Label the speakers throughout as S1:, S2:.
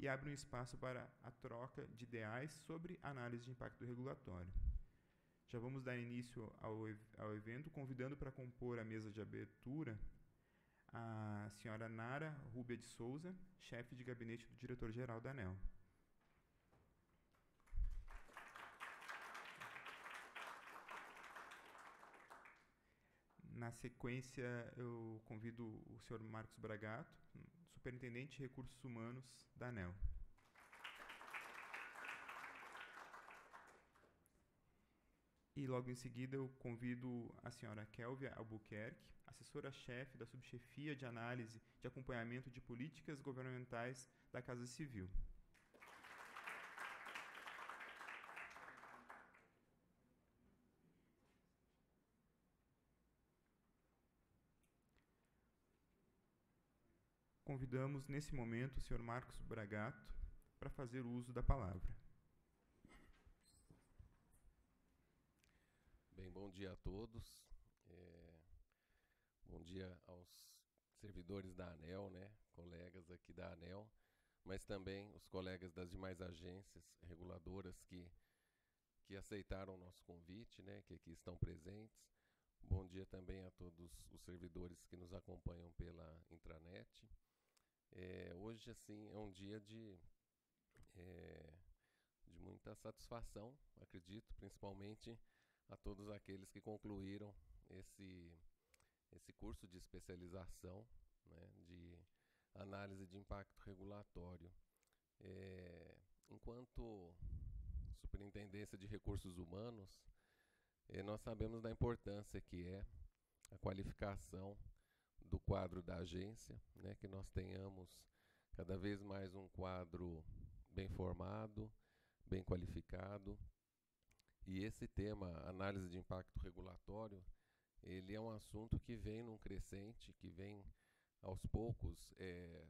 S1: e abre um espaço para a troca de ideais sobre análise de impacto regulatório. Já vamos dar início ao, ao evento, convidando para compor a mesa de abertura a senhora Nara Rúbia de Souza, chefe de gabinete do diretor-geral da ANEL. Na sequência, eu convido o senhor Marcos Bragato, superintendente de recursos humanos da ANEL. E logo em seguida eu convido a senhora Kelvia Albuquerque, assessora-chefe da subchefia de análise de acompanhamento de políticas governamentais da Casa Civil. Convidamos nesse momento o senhor Marcos Bragato para fazer uso da palavra.
S2: Bem, bom dia a todos. É, bom dia aos servidores da ANEL, né, colegas aqui da ANEL, mas também os colegas das demais agências reguladoras que, que aceitaram o nosso convite, né, que aqui estão presentes. Bom dia também a todos os servidores que nos acompanham pela intranet. É, hoje, assim, é um dia de, é, de muita satisfação, acredito, principalmente a todos aqueles que concluíram esse, esse curso de especialização né, de análise de impacto regulatório. É, enquanto Superintendência de Recursos Humanos, é, nós sabemos da importância que é a qualificação do quadro da agência, né, que nós tenhamos cada vez mais um quadro bem formado, bem qualificado, e esse tema, análise de impacto regulatório, ele é um assunto que vem num crescente, que vem aos poucos é,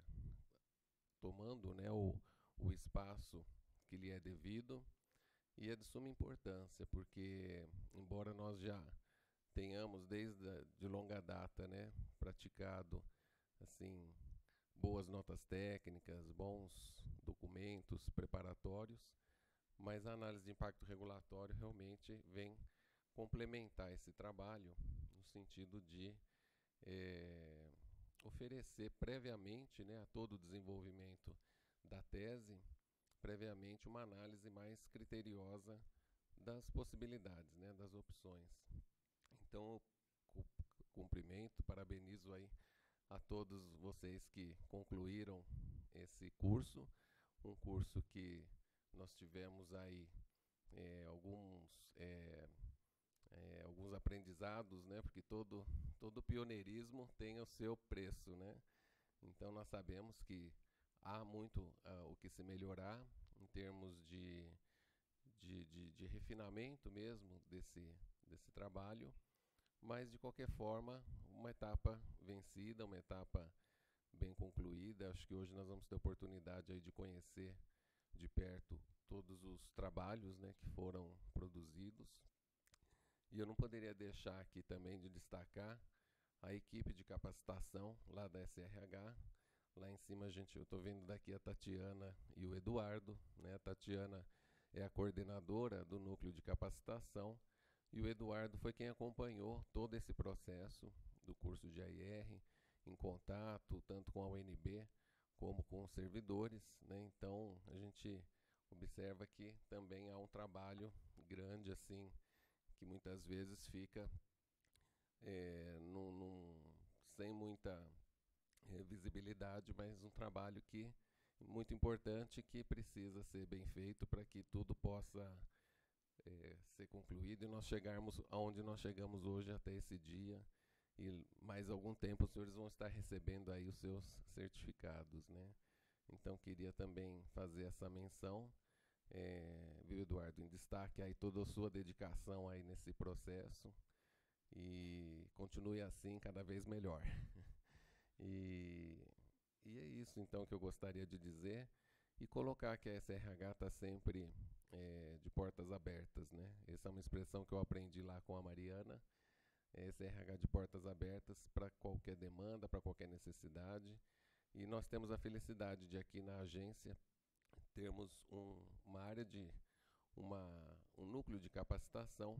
S2: tomando né, o, o espaço que lhe é devido. E é de suma importância, porque embora nós já tenhamos desde de longa data né, praticado assim boas notas técnicas, bons documentos preparatórios, mas a análise de impacto regulatório realmente vem complementar esse trabalho no sentido de é, oferecer previamente né, a todo o desenvolvimento da tese, previamente uma análise mais criteriosa das possibilidades, né, das opções. Então, cumprimento, parabenizo aí a todos vocês que concluíram esse curso, um curso que nós tivemos aí é, alguns é, é, alguns aprendizados, né? Porque todo todo pioneirismo tem o seu preço, né? Então nós sabemos que há muito uh, o que se melhorar em termos de, de, de, de refinamento mesmo desse desse trabalho, mas de qualquer forma uma etapa vencida, uma etapa bem concluída. Acho que hoje nós vamos ter oportunidade aí de conhecer de perto todos os trabalhos né, que foram produzidos. E eu não poderia deixar aqui também de destacar a equipe de capacitação lá da SRH. Lá em cima, gente, eu estou vendo daqui a Tatiana e o Eduardo. Né? A Tatiana é a coordenadora do núcleo de capacitação e o Eduardo foi quem acompanhou todo esse processo do curso de AIR, em contato tanto com a UNB como com os servidores, né? Então a gente observa que também há um trabalho grande assim que muitas vezes fica é, num, num, sem muita é, visibilidade, mas um trabalho que muito importante que precisa ser bem feito para que tudo possa é, ser concluído e nós chegarmos aonde nós chegamos hoje até esse dia e mais algum tempo os senhores vão estar recebendo aí os seus certificados, né? Então queria também fazer essa menção, é, viu Eduardo, em destaque aí toda a sua dedicação aí nesse processo e continue assim cada vez melhor. e, e é isso então que eu gostaria de dizer e colocar que a SRH está sempre é, de portas abertas, né? Essa é uma expressão que eu aprendi lá com a Mariana esse RH de portas abertas para qualquer demanda, para qualquer necessidade. E nós temos a felicidade de aqui na agência termos um, uma área de uma, um núcleo de capacitação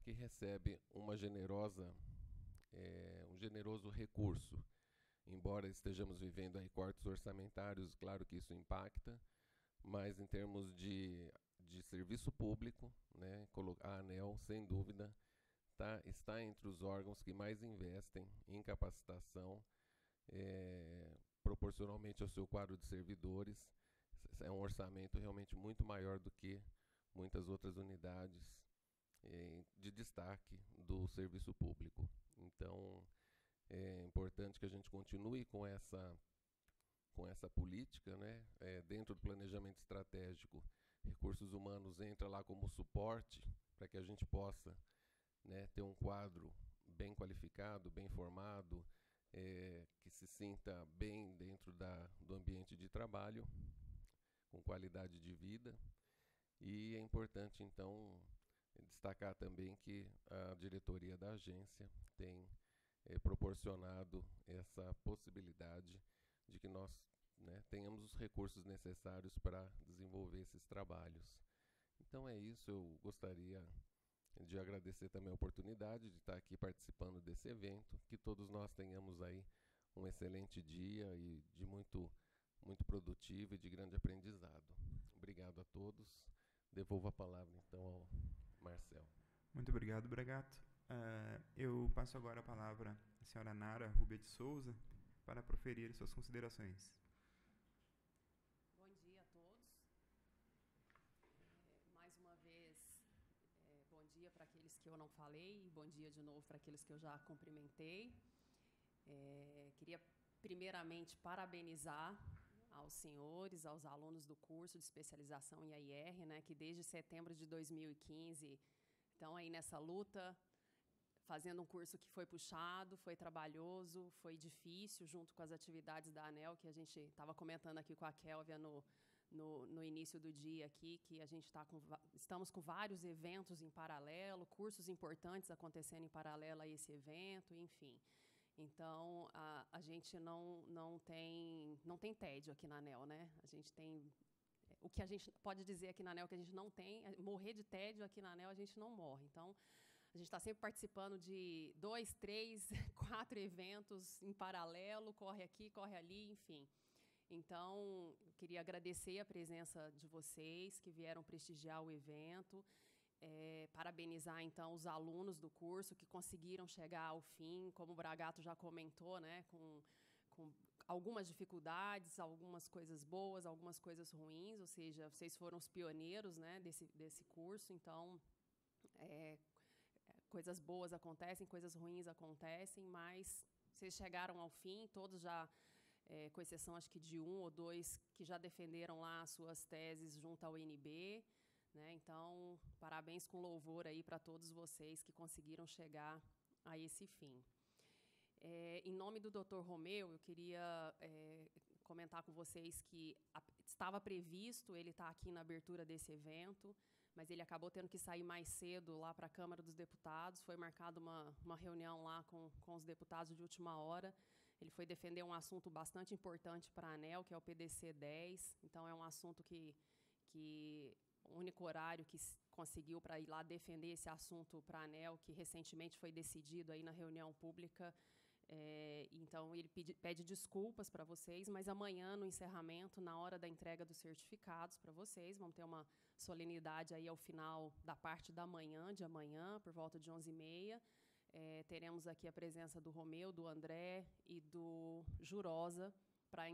S2: que recebe uma generosa, é, um generoso recurso. Embora estejamos vivendo aí cortes orçamentários, claro que isso impacta, mas em termos de, de serviço público, né, a ANEL, sem dúvida, tá, está entre os órgãos que mais investem em capacitação, é, proporcionalmente ao seu quadro de servidores. É um orçamento realmente muito maior do que muitas outras unidades é, de destaque do serviço público. Então, é importante que a gente continue com essa com essa política, né? É, dentro do planejamento estratégico, recursos humanos entra lá como suporte para que a gente possa, né, ter um quadro bem qualificado, bem formado, é, que se sinta bem dentro da, do ambiente de trabalho, com qualidade de vida. E é importante, então, destacar também que a diretoria da agência tem é, proporcionado essa possibilidade de que nós né, tenhamos os recursos necessários para desenvolver esses trabalhos. Então é isso, eu gostaria de agradecer também a oportunidade de estar aqui participando desse evento, que todos nós tenhamos aí um excelente dia e de muito muito produtivo e de grande aprendizado. Obrigado a todos. Devolvo a palavra então ao Marcel.
S1: Muito obrigado, Bragato. Uh, eu passo agora a palavra à senhora Nara Rubia de Souza para proferir suas considerações.
S3: Bom dia a todos. É, mais uma vez, é, bom dia para aqueles que eu não falei bom dia de novo para aqueles que eu já cumprimentei. É, queria primeiramente parabenizar aos senhores, aos alunos do curso de especialização em AIR, né, que desde setembro de 2015 estão aí nessa luta, fazendo um curso que foi puxado, foi trabalhoso, foi difícil, junto com as atividades da ANEL, que a gente estava comentando aqui com a Kélvia no, no, no, início do dia aqui, que a gente está com, estamos com vários eventos em paralelo, cursos importantes acontecendo em paralelo a esse evento, enfim. Então, a, a gente não, não, tem, não tem tédio aqui na ANEL, né? A gente tem... O que a gente pode dizer aqui na ANEL que a gente não tem, morrer de tédio aqui na ANEL a gente não morre. Então, a gente está sempre participando de dois, três, quatro eventos em paralelo, corre aqui, corre ali, enfim. Então, eu queria agradecer a presença de vocês que vieram prestigiar o evento. É, parabenizar então os alunos do curso que conseguiram chegar ao fim, como o Bragato já comentou, né, com, com algumas dificuldades, algumas coisas boas, algumas coisas ruins, ou seja, vocês foram os pioneiros né, desse, desse curso, então é, coisas boas acontecem, coisas ruins acontecem, mas vocês chegaram ao fim, todos já, é, com exceção acho que de um ou dois que já defenderam lá as suas teses junto ao INB. Né? Então, parabéns com louvor aí para todos vocês que conseguiram chegar a esse fim. É, em nome do Dr. Romeu, eu queria é, comentar com vocês que a, estava previsto ele estar tá aqui na abertura desse evento, mas ele acabou tendo que sair mais cedo lá para a Câmara dos Deputados. Foi marcada uma, uma reunião lá com, com os deputados de última hora. Ele foi defender um assunto bastante importante para a ANEL, que é o PDC 10. Então, é um assunto que, que o único horário que conseguiu para ir lá defender esse assunto para a ANEL, que recentemente foi decidido aí na reunião pública. É, então, ele pede, pede desculpas para vocês, mas amanhã, no encerramento, na hora da entrega dos certificados para vocês, vamos ter uma solenidade aí ao final da parte da manhã, de amanhã, por volta de 11h30. É, teremos aqui a presença do Romeu, do André e do Jurosa para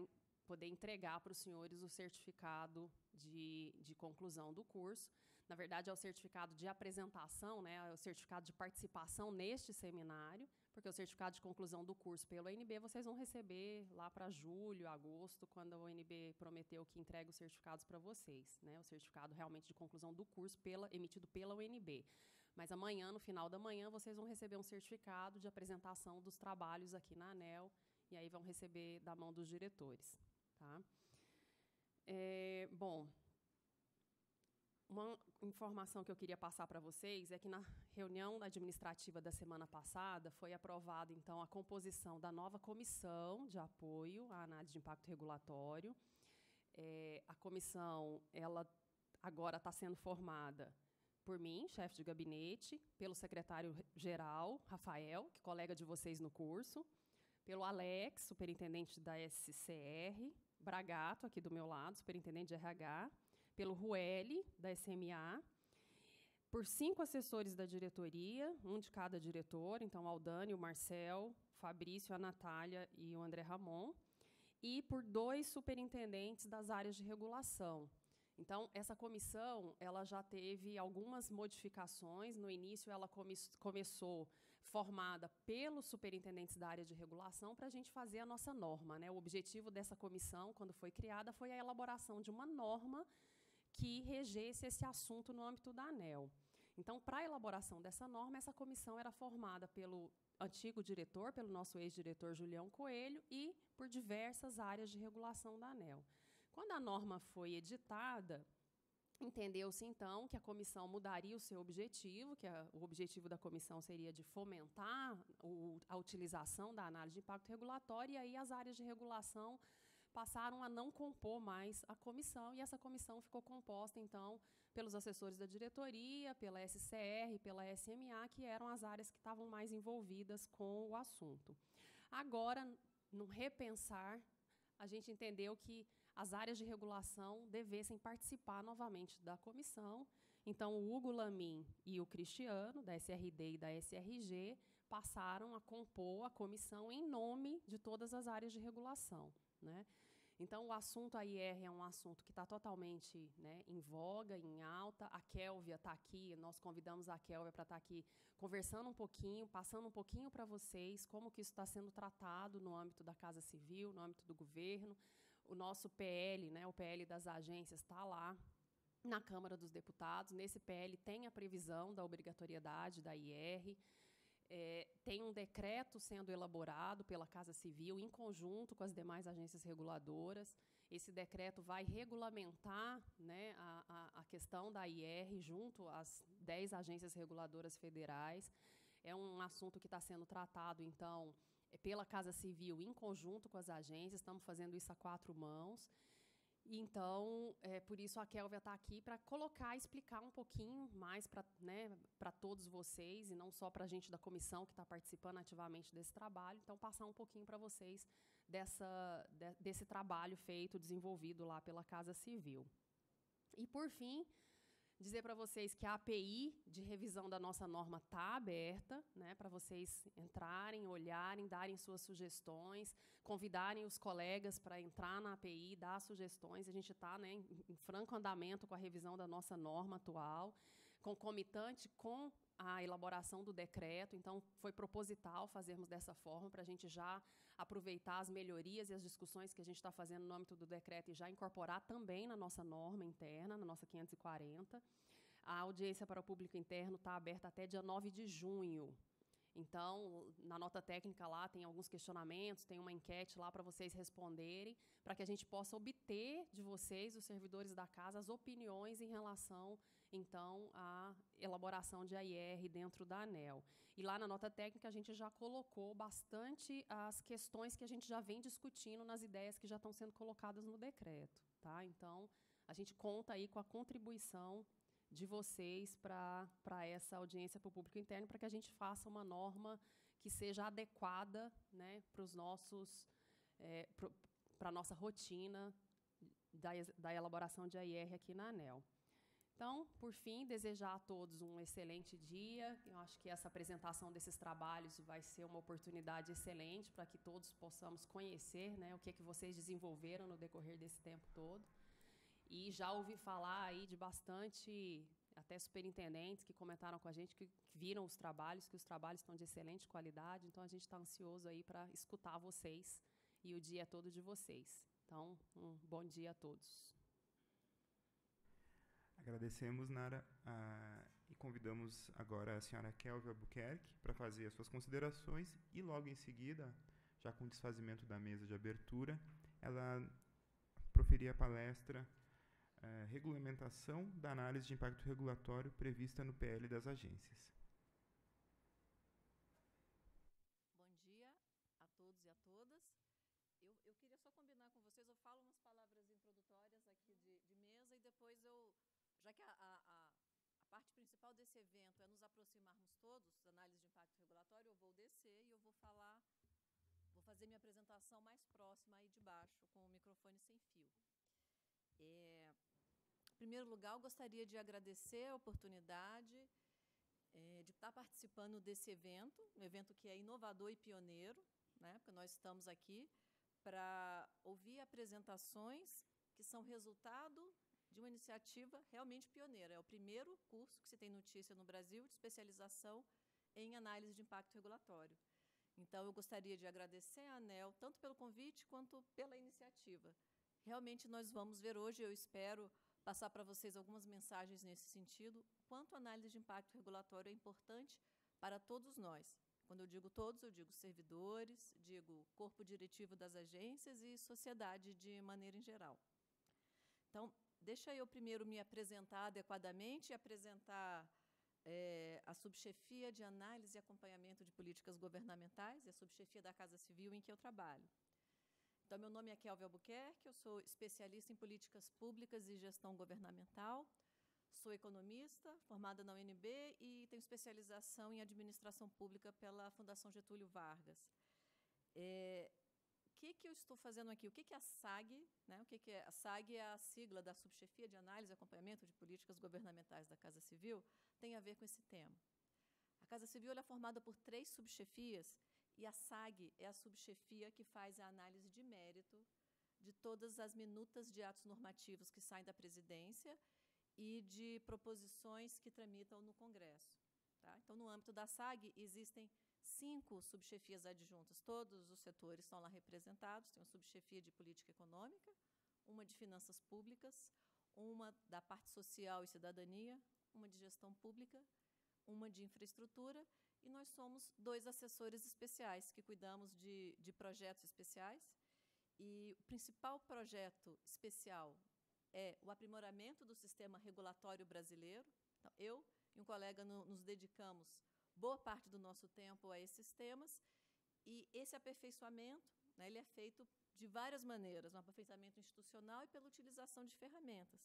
S3: poder entregar para os senhores o certificado de, de conclusão do curso. Na verdade, é o certificado de apresentação, né, é o certificado de participação neste seminário, porque o certificado de conclusão do curso pelo ONB vocês vão receber lá para julho, agosto, quando a ONB prometeu que entrega os certificados para vocês, né, o certificado realmente de conclusão do curso pela, emitido pela ONB. Mas amanhã, no final da manhã, vocês vão receber um certificado de apresentação dos trabalhos aqui na ANEL, e aí vão receber da mão dos diretores. Tá? É, bom, uma informação que eu queria passar para vocês é que na reunião administrativa da semana passada foi aprovada então a composição da nova comissão de apoio à análise de impacto regulatório. É, a comissão, ela agora está sendo formada por mim, chefe de gabinete, pelo secretário-geral, Rafael, que é colega de vocês no curso, pelo Alex, superintendente da SCR, Bragato, aqui do meu lado, superintendente de RH, pelo Rueli, da SMA, por cinco assessores da diretoria, um de cada diretor, então Aldane, o Marcel, Fabrício, a Natália e o André Ramon, e por dois superintendentes das áreas de regulação. Então, essa comissão, ela já teve algumas modificações. No início, ela come começou formada pelos superintendentes da área de regulação para a gente fazer a nossa norma. Né? O objetivo dessa comissão, quando foi criada, foi a elaboração de uma norma que regesse esse assunto no âmbito da ANEL. Então, para a elaboração dessa norma, essa comissão era formada pelo antigo diretor, pelo nosso ex-diretor Julião Coelho, e por diversas áreas de regulação da ANEL. Quando a norma foi editada, entendeu-se então que a comissão mudaria o seu objetivo, que a, o objetivo da comissão seria de fomentar o, a utilização da análise de impacto regulatório, e aí as áreas de regulação passaram a não compor mais a comissão, e essa comissão ficou composta, então, pelos assessores da diretoria, pela SCR, pela SMA, que eram as áreas que estavam mais envolvidas com o assunto. Agora, no repensar, a gente entendeu que as áreas de regulação devessem participar novamente da comissão. Então, o Hugo Lamin e o Cristiano, da SRD e da SRG, passaram a compor a comissão em nome de todas as áreas de regulação. Né? Então, o assunto AIR é um assunto que está totalmente né, em voga, em alta. A Kélvia está aqui, nós convidamos a Kélvia para estar tá aqui conversando um pouquinho, passando um pouquinho para vocês como que isso está sendo tratado no âmbito da Casa Civil, no âmbito do governo. O nosso PL, né, o PL das agências, está lá na Câmara dos Deputados. Nesse PL tem a previsão da obrigatoriedade da IR. É, tem um decreto sendo elaborado pela Casa Civil em conjunto com as demais agências reguladoras. Esse decreto vai regulamentar né, a, a, a questão da IR junto às 10 agências reguladoras federais. É um assunto que está sendo tratado, então, pela Casa Civil em conjunto com as agências. Estamos fazendo isso a quatro mãos. Então, é, por isso a Kelvia está aqui para colocar, explicar um pouquinho mais para né, todos vocês, e não só para a gente da comissão que está participando ativamente desse trabalho. Então, passar um pouquinho para vocês dessa, de, desse trabalho feito, desenvolvido lá pela Casa Civil. E, por fim, dizer para vocês que a API de revisão da nossa norma está aberta, né, para vocês entrarem, olharem, darem suas sugestões, convidarem os colegas para entrar na API, dar sugestões. A gente está né, em, franco andamento com a revisão da nossa norma atual, concomitante com a elaboração do decreto, então foi proposital fazermos dessa forma para a gente já aproveitar as melhorias e as discussões que a gente está fazendo no âmbito do decreto e já incorporar também na nossa norma interna, na nossa 540. A audiência para o público interno está aberta até dia 9 de junho. Então, na nota técnica lá tem alguns questionamentos, tem uma enquete lá para vocês responderem, para que a gente possa obter de vocês, os servidores da casa, as opiniões em relação então a elaboração de AIR dentro da ANEL. E lá na nota técnica a gente já colocou bastante as questões que a gente já vem discutindo nas ideias que já estão sendo colocadas no decreto. Tá? Então, a gente conta aí com a contribuição de vocês para essa audiência para o público interno, para que a gente faça uma norma que seja adequada né, para os nossos é, para a nossa rotina da, da elaboração de AIR aqui na ANEL. Então, por fim, desejar a todos um excelente dia. Eu acho que essa apresentação desses trabalhos vai ser uma oportunidade excelente para que todos possamos conhecer né, o que, é que vocês desenvolveram no decorrer desse tempo todo. E já ouvi falar aí de bastante, até superintendentes que comentaram com a gente, que, viram os trabalhos, que os trabalhos estão de excelente qualidade. Então, a gente está ansioso aí para escutar vocês e o dia é todo de vocês. Então, um bom dia a todos.
S1: Agradecemos, Nara, e convidamos agora a senhora Kelvia Albuquerque para fazer as suas considerações e logo em seguida, já com o desfazimento da mesa de abertura, ela proferia a palestra eh, Regulamentação da Análise de Impacto Regulatório prevista no PL das agências.
S4: Bom dia a todos e a todas. Eu, eu queria só combinar com vocês, eu falo umas palavras introdutórias aqui de, já que a, a, a, parte principal desse evento é nos aproximarmos todos análise de impacto regulatório, eu vou descer e eu vou falar, vou fazer minha apresentação mais próxima aí de baixo, com o microfone sem fio. É, em primeiro lugar, eu gostaria de agradecer a oportunidade é, de estar participando desse evento, um evento que é inovador e pioneiro, né, porque nós estamos aqui para ouvir apresentações que são resultado de uma iniciativa realmente pioneira. É o primeiro curso que se tem notícia no Brasil de especialização em análise de impacto regulatório. Então, eu gostaria de agradecer a ANEL, tanto pelo convite quanto pela iniciativa. Realmente, nós vamos ver hoje, eu espero passar para vocês algumas mensagens nesse sentido, quanto a análise de impacto regulatório é importante para todos nós. Quando eu digo todos, eu digo servidores, digo corpo diretivo das agências e sociedade de maneira em geral. Então, deixa eu primeiro me apresentar adequadamente e apresentar é, a subchefia de análise e acompanhamento de políticas governamentais e a subchefia da Casa Civil em que eu trabalho. Então, meu nome é Kelvin Albuquerque, eu sou especialista em políticas públicas e gestão governamental, sou economista, formada na UNB e tenho especialização em administração pública pela Fundação Getúlio Vargas. É, que, que eu estou fazendo aqui? O que, que é a SAG? Né? O que, que é? A SAG é a sigla da Subchefia de Análise e Acompanhamento de Políticas Governamentais da Casa Civil, tem a ver com esse tema. A Casa Civil é formada por três subchefias e a SAG é a subchefia que faz a análise de mérito de todas as minutas de atos normativos que saem da presidência e de proposições que tramitam no Congresso. Tá? Então, no âmbito da SAG, existem cinco subchefias adjuntas. Todos os setores estão lá representados. Tem uma subchefia de política econômica, uma de finanças públicas, uma da parte social e cidadania, uma de gestão pública, uma de infraestrutura e nós somos dois assessores especiais que cuidamos de, de projetos especiais. E o principal projeto especial é o aprimoramento do sistema regulatório brasileiro. Então, eu e um colega no, nos dedicamos boa parte do nosso tempo a esses temas. E esse aperfeiçoamento né, ele é feito de várias maneiras, um aperfeiçoamento institucional e pela utilização de ferramentas.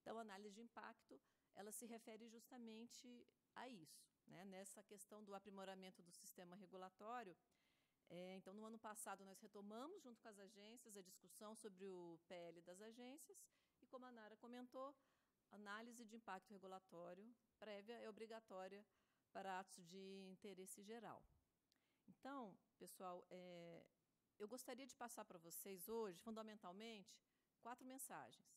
S4: Então, a análise de impacto ela se refere justamente a isso né, nessa questão do aprimoramento do sistema regulatório. É, então, no ano passado, nós retomamos, junto com as agências, a discussão sobre o PL das agências, e como a Nara comentou, análise de impacto regulatório prévia é obrigatória para atos de interesse geral. Então, pessoal, é, eu gostaria de passar para vocês hoje, fundamentalmente, quatro mensagens.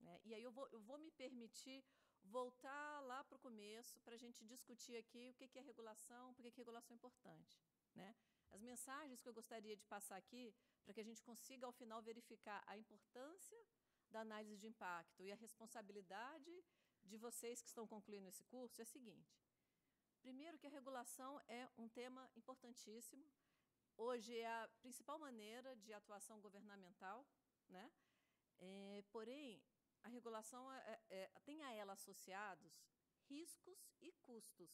S4: Né? E aí eu vou, eu vou me permitir voltar lá para o começo para a gente discutir aqui o que é regulação, por que regulação é importante. Né? As mensagens que eu gostaria de passar aqui, para que a gente consiga, ao final, verificar a importância da análise de impacto e a responsabilidade de vocês que estão concluindo esse curso, é a seguinte. Primeiro, que a regulação é um tema importantíssimo. Hoje é a principal maneira de atuação governamental, né? É, porém, a regulação é, é, tem a ela associados riscos e custos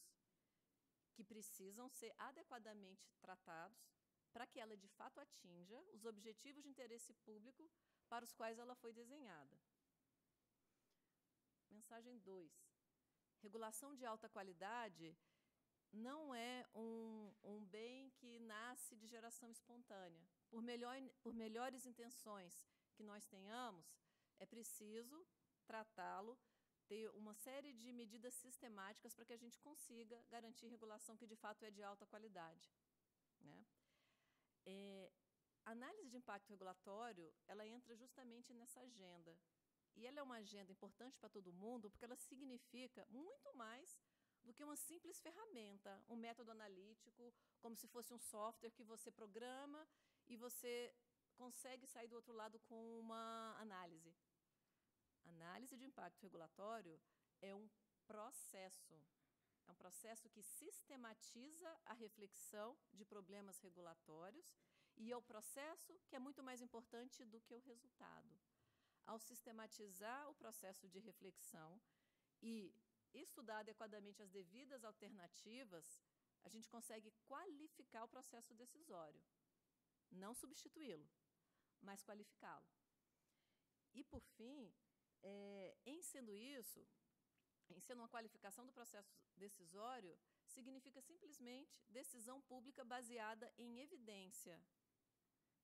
S4: que precisam ser adequadamente tratados para que ela de fato atinja os objetivos de interesse público para os quais ela foi desenhada. Mensagem 2. Regulação de alta qualidade não é um, um bem que nasce de geração espontânea. Por, melhor, por melhores intenções que nós tenhamos, é preciso tratá-lo, ter uma série de medidas sistemáticas para que a gente consiga garantir regulação que de fato é de alta qualidade. Né? É, a análise de impacto regulatório ela entra justamente nessa agenda. E ela é uma agenda importante para todo mundo porque ela significa muito mais do que uma simples ferramenta, um método analítico, como se fosse um software que você programa e você consegue sair do outro lado com uma análise. Análise de impacto regulatório é um processo. É um processo que sistematiza a reflexão de problemas regulatórios e é o processo que é muito mais importante do que o resultado. Ao sistematizar o processo de reflexão e estudar adequadamente as devidas alternativas, a gente consegue qualificar o processo decisório. Não substituí-lo, mas qualificá-lo. E, por fim, é, em sendo isso, em sendo uma qualificação do processo decisório, significa simplesmente decisão pública baseada em evidência,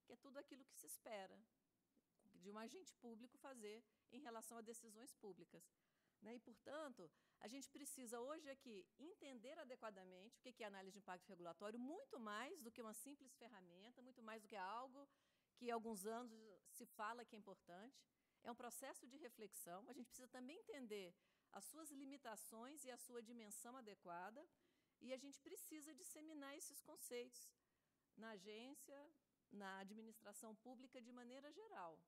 S4: que é tudo aquilo que se espera de um agente público fazer em relação a decisões públicas. Né? E, portanto, a gente precisa hoje aqui entender adequadamente o que é análise de impacto regulatório, muito mais do que uma simples ferramenta, muito mais do que algo que há alguns anos se fala que é importante. É um processo de reflexão. A gente precisa também entender as suas limitações e a sua dimensão adequada, e a gente precisa disseminar esses conceitos na agência, na administração pública de maneira geral.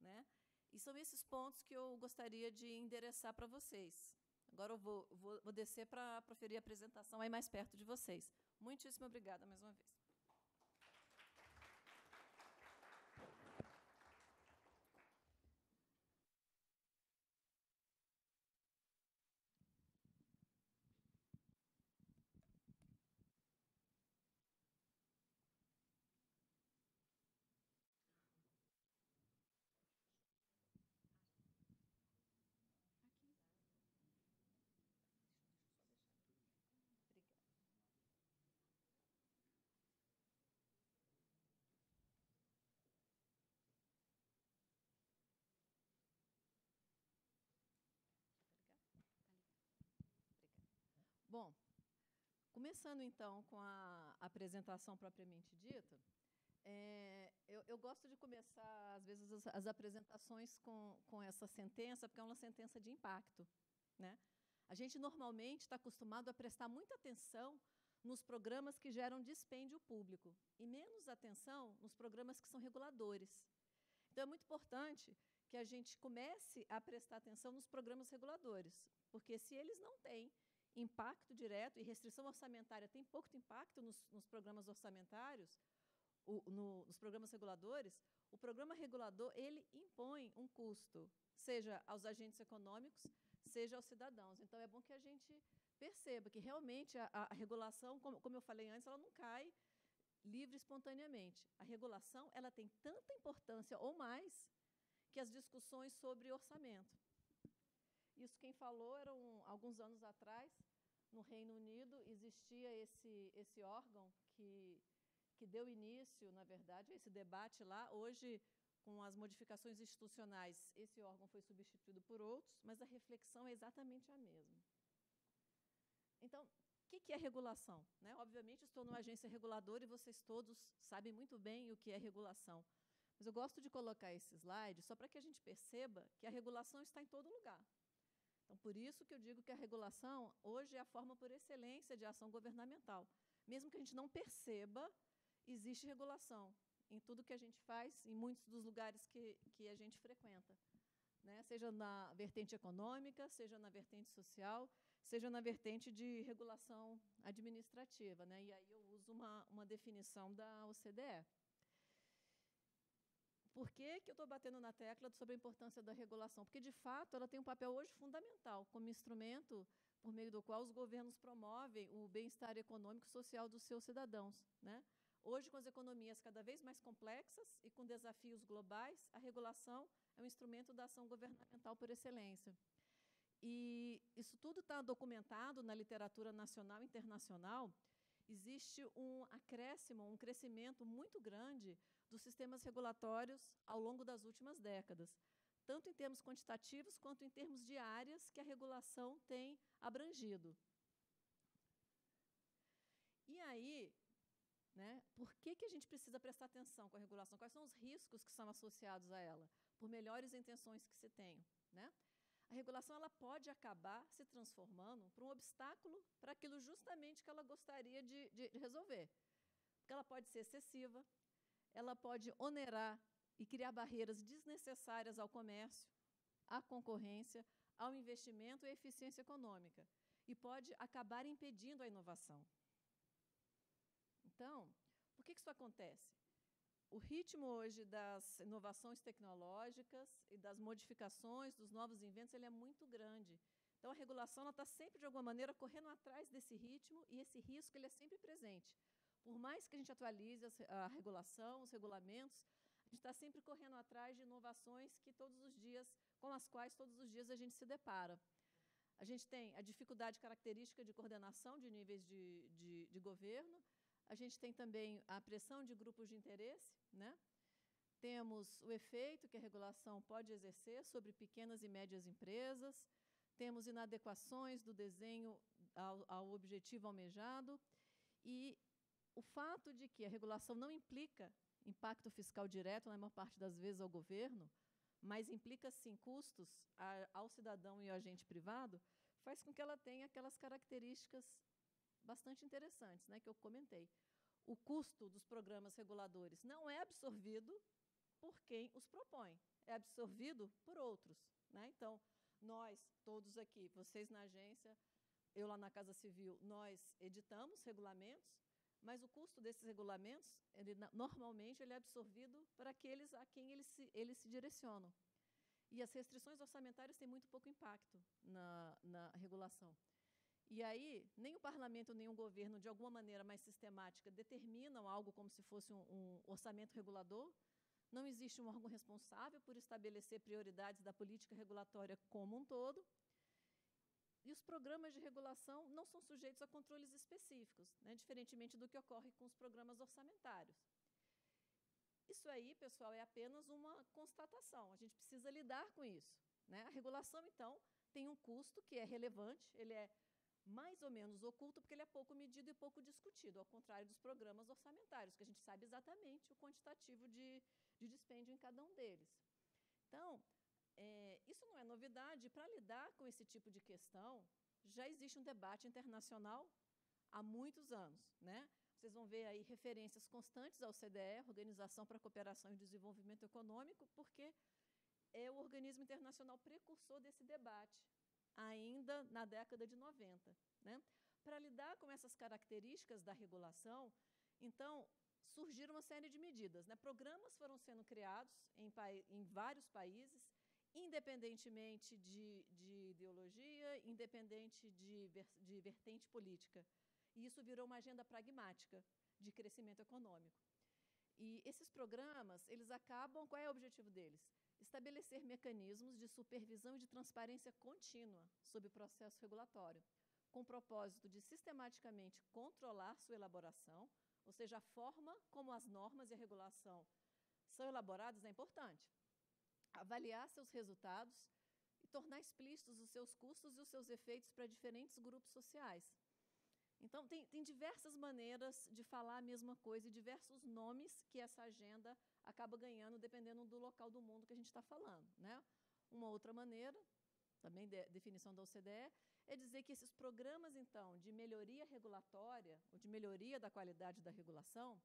S4: Né? E são esses pontos que eu gostaria de endereçar para vocês. Agora eu vou, vou, vou descer para proferir a apresentação aí mais perto de vocês. Muitíssimo obrigada mais uma vez. Bom, começando então com a apresentação propriamente dita, é, eu, eu, gosto de começar, às vezes, as, as, apresentações com, com essa sentença, porque é uma sentença de impacto. Né? A gente normalmente está acostumado a prestar muita atenção nos programas que geram dispêndio público e menos atenção nos programas que são reguladores. Então, é muito importante que a gente comece a prestar atenção nos programas reguladores, porque se eles não têm impacto direto e restrição orçamentária tem pouco impacto nos, nos programas orçamentários, o, no, nos programas reguladores, o programa regulador ele impõe um custo, seja aos agentes econômicos, seja aos cidadãos. Então é bom que a gente perceba que realmente a, a regulação, como, como eu falei antes, ela não cai livre espontaneamente. A regulação ela tem tanta importância ou mais que as discussões sobre orçamento. Isso quem falou eram alguns anos atrás, no Reino Unido, existia esse, esse órgão que, que deu início, na verdade, a esse debate lá. Hoje, com as modificações institucionais, esse órgão foi substituído por outros, mas a reflexão é exatamente a mesma. Então, o que, que é regulação? Né? Obviamente, estou numa agência reguladora e vocês todos sabem muito bem o que é regulação. Mas eu gosto de colocar esse slide só para que a gente perceba que a regulação está em todo lugar. Então, por isso que eu digo que a regulação hoje é a forma por excelência de ação governamental. Mesmo que a gente não perceba, existe regulação em tudo que a gente faz, em muitos dos lugares que, que a gente frequenta. Né? Seja na vertente econômica, seja na vertente social, seja na vertente de regulação administrativa. Né? E aí eu uso uma, uma definição da OCDE. Por que, que eu estou batendo na tecla sobre a importância da regulação? Porque, de fato, ela tem um papel hoje fundamental como instrumento por meio do qual os governos promovem o bem-estar econômico e social dos seus cidadãos. Né? Hoje, com as economias cada vez mais complexas e com desafios globais, a regulação é um instrumento da ação governamental por excelência. E isso tudo está documentado na literatura nacional e internacional. Existe um acréscimo, um crescimento muito grande dos sistemas regulatórios ao longo das últimas décadas, tanto em termos quantitativos quanto em termos de áreas que a regulação tem abrangido. E aí, né, por que, que a gente precisa prestar atenção com a regulação? Quais são os riscos que são associados a ela, por melhores intenções que se tenham? Né? A regulação ela pode acabar se transformando para um obstáculo para aquilo justamente que ela gostaria de, de resolver. Porque ela pode ser excessiva, ela pode onerar e criar barreiras desnecessárias ao comércio, à concorrência, ao investimento e à eficiência econômica, e pode acabar impedindo a inovação. Então, por que isso acontece? O ritmo hoje das inovações tecnológicas e das modificações, dos novos inventos, ele é muito grande. Então, a regulação está sempre, de alguma maneira, correndo atrás desse ritmo e esse risco ele é sempre presente. Por mais que a gente atualize a regulação, os regulamentos, a gente está sempre correndo atrás de inovações que todos os dias, com as quais todos os dias a gente se depara. A gente tem a dificuldade característica de coordenação de níveis de, de, de governo, a gente tem também a pressão de grupos de interesse, né? temos o efeito que a regulação pode exercer sobre pequenas e médias empresas, temos inadequações do desenho ao, ao objetivo almejado, e o fato de que a regulação não implica impacto fiscal direto, na maior parte das vezes, ao governo, mas implica sim custos ao cidadão e ao agente privado, faz com que ela tenha aquelas características bastante interessantes, né, que eu comentei. O custo dos programas reguladores não é absorvido por quem os propõe, é absorvido por outros. Né? Então, nós, todos aqui, vocês na agência, eu lá na Casa Civil, nós editamos regulamentos, mas o custo desses regulamentos, ele, normalmente, ele é absorvido para aqueles a quem eles se, eles se direcionam. E as restrições orçamentárias têm muito pouco impacto na, na regulação. E aí, nem o parlamento, nem o governo, de alguma maneira mais sistemática, determinam algo como se fosse um, um orçamento regulador. Não existe um órgão responsável por estabelecer prioridades da política regulatória como um todo. E os programas de regulação não são sujeitos a controles específicos, né, diferentemente do que ocorre com os programas orçamentários. Isso aí, pessoal, é apenas uma constatação. A gente precisa lidar com isso. Né? A regulação, então, tem um custo que é relevante, ele é mais ou menos oculto, porque ele é pouco medido e pouco discutido, ao contrário dos programas orçamentários, que a gente sabe exatamente o quantitativo de, de dispêndio em cada um deles. Então, é, isso não é novidade. Para lidar com esse tipo de questão, já existe um debate internacional há muitos anos. Né? Vocês vão ver aí referências constantes ao CDE, Organização para a Cooperação e Desenvolvimento Econômico, porque é o organismo internacional precursor desse debate ainda na década de 90. Né? Para lidar com essas características da regulação, então, surgiram uma série de medidas. Né? Programas foram sendo criados em, em vários países, independentemente de, de ideologia, independente de, de vertente política. E isso virou uma agenda pragmática de crescimento econômico. E esses programas, eles acabam, qual é o objetivo deles? estabelecer mecanismos de supervisão e de transparência contínua sobre o processo regulatório, com o propósito de sistematicamente controlar sua elaboração, ou seja, a forma como as normas e a regulação são elaboradas é importante. Avaliar seus resultados e tornar explícitos os seus custos e os seus efeitos para diferentes grupos sociais. Então, tem, tem diversas maneiras de falar a mesma coisa e diversos nomes que essa agenda acaba ganhando dependendo do local do mundo que a gente está falando. Né? Uma outra maneira, também de, definição da OCDE, é dizer que esses programas, então, de melhoria regulatória, ou de melhoria da qualidade da regulação,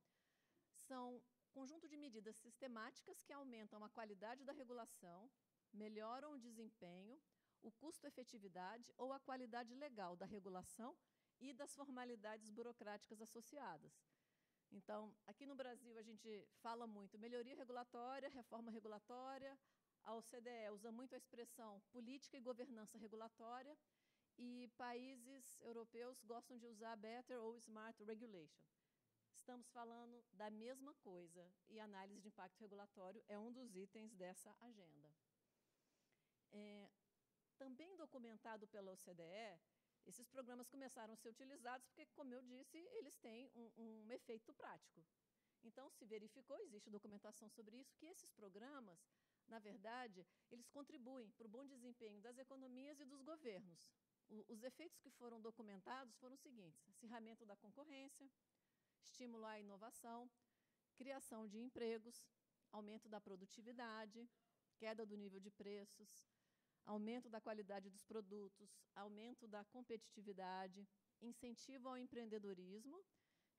S4: são conjunto de medidas sistemáticas que aumentam a qualidade da regulação, melhoram o desempenho, o custo-efetividade ou a qualidade legal da regulação e das formalidades burocráticas associadas. Então, aqui no Brasil, a gente fala muito melhoria regulatória, reforma regulatória. A OCDE usa muito a expressão política e governança regulatória. E países europeus gostam de usar better ou smart regulation. Estamos falando da mesma coisa e análise de impacto regulatório é um dos itens dessa agenda. É, também documentado pela OCDE, esses programas começaram a ser utilizados porque, como eu disse, eles têm um, um efeito prático. Então, se verificou, existe documentação sobre isso, que esses programas, na verdade, eles contribuem para o bom desempenho das economias e dos governos. O, os efeitos que foram documentados foram os seguintes: acirramento da concorrência, estímulo à inovação, criação de empregos, aumento da produtividade, queda do nível de preços, aumento da qualidade dos produtos, aumento da competitividade, incentivo ao empreendedorismo,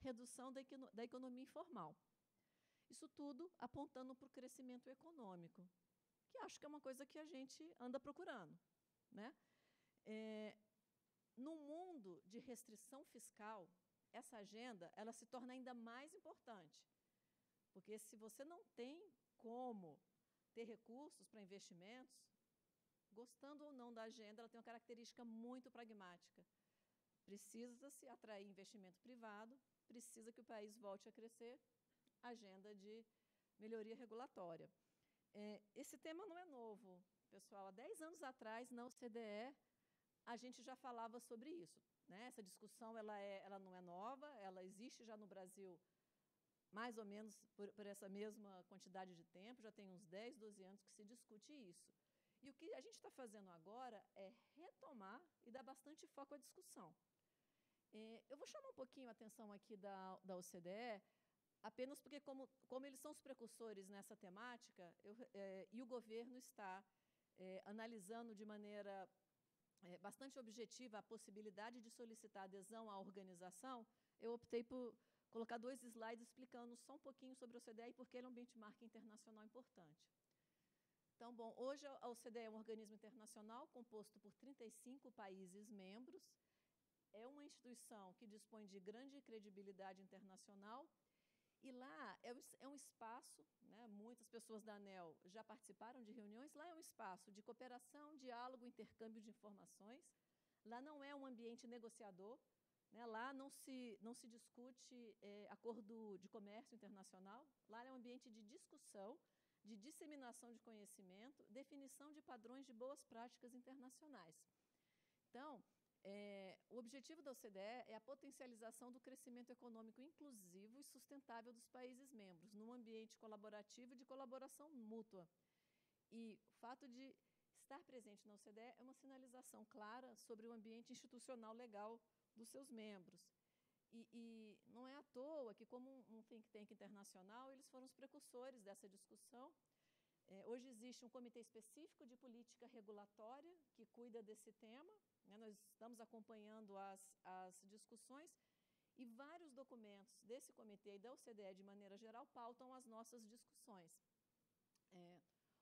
S4: redução da, economia informal. Isso tudo apontando para o crescimento econômico, que acho que é uma coisa que a gente anda procurando. Né? É, no mundo de restrição fiscal, essa agenda ela se torna ainda mais importante, porque se você não tem como ter recursos para investimentos, gostando ou não da agenda, ela tem uma característica muito pragmática. Precisa-se atrair investimento privado, precisa que o país volte a crescer, agenda de melhoria regulatória. É, esse tema não é novo, pessoal. Há 10 anos atrás, na OCDE, a gente já falava sobre isso. Né? Essa discussão ela, é, ela não é nova, ela existe já no Brasil mais ou menos por, por, essa mesma quantidade de tempo, já tem uns 10, 12 anos que se discute isso. E o que a gente está fazendo agora é retomar e dar bastante foco à discussão. É, eu vou chamar um pouquinho a atenção aqui da, da OCDE, apenas porque, como, como eles são os precursores nessa temática, eu, é, e o governo está é, analisando de maneira é, bastante objetiva a possibilidade de solicitar adesão à organização, eu optei por colocar dois slides explicando só um pouquinho sobre a OCDE e por que ele é um benchmark internacional importante. Então, bom, hoje a OCDE é um organismo internacional composto por 35 países membros, é uma instituição que dispõe de grande credibilidade internacional e lá é, é um espaço, né, muitas pessoas da ANEL já participaram de reuniões, lá é um espaço de cooperação, diálogo, intercâmbio de informações. Lá não é um ambiente negociador, né, lá não se, não se discute é, acordo de comércio internacional, lá é um ambiente de discussão, de disseminação de conhecimento, definição de padrões de boas práticas internacionais. Então, é, o objetivo da OCDE é a potencialização do crescimento econômico inclusivo e sustentável dos países membros, num ambiente colaborativo e de colaboração mútua. E o fato de estar presente na OCDE é uma sinalização clara sobre o ambiente institucional legal dos seus membros. E, e não é à toa que, como um think tank internacional, eles foram os precursores dessa discussão. É, hoje existe um comitê específico de política regulatória que cuida desse tema, né, nós estamos acompanhando as, as discussões e vários documentos desse comitê e da OCDE, de maneira geral, pautam as nossas discussões. É,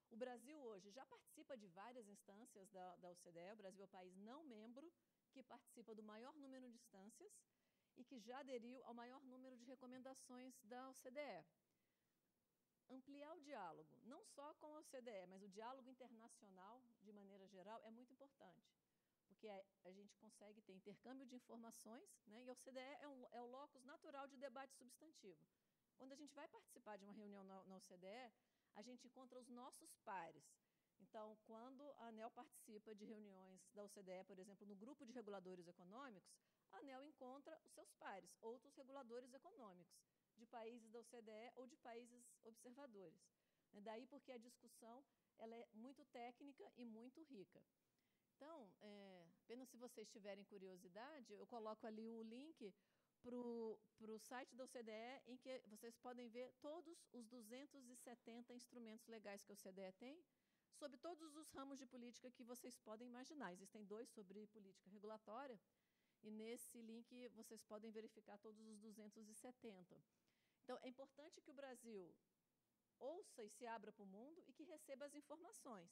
S4: o Brasil hoje já participa de várias instâncias da, da OCDE, o Brasil é o país não membro que participa do maior número de instâncias e que já aderiu ao maior número de recomendações da OCDE. Ampliar o diálogo, não só com a OCDE, mas o diálogo internacional, de maneira geral, é muito importante porque a, a, gente consegue ter intercâmbio de informações, né, e a OCDE é, um, é o locus natural de debate substantivo. Quando a gente vai participar de uma reunião na, na OCDE, a gente encontra os nossos pares. Então, quando a ANEL participa de reuniões da OCDE, por exemplo, no grupo de reguladores econômicos, a ANEL encontra os seus pares, outros reguladores econômicos, de países da OCDE ou de países observadores. Daí porque a discussão ela é muito técnica e muito rica. Então, é, apenas se vocês tiverem curiosidade, eu coloco ali o link para o site da OCDE, em que vocês podem ver todos os 270 instrumentos legais que a OCDE tem, sobre todos os ramos de política que vocês podem imaginar. Existem dois sobre política regulatória, e nesse link vocês podem verificar todos os 270. Então, é importante que o Brasil ouça e se abra para o mundo e que receba as informações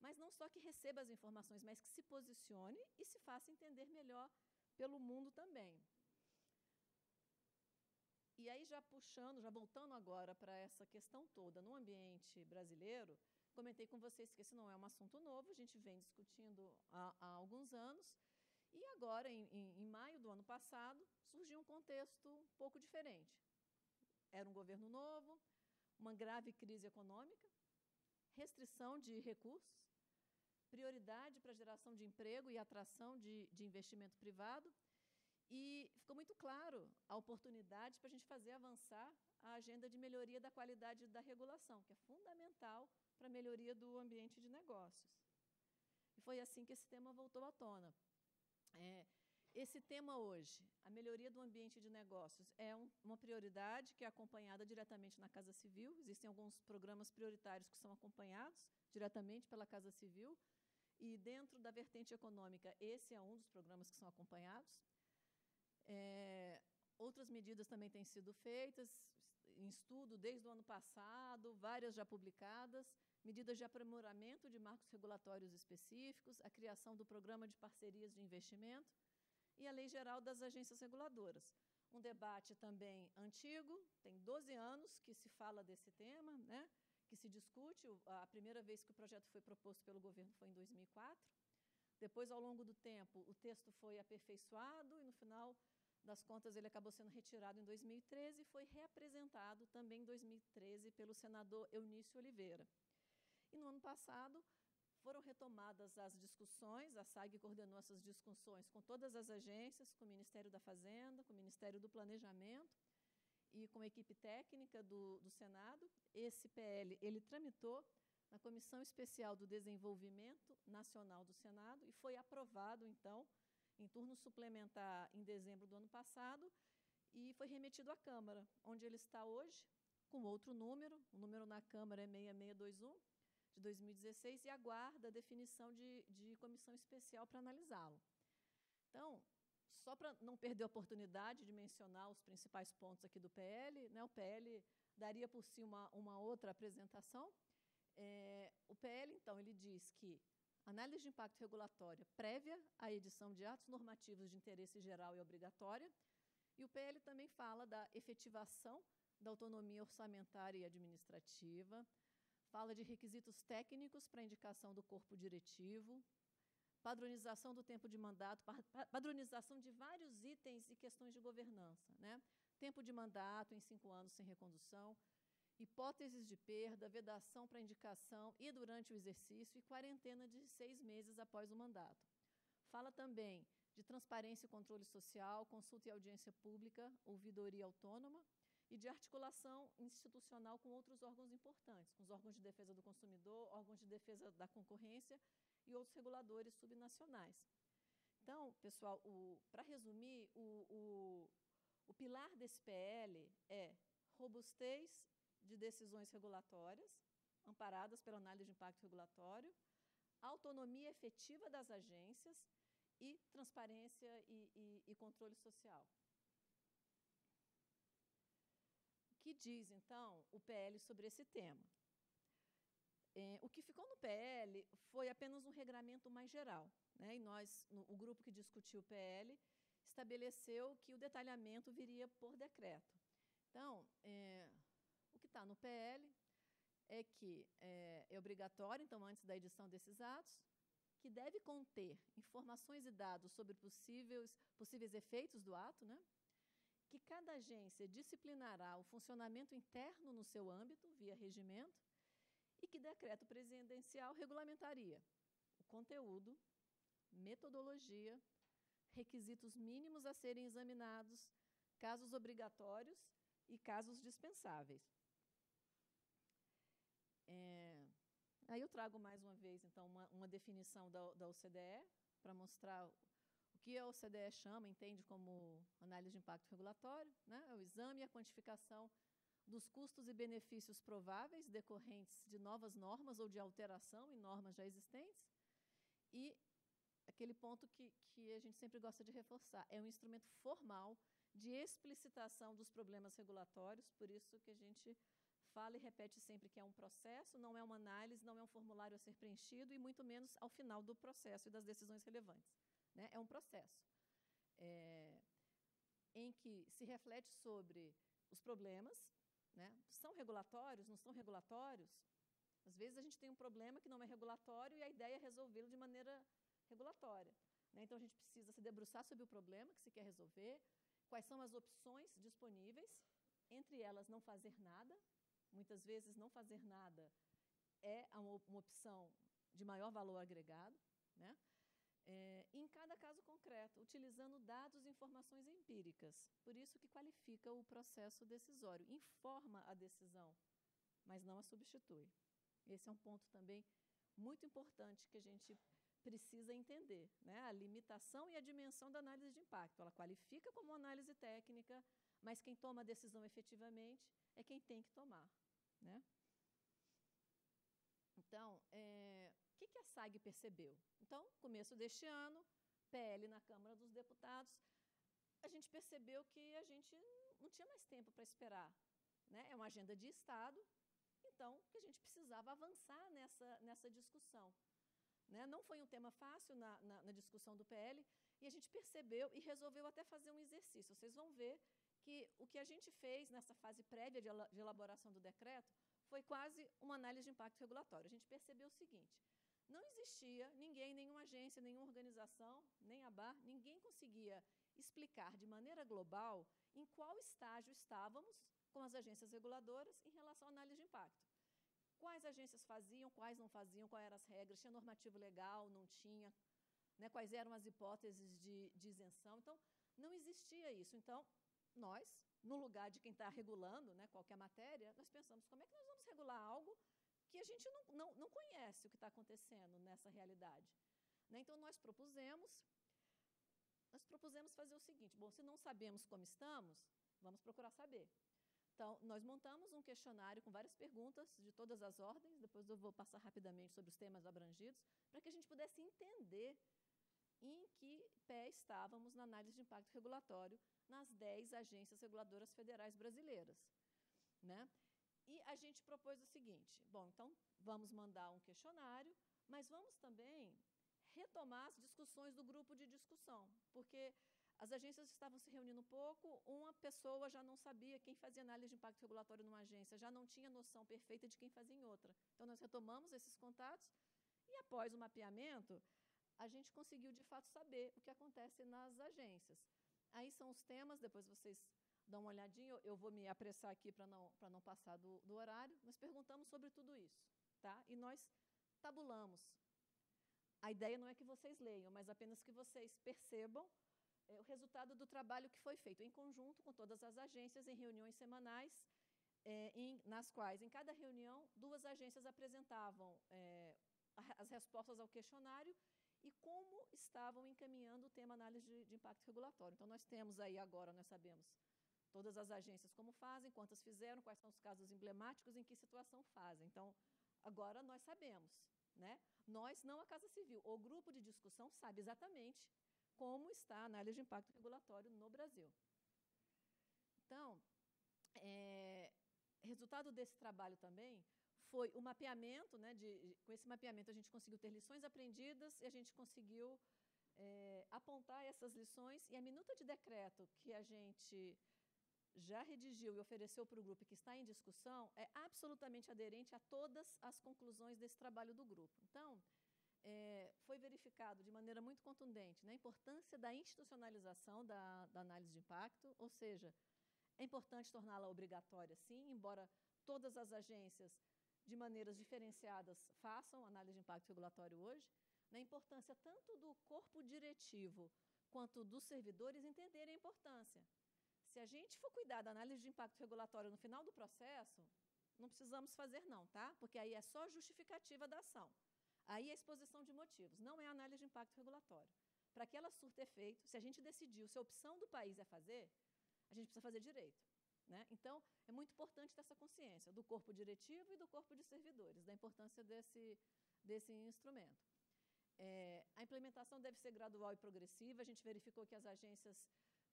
S4: mas não só que receba as informações, mas que se posicione e se faça entender melhor pelo mundo também. E aí, já puxando, já voltando agora para essa questão toda, no ambiente brasileiro, comentei com vocês que esse não é um assunto novo, a gente vem discutindo há, há alguns anos, e agora, em, em, em maio do ano passado, surgiu um contexto um pouco diferente. Era um governo novo, uma grave crise econômica, restrição de recursos, prioridade para a geração de emprego e atração de, de investimento privado. E ficou muito claro a oportunidade para a gente fazer avançar a agenda de melhoria da qualidade da regulação, que é fundamental para a melhoria do ambiente de negócios. E foi assim que esse tema voltou à tona. É, esse tema hoje, a melhoria do ambiente de negócios, é um, uma prioridade que é acompanhada diretamente na Casa Civil. Existem alguns programas prioritários que são acompanhados diretamente pela Casa Civil, e dentro da vertente econômica, esse é um dos programas que são acompanhados. É, outras medidas também têm sido feitas, em estudo desde o ano passado, várias já publicadas, medidas de aprimoramento de marcos regulatórios específicos, a criação do programa de parcerias de investimento e a Lei Geral das Agências Reguladoras. Um debate também antigo, tem 12 anos que se fala desse tema, né? que se discute. A primeira vez que o projeto foi proposto pelo governo foi em 2004. Depois, ao longo do tempo, o texto foi aperfeiçoado e, no final das contas, ele acabou sendo retirado em 2013 e foi reapresentado também em 2013 pelo senador Eunício Oliveira. E no ano passado foram retomadas as discussões, a SAG coordenou essas discussões com todas as agências, com o Ministério da Fazenda, com o Ministério do Planejamento e com a equipe técnica do, do Senado. Esse PL ele tramitou na Comissão Especial do Desenvolvimento Nacional do Senado e foi aprovado, então, em turno suplementar em dezembro do ano passado e foi remetido à Câmara, onde ele está hoje, com outro número, o número na Câmara é 6621, de 2016, e aguarda a definição de, de comissão especial para analisá-lo. Então, só para não perder a oportunidade de mencionar os principais pontos aqui do PL, né, o PL daria por si uma, uma outra apresentação. É, o PL, então, ele diz que análise de impacto regulatória prévia à edição de atos normativos de interesse geral e obrigatória, e o PL também fala da efetivação da autonomia orçamentária e administrativa, fala de requisitos técnicos para indicação do corpo diretivo, padronização do tempo de mandato, padronização de vários itens e questões de governança. Né? Tempo de mandato em cinco anos sem recondução, hipóteses de perda, vedação para indicação e durante o exercício e quarentena de seis meses após o mandato. Fala também de transparência e controle social, consulta e audiência pública, ouvidoria autônoma e de articulação institucional com outros órgãos importantes, com os órgãos de defesa do consumidor, órgãos de defesa da concorrência e outros reguladores subnacionais. Então, pessoal, para resumir, o, o, o pilar desse PL é robustez de decisões regulatórias, amparadas pela análise de impacto regulatório, autonomia efetiva das agências e transparência e, e, e controle social. O que diz, então, o PL sobre esse tema? É, o que ficou no PL foi apenas um regramento mais geral. Né? E nós, no, o grupo que discutiu o PL, estabeleceu que o detalhamento viria por decreto. Então, é, o que está no PL é que é, é obrigatório, então, antes da edição desses atos, que deve conter informações e dados sobre possíveis, possíveis efeitos do ato, né? Que cada agência disciplinará o funcionamento interno no seu âmbito, via regimento, e que decreto presidencial regulamentaria o conteúdo, metodologia, requisitos mínimos a serem examinados, casos obrigatórios e casos dispensáveis. É, Aí eu trago mais uma vez, então, uma, uma definição da, da OCDE para mostrar que a OCDE chama, entende como análise de impacto regulatório, né? é o exame e a quantificação dos custos e benefícios prováveis decorrentes de novas normas ou de alteração em normas já existentes. E aquele ponto que, que a gente sempre gosta de reforçar, é um instrumento formal de explicitação dos problemas regulatórios, por isso que a gente fala e repete sempre que é um processo, não é uma análise, não é um formulário a ser preenchido e muito menos ao final do processo e das decisões relevantes. Né? É um processo é, em que se reflete sobre os problemas, né? são regulatórios, não são regulatórios. Às vezes a gente tem um problema que não é regulatório e a ideia é resolvê-lo de maneira regulatória. Né? Então a gente precisa se debruçar sobre o problema que se quer resolver, quais são as opções disponíveis, entre elas não fazer nada, Muitas vezes, não fazer nada é uma opção de maior valor agregado. Né? É, em cada caso concreto, utilizando dados e informações empíricas. Por isso que qualifica o processo decisório, informa a decisão, mas não a substitui. Esse é um ponto também muito importante que a gente precisa entender, né? a limitação e a dimensão da análise de impacto. Ela qualifica como análise técnica, mas quem toma a decisão efetivamente é quem tem que tomar. Né? Então, é, que, a SAG percebeu? Então, começo deste ano, PL na Câmara dos Deputados, a gente percebeu que a gente não tinha mais tempo para esperar. Né? É uma agenda de Estado, então que a gente precisava avançar nessa, nessa discussão. Né? Não foi um tema fácil na, na, na discussão do PL, e a gente percebeu e resolveu até fazer um exercício. Vocês vão ver que o que a gente fez nessa fase prévia de elaboração do decreto foi quase uma análise de impacto regulatório. A gente percebeu o seguinte: não existia ninguém, nenhuma agência, nenhuma organização, nem a BAR, ninguém conseguia explicar de maneira global em qual estágio estávamos com as agências reguladoras em relação à análise de impacto. quais agências faziam, quais não faziam, quais eram as regras, tinha normativo legal, não tinha, né, quais eram as hipóteses de, de isenção. Então, não existia isso. Então, nós, no lugar de quem está regulando né, qualquer matéria, nós pensamos como é que nós vamos regular algo que a gente não, não, não conhece o que está acontecendo nessa realidade. Né? Então, nós propusemos, nós propusemos fazer o seguinte, bom, se não sabemos como estamos, vamos procurar saber. Então, nós montamos um questionário com várias perguntas de todas as ordens, depois eu vou passar rapidamente sobre os temas abrangidos, para que a gente pudesse entender em que pé estávamos na análise de impacto regulatório nas 10 agências reguladoras federais brasileiras. Né? E a gente propôs o seguinte: bom, então vamos mandar um questionário, mas vamos também retomar as discussões do grupo de discussão, porque as agências estavam se reunindo pouco, uma pessoa já não sabia quem fazia análise de impacto regulatório numa agência, já não tinha noção perfeita de quem fazia em outra. Então, nós retomamos esses contatos e, após o mapeamento, a gente conseguiu, de fato, saber o que acontece nas agências. Aí são os temas, depois vocês dão uma olhadinha, eu vou me apressar aqui para não, não passar do, do horário. Nós perguntamos sobre tudo isso, tá? e nós tabulamos. A ideia não é que vocês leiam, mas apenas que vocês percebam é, o resultado do trabalho que foi feito em conjunto com todas as agências em reuniões semanais, é, em, nas quais, em cada reunião, duas agências apresentavam é, as respostas ao questionário e como estavam encaminhando o tema análise de, de, impacto regulatório. Então, nós temos aí agora, nós sabemos todas as agências como fazem, quantas fizeram, quais são os casos emblemáticos, em que situação fazem. Então, agora nós sabemos. Né? Nós, não a Casa Civil, o grupo de discussão sabe exatamente como está a análise de impacto regulatório no Brasil. Então, é, resultado desse trabalho também foi o mapeamento, né, de, com esse mapeamento a gente conseguiu ter lições aprendidas e a gente conseguiu é, apontar essas lições e a minuta de decreto que a gente já redigiu e ofereceu para o grupo que está em discussão é absolutamente aderente a todas as conclusões desse trabalho do grupo. Então, é, foi verificado de maneira muito contundente né, a importância da institucionalização da, da análise de impacto, ou seja, é importante torná-la obrigatória, sim, embora todas as agências, de maneiras diferenciadas, façam análise de impacto regulatório hoje, na importância tanto do corpo diretivo quanto dos servidores entenderem a importância. Se a gente for cuidar da análise de impacto regulatório no final do processo, não precisamos fazer não, tá? Porque aí é só justificativa da ação. Aí é exposição de motivos, não é análise de impacto regulatório. Para que ela surta efeito, se a gente decidiu se a opção do país é fazer, a gente precisa fazer direito. Né? Então, é muito importante ter essa consciência do corpo diretivo e do corpo de servidores, da importância desse, desse instrumento. É, a implementação deve ser gradual e progressiva. A gente verificou que as agências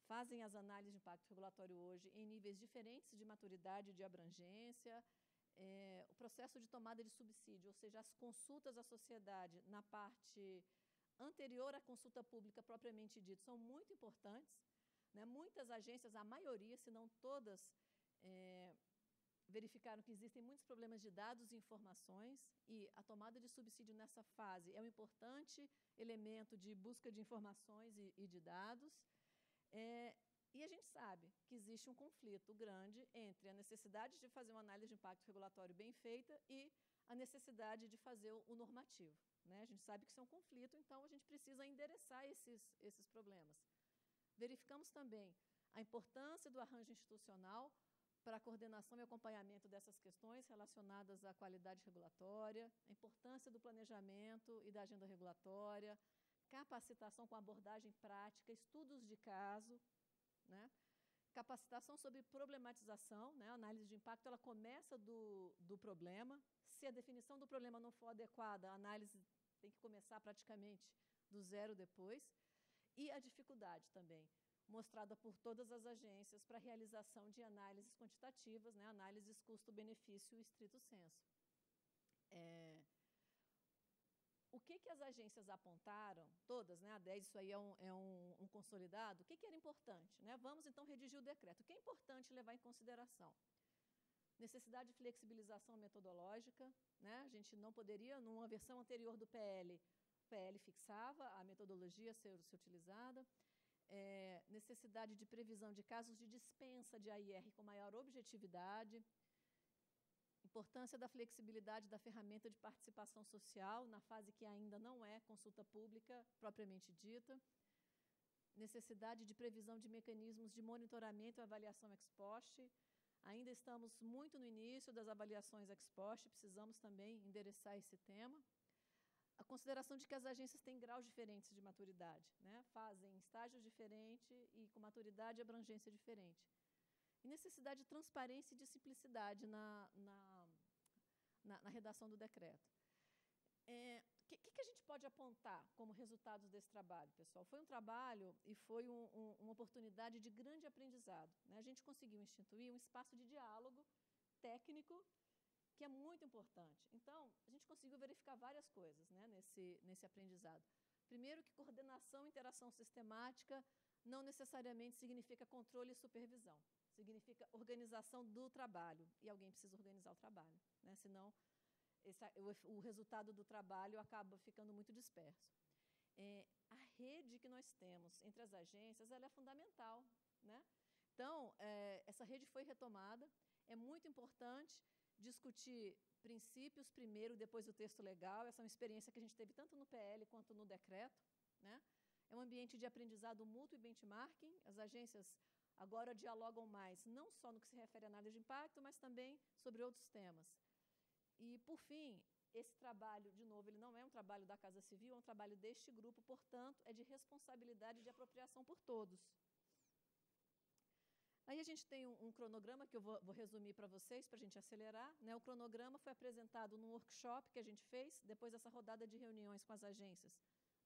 S4: fazem as análises de impacto regulatório hoje em níveis diferentes de maturidade e de abrangência é, o processo de tomada de subsídio, ou seja, as consultas à sociedade na parte anterior à consulta pública propriamente dita, são muito importantes. Né? Muitas agências, a maioria, se não todas, é, verificaram que existem muitos problemas de dados e informações, e a tomada de subsídio nessa fase é um importante elemento de busca de informações e, e de dados. É, e a gente sabe que existe um conflito grande entre a necessidade de fazer uma análise de impacto regulatório bem feita e a necessidade de fazer o normativo. Né? A gente sabe que isso é um conflito, então a gente precisa endereçar esses, esses problemas. Verificamos também a importância do arranjo institucional para a coordenação e acompanhamento dessas questões relacionadas à qualidade regulatória, a importância do planejamento e da agenda regulatória, capacitação com abordagem prática, estudos de caso, né? Capacitação sobre problematização, né? análise de impacto, ela começa do, do problema. Se a definição do problema não for adequada, a análise tem que começar praticamente do zero depois. E a dificuldade também, mostrada por todas as agências para realização de análises quantitativas, né? análises custo-benefício estrito senso. É, o que, que as agências apontaram, todas, né, a 10, isso aí é um, é um, um consolidado, o que, que era importante? Né? Vamos, então, redigir o decreto. O que é importante levar em consideração? Necessidade de flexibilização metodológica, né? a gente não poderia, numa versão anterior do PL, o PL fixava a metodologia a ser, ser utilizada, é, necessidade de previsão de casos de dispensa de AIR com maior objetividade, Importância da flexibilidade da ferramenta de participação social na fase que ainda não é consulta pública propriamente dita. Necessidade de previsão de mecanismos de monitoramento e avaliação ex post. Ainda estamos muito no início das avaliações ex post, precisamos também endereçar esse tema a consideração de que as agências têm graus diferentes de maturidade, né? fazem estágios diferentes e com maturidade e abrangência diferente. E necessidade de transparência e de simplicidade na, na, na, na redação do decreto. O é, que, que, a gente pode apontar como resultados desse trabalho, pessoal? Foi um trabalho e foi um, um, uma oportunidade de grande aprendizado. Né? A gente conseguiu instituir um espaço de diálogo técnico que é muito importante. Então, a gente conseguiu verificar várias coisas né, nesse, nesse aprendizado. Primeiro, que coordenação e interação sistemática não necessariamente significa controle e supervisão. Significa organização do trabalho. E alguém precisa organizar o trabalho. Né? Senão, esse, o, o, resultado do trabalho acaba ficando muito disperso. É, a rede que nós temos entre as agências ela é fundamental. Né? Então, é, essa rede foi retomada. É muito importante discutir princípios primeiro, depois o texto legal. Essa é uma experiência que a gente teve tanto no PL quanto no decreto. Né? É um ambiente de aprendizado mútuo e benchmarking. As agências agora dialogam mais, não só no que se refere à análise de impacto, mas também sobre outros temas. E, por fim, esse trabalho, de novo, ele não é um trabalho da Casa Civil, é um trabalho deste grupo, portanto, é de responsabilidade de apropriação por todos. Aí a gente tem um, um cronograma que eu vou, vou resumir para vocês, para a gente acelerar. Né? O cronograma foi apresentado num workshop que a gente fez, depois dessa rodada de reuniões com as agências.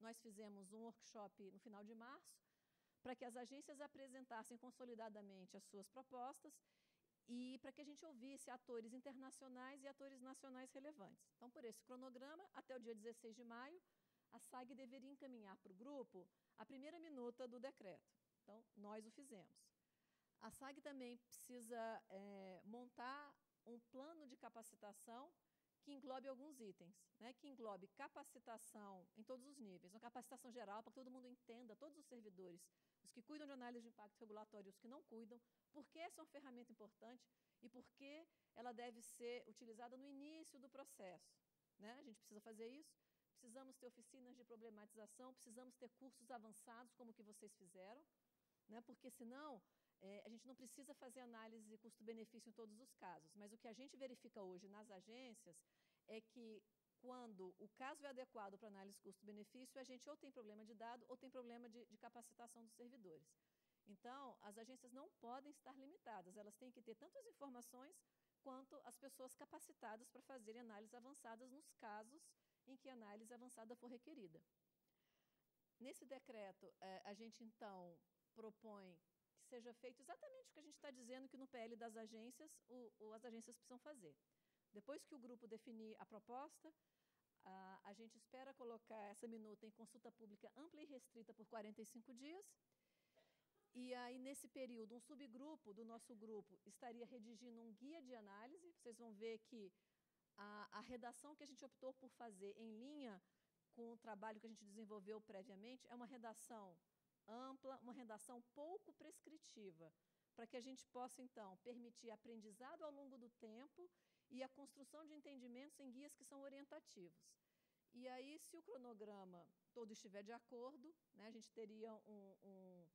S4: Nós fizemos um workshop no final de março, para que as agências apresentassem consolidadamente as suas propostas e para que a gente ouvisse atores internacionais e atores nacionais relevantes. Então, por esse cronograma, até o dia 16 de maio, a SAG deveria encaminhar para o grupo a primeira minuta do decreto. Então, nós o fizemos. A SAG também precisa é, montar um plano de capacitação que englobe alguns itens, né, que englobe capacitação em todos os níveis, uma capacitação geral para que todo mundo entenda, todos os servidores, os que cuidam de análise de impacto regulatório e os que não cuidam, por que essa é uma ferramenta importante e por que ela deve ser utilizada no início do processo. Né? A gente precisa fazer isso, precisamos ter oficinas de problematização, precisamos ter cursos avançados como o que vocês fizeram, né? porque senão é, a gente não precisa fazer análise custo-benefício em todos os casos, mas o que a gente verifica hoje nas agências é que quando o caso é adequado para análise custo-benefício, a gente ou tem problema de dado ou tem problema de, de, capacitação dos servidores. Então, as agências não podem estar limitadas, elas têm que ter tanto as informações quanto as pessoas capacitadas para fazerem análises avançadas nos casos em que a análise avançada for requerida. Nesse decreto, é, a gente então propõe seja feito exatamente o que a gente está dizendo que no PL das agências, o, o, as agências precisam fazer. Depois que o grupo definir a proposta, a, a gente espera colocar essa minuta em consulta pública ampla e restrita por 45 dias. E aí, nesse período, um subgrupo do nosso grupo estaria redigindo um guia de análise. Vocês vão ver que a, a redação que a gente optou por fazer em linha com o trabalho que a gente desenvolveu previamente é uma redação ampla, uma redação pouco prescritiva, para que a gente possa, então, permitir aprendizado ao longo do tempo e a construção de entendimentos em guias que são orientativos. E aí, se o cronograma todo estiver de acordo, né, a gente teria um, um,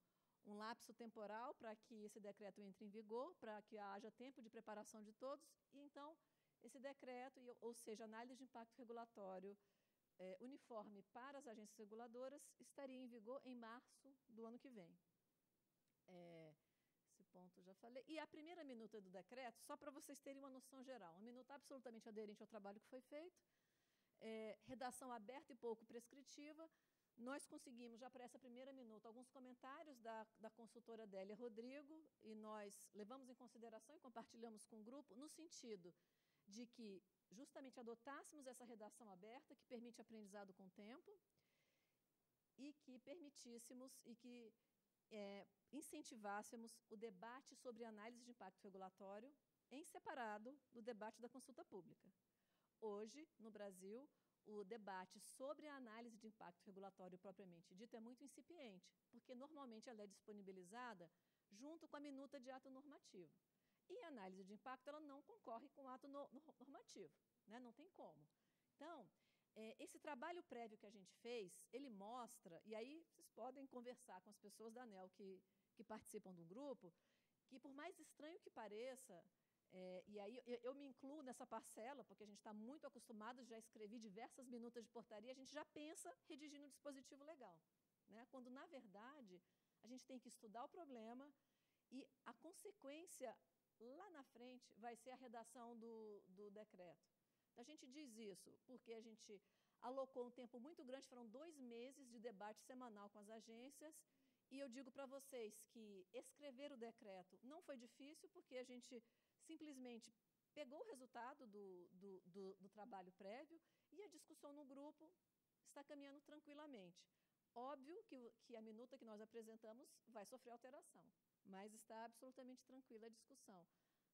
S4: um lapso temporal para que esse decreto entre em vigor, para que haja tempo de preparação de todos, e então esse decreto, ou seja, análise de impacto regulatório é, uniforme para as agências reguladoras estaria em vigor em março do ano que vem. É, já falei. E a primeira minuta do decreto, só para vocês terem uma noção geral, uma minuta absolutamente aderente ao trabalho que foi feito, é, redação aberta e pouco prescritiva. Nós conseguimos, já para essa primeira minuta, alguns comentários da, da consultora Délia Rodrigo, e nós levamos em consideração e compartilhamos com o grupo, no sentido de que justamente adotássemos essa redação aberta, que permite aprendizado com o tempo, e que permitíssemos e que é, incentivássemos o debate sobre análise de impacto regulatório em separado do debate da consulta pública. Hoje, no Brasil, o debate sobre a análise de impacto regulatório propriamente dito é muito incipiente, porque normalmente ela é disponibilizada junto com a minuta de ato normativo. E a análise de impacto ela não concorre com o ato no, no, normativo, né? não tem como. Então, é, esse trabalho prévio que a gente fez, ele mostra, e aí vocês podem conversar com as pessoas da ANEL que, que participam do grupo, que por mais estranho que pareça, é, e aí eu, eu, me incluo nessa parcela, porque a gente está muito acostumado, já escrevi diversas minutas de portaria, a gente já pensa redigindo um dispositivo legal. Né? Quando, na verdade, a gente tem que estudar o problema e a consequência lá na frente vai ser a redação do, do decreto. A gente diz isso porque a gente alocou um tempo muito grande, foram dois meses de debate semanal com as agências, e eu digo para vocês que escrever o decreto não foi difícil, porque a gente simplesmente pegou o resultado do, do, do, do trabalho prévio e a discussão no grupo está caminhando tranquilamente. Óbvio que, que a minuta que nós apresentamos vai sofrer alteração, mas está absolutamente tranquila a discussão.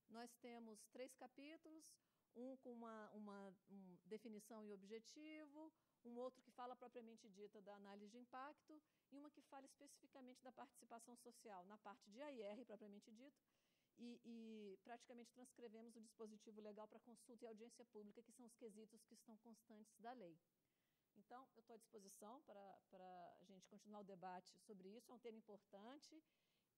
S4: Nós temos três capítulos, um com uma, uma um, definição e objetivo, um outro que fala propriamente dita da análise de impacto e uma que fala especificamente da participação social, na parte de AIR propriamente dita, e, e praticamente transcrevemos o dispositivo legal para consulta e audiência pública, que são os quesitos que estão constantes da lei. Então, eu estou à disposição para a gente continuar o debate sobre isso, é um tema importante.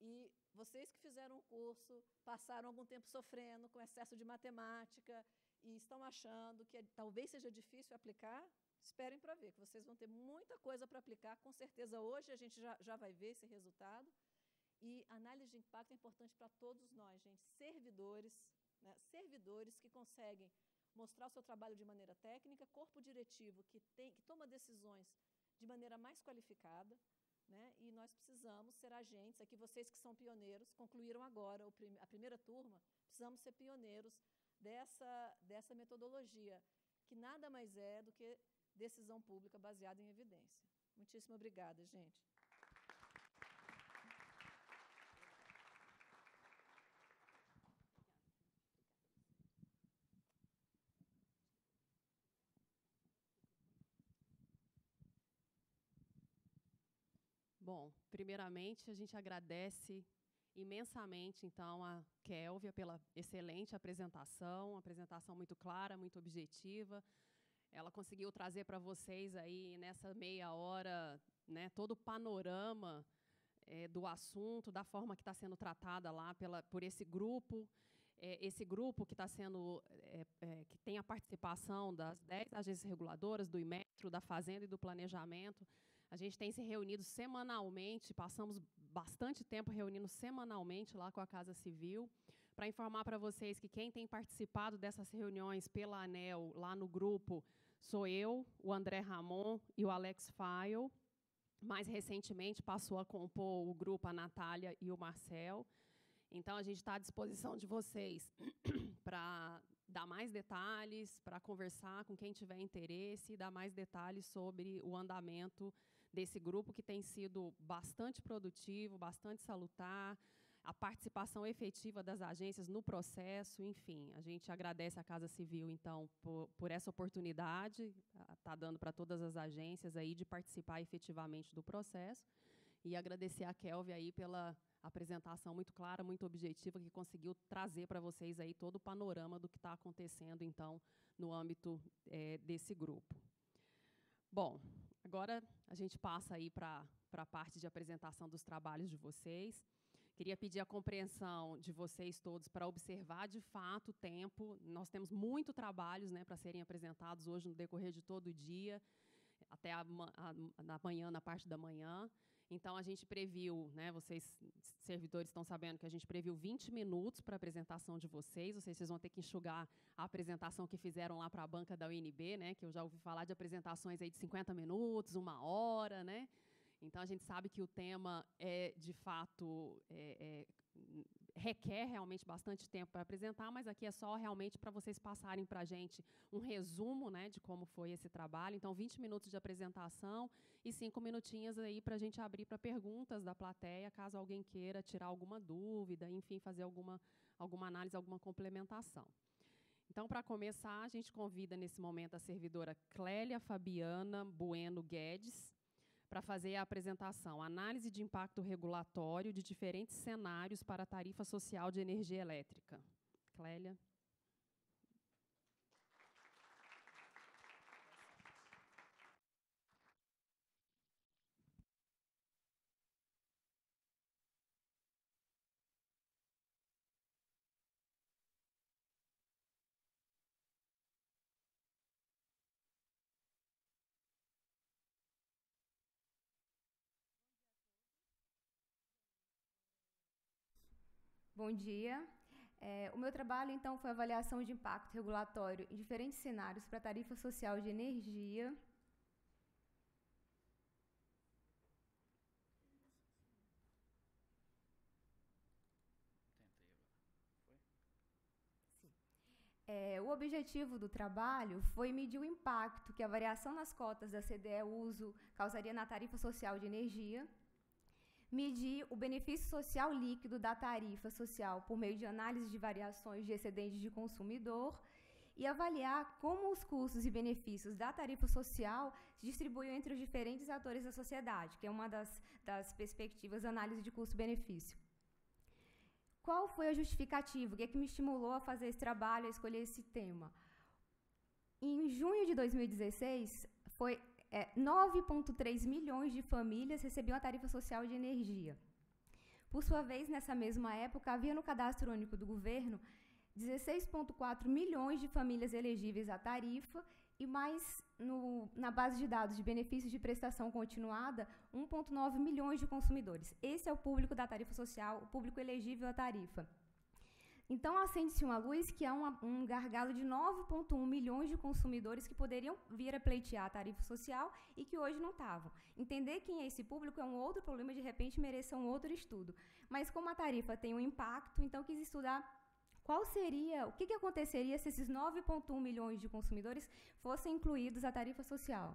S4: E vocês que fizeram o curso, passaram algum tempo sofrendo com excesso de matemática e estão achando que é, talvez seja difícil aplicar, esperem para ver, que vocês vão ter muita coisa para aplicar. Com certeza, hoje a gente já, já vai ver esse resultado. E análise de impacto é importante para todos nós, gente. Servidores, né, servidores que conseguem mostrar o seu trabalho de maneira técnica, corpo diretivo que, tem, que toma decisões de maneira mais qualificada, né? e nós precisamos ser agentes, aqui vocês que são pioneiros, concluíram agora a primeira turma, precisamos ser pioneiros dessa, dessa metodologia, que nada mais é do que decisão pública baseada em evidência. Muitíssimo obrigada, gente.
S3: Bom, primeiramente a gente agradece imensamente então a Kelvia pela excelente apresentação, apresentação muito clara, muito objetiva. Ela conseguiu trazer para vocês aí nessa meia hora, né, todo o panorama é, do assunto, da forma que está sendo tratada lá pela, por esse grupo. É, esse grupo que está sendo, é, é, que tem a participação das 10 agências reguladoras, do IMETRO, da Fazenda e do Planejamento, a gente tem se reunido semanalmente, passamos bastante tempo reunindo semanalmente lá com a Casa Civil, para informar para vocês que quem tem participado dessas reuniões pela ANEL, lá no grupo, sou eu, o André Ramon e o Alex Faio. Mais recentemente passou a compor o grupo a Natália e o Marcel. Então, a gente está à disposição de vocês para dar mais detalhes, para conversar com quem tiver interesse e dar mais detalhes sobre o andamento desse grupo que tem sido bastante produtivo, bastante salutar, a participação efetiva das agências no processo, enfim, a gente agradece à Casa Civil, então, por, por essa oportunidade, está dando para todas as agências aí de participar efetivamente do processo, e agradecer a Kelvin aí pela apresentação muito clara, muito objetiva, que conseguiu trazer para vocês aí todo o panorama do que está acontecendo, então, no âmbito é, desse grupo. Bom, Agora a gente passa aí para a parte de apresentação dos trabalhos de vocês. Queria pedir a compreensão de vocês todos para observar de fato o tempo. Nós temos muito trabalhos né, para serem apresentados hoje no decorrer de todo o dia, até a, a, na manhã, na parte da manhã. Então, a gente previu, né, vocês, servidores, estão sabendo que a gente previu 20 minutos para a apresentação de vocês, ou seja, vocês vão ter que enxugar a apresentação que fizeram lá para a banca da UNB, né, que eu já ouvi falar de apresentações aí de 50 minutos, uma hora, né? Então, a gente sabe que o tema é, de fato, é, é, requer realmente bastante tempo para apresentar, mas aqui é só realmente para vocês passarem para a gente um resumo né, de como foi esse trabalho. Então, 20 minutos de apresentação e cinco minutinhos aí para a gente abrir para perguntas da plateia, caso alguém queira tirar alguma dúvida, enfim, fazer alguma, alguma análise, alguma complementação. Então, para começar, a gente convida nesse momento a servidora Clélia Fabiana Bueno Guedes, para fazer a apresentação Análise de impacto regulatório de diferentes cenários para a tarifa social de energia elétrica. Clélia.
S5: Bom dia. É, o meu trabalho, então, foi avaliação de impacto regulatório em diferentes cenários para a tarifa social de energia. É, o objetivo do trabalho foi medir o impacto que a variação nas cotas da CDE uso causaria na tarifa social de energia medir o benefício social líquido da tarifa social por meio de análise de variações de excedentes de consumidor e avaliar como os custos e benefícios da tarifa social se distribuem entre os diferentes atores da sociedade, que é uma das, das perspectivas da análise de custo-benefício. Qual foi a justificativa? O que, é que me estimulou a fazer esse trabalho, a escolher esse tema? Em junho de 2016, foi é, 9,3 milhões de famílias recebiam a tarifa social de energia. Por sua vez, nessa mesma época, havia no cadastro único do governo 16,4 milhões de famílias elegíveis à tarifa e mais no, na base de dados de benefícios de prestação continuada, 1,9 milhões de consumidores. Esse é o público da tarifa social, o público elegível à tarifa. Então, acende-se uma luz que é uma, um gargalo de 9,1 milhões de consumidores que poderiam vir a pleitear a tarifa social e que hoje não estavam. Entender quem é esse público é um outro problema, de repente mereça um outro estudo. Mas como a tarifa tem um impacto, então quis estudar qual seria, o que, que aconteceria se esses 9,1 milhões de consumidores fossem incluídos à tarifa social.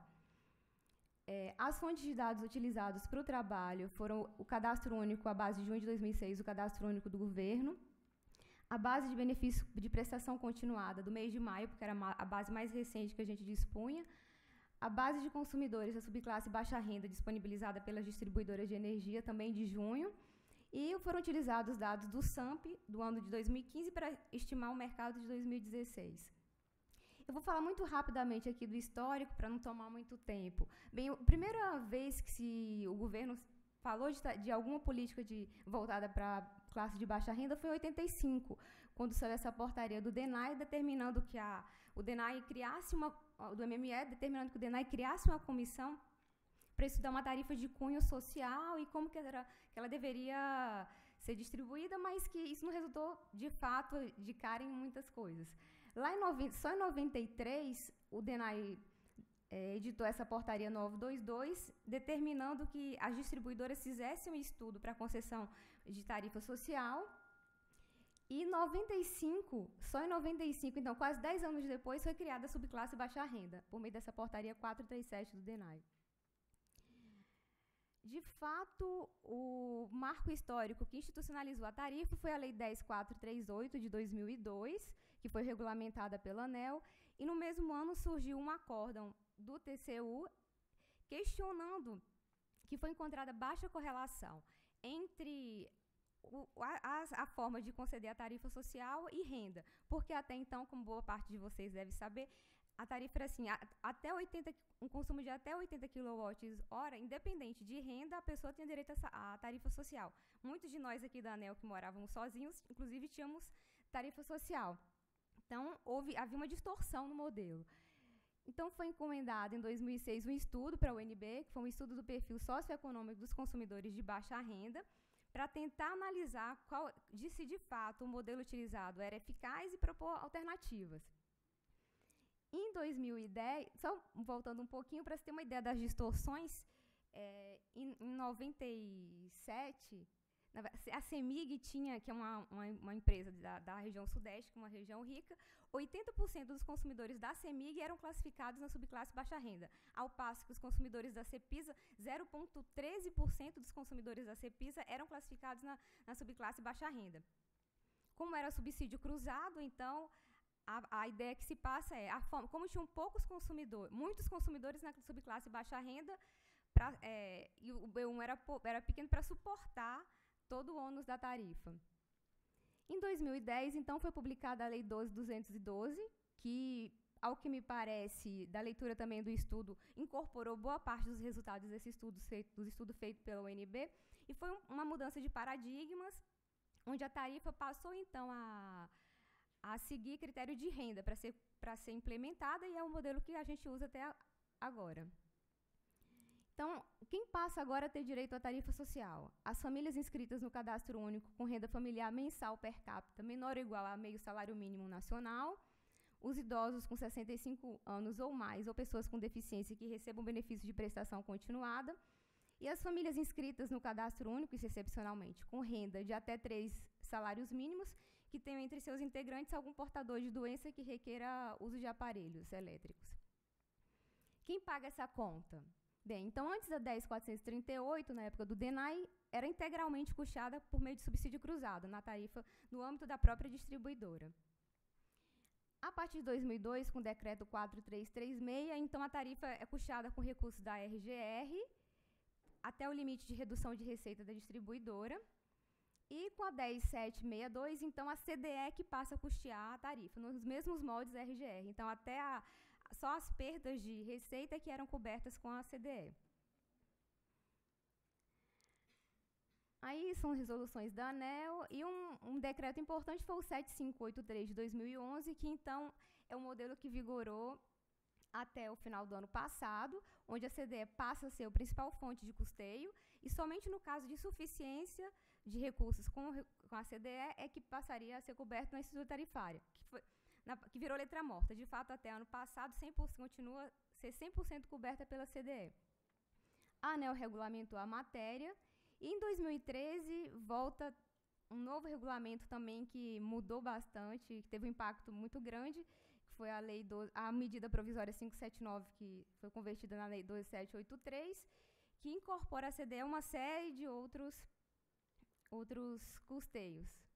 S5: É, as fontes de dados utilizados para o trabalho foram o cadastro único, a base de junho de 2006, o cadastro único do governo, a base de benefício de prestação continuada do mês de maio, porque era a base mais recente que a gente dispunha, a base de consumidores da subclasse baixa renda disponibilizada pelas distribuidoras de energia também de junho, e foram utilizados dados do SAMP do ano de 2015 para estimar o mercado de 2016. Eu vou falar muito rapidamente aqui do histórico para não tomar muito tempo. Bem, a primeira vez que se, o governo falou de, de alguma política de, voltada para classe de baixa renda foi em 85, quando saiu essa portaria do DENAI determinando que a, o DENAI criasse uma do MME determinando que o DENAI criasse uma comissão para estudar uma tarifa de cunho social e como que, era, que ela deveria ser distribuída, mas que isso não resultou de fato de cara em muitas coisas. Lá em 90, só em 93 o DENAI é, editou essa portaria 922, determinando que as distribuidoras fizessem um estudo para concessão de tarifa social. E 95, só em 95, então quase 10 anos depois, foi criada a subclasse baixa renda, por meio dessa portaria 437 do DENAI. De fato, o marco histórico que institucionalizou a tarifa foi a Lei 10438 de 2002, que foi regulamentada pela ANEL, e no mesmo ano surgiu um acórdão do TCU questionando que foi encontrada baixa correlação entre o, a, a, forma de conceder a tarifa social e renda. Porque até então, como boa parte de vocês deve saber, a tarifa era assim, a, até 80, um consumo de até 80 kWh, independente de renda, a pessoa tinha direito à tarifa social. Muitos de nós aqui da ANEL que morávamos sozinhos, inclusive tínhamos tarifa social. Então, houve, havia uma distorção no modelo. Então, foi encomendado em 2006 um estudo para a UNB, que foi um estudo do perfil socioeconômico dos consumidores de baixa renda, para tentar analisar qual, de se de fato o modelo utilizado era eficaz e propor alternativas. Em 2010, só voltando um pouquinho para você ter uma ideia das distorções, é, em, em 97, a CEMIG tinha, que é uma, uma, uma empresa da, da, região sudeste, que é uma região rica, 80% dos consumidores da CEMIG eram classificados na subclasse baixa renda, ao passo que os consumidores da CEPISA, 0,13% dos consumidores da CEPISA eram classificados na, na subclasse baixa renda. Como era subsídio cruzado, então, a, a, ideia que se passa é, a forma, como tinham poucos consumidores, muitos consumidores na subclasse baixa renda, pra, é, e o B1 era, era pequeno para suportar todo o ônus da tarifa. Em 2010, então, foi publicada a Lei 12.212, que, ao que me parece, da leitura também do estudo, incorporou boa parte dos resultados desse estudo feito, do estudo feito pela UNB, e foi um, uma mudança de paradigmas, onde a tarifa passou, então, a, a seguir critério de renda para ser, ser implementada, e é o modelo que a gente usa até agora. Então, quem passa agora a ter direito à tarifa social? As famílias inscritas no cadastro único com renda familiar mensal per capita menor ou igual a meio salário mínimo nacional, os idosos com 65 anos ou mais, ou pessoas com deficiência que recebam benefício de prestação continuada, e as famílias inscritas no cadastro único, excepcionalmente, com renda de até três salários mínimos, que tenham entre seus integrantes algum portador de doença que requeira uso de aparelhos elétricos. Quem paga essa conta? Bem, então antes da 10.438, na época do DENAI, era integralmente custeada por meio de subsídio cruzado, na tarifa no âmbito da própria distribuidora. A partir de 2002, com o decreto 4336, então a tarifa é custeada com recursos da RGR até o limite de redução de receita da distribuidora. E com a 10762, então a CDE que passa a custear a tarifa, nos mesmos moldes da RGR. Então, até a, só as perdas de receita que eram cobertas com a CDE. Aí são resoluções da ANEL e um, um, decreto importante foi o 7583 de 2011, que então é o modelo que vigorou até o final do ano passado, onde a CDE passa a ser a principal fonte de custeio e somente no caso de insuficiência de recursos com, com a CDE é que passaria a ser coberto na estrutura tarifária, que foi, na, que virou letra morta. De fato, até ano passado, 100%, continua ser 100% coberta pela CDE. A ANEL regulamentou a matéria e em 2013 volta um novo regulamento também que mudou bastante, que teve um impacto muito grande, que foi a lei do, a medida provisória 579 que foi convertida na lei 2783, que incorpora a CDE uma série de outros outros custeios.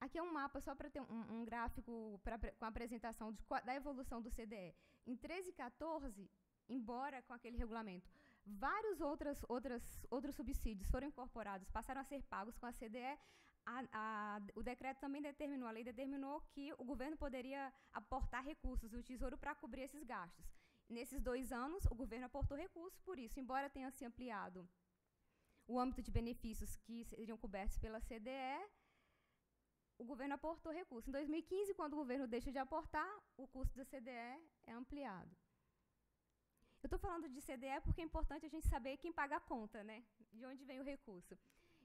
S5: Aqui é um mapa só para ter um, um gráfico pra, com a apresentação de, da evolução do CDE. Em 13 e 14, embora com aquele regulamento, vários outras, outras, outros subsídios foram incorporados, passaram a ser pagos com a CDE, a, a, o decreto também determinou, a lei determinou que o governo poderia aportar recursos do Tesouro para cobrir esses gastos. Nesses dois anos, o governo aportou recursos, por isso, embora tenha se ampliado o âmbito de benefícios que seriam cobertos pela CDE, o governo aportou recursos. Em 2015, quando o governo deixa de aportar, o custo da CDE é ampliado. Eu estou falando de CDE porque é importante a gente saber quem paga a conta, né? De onde vem o recurso.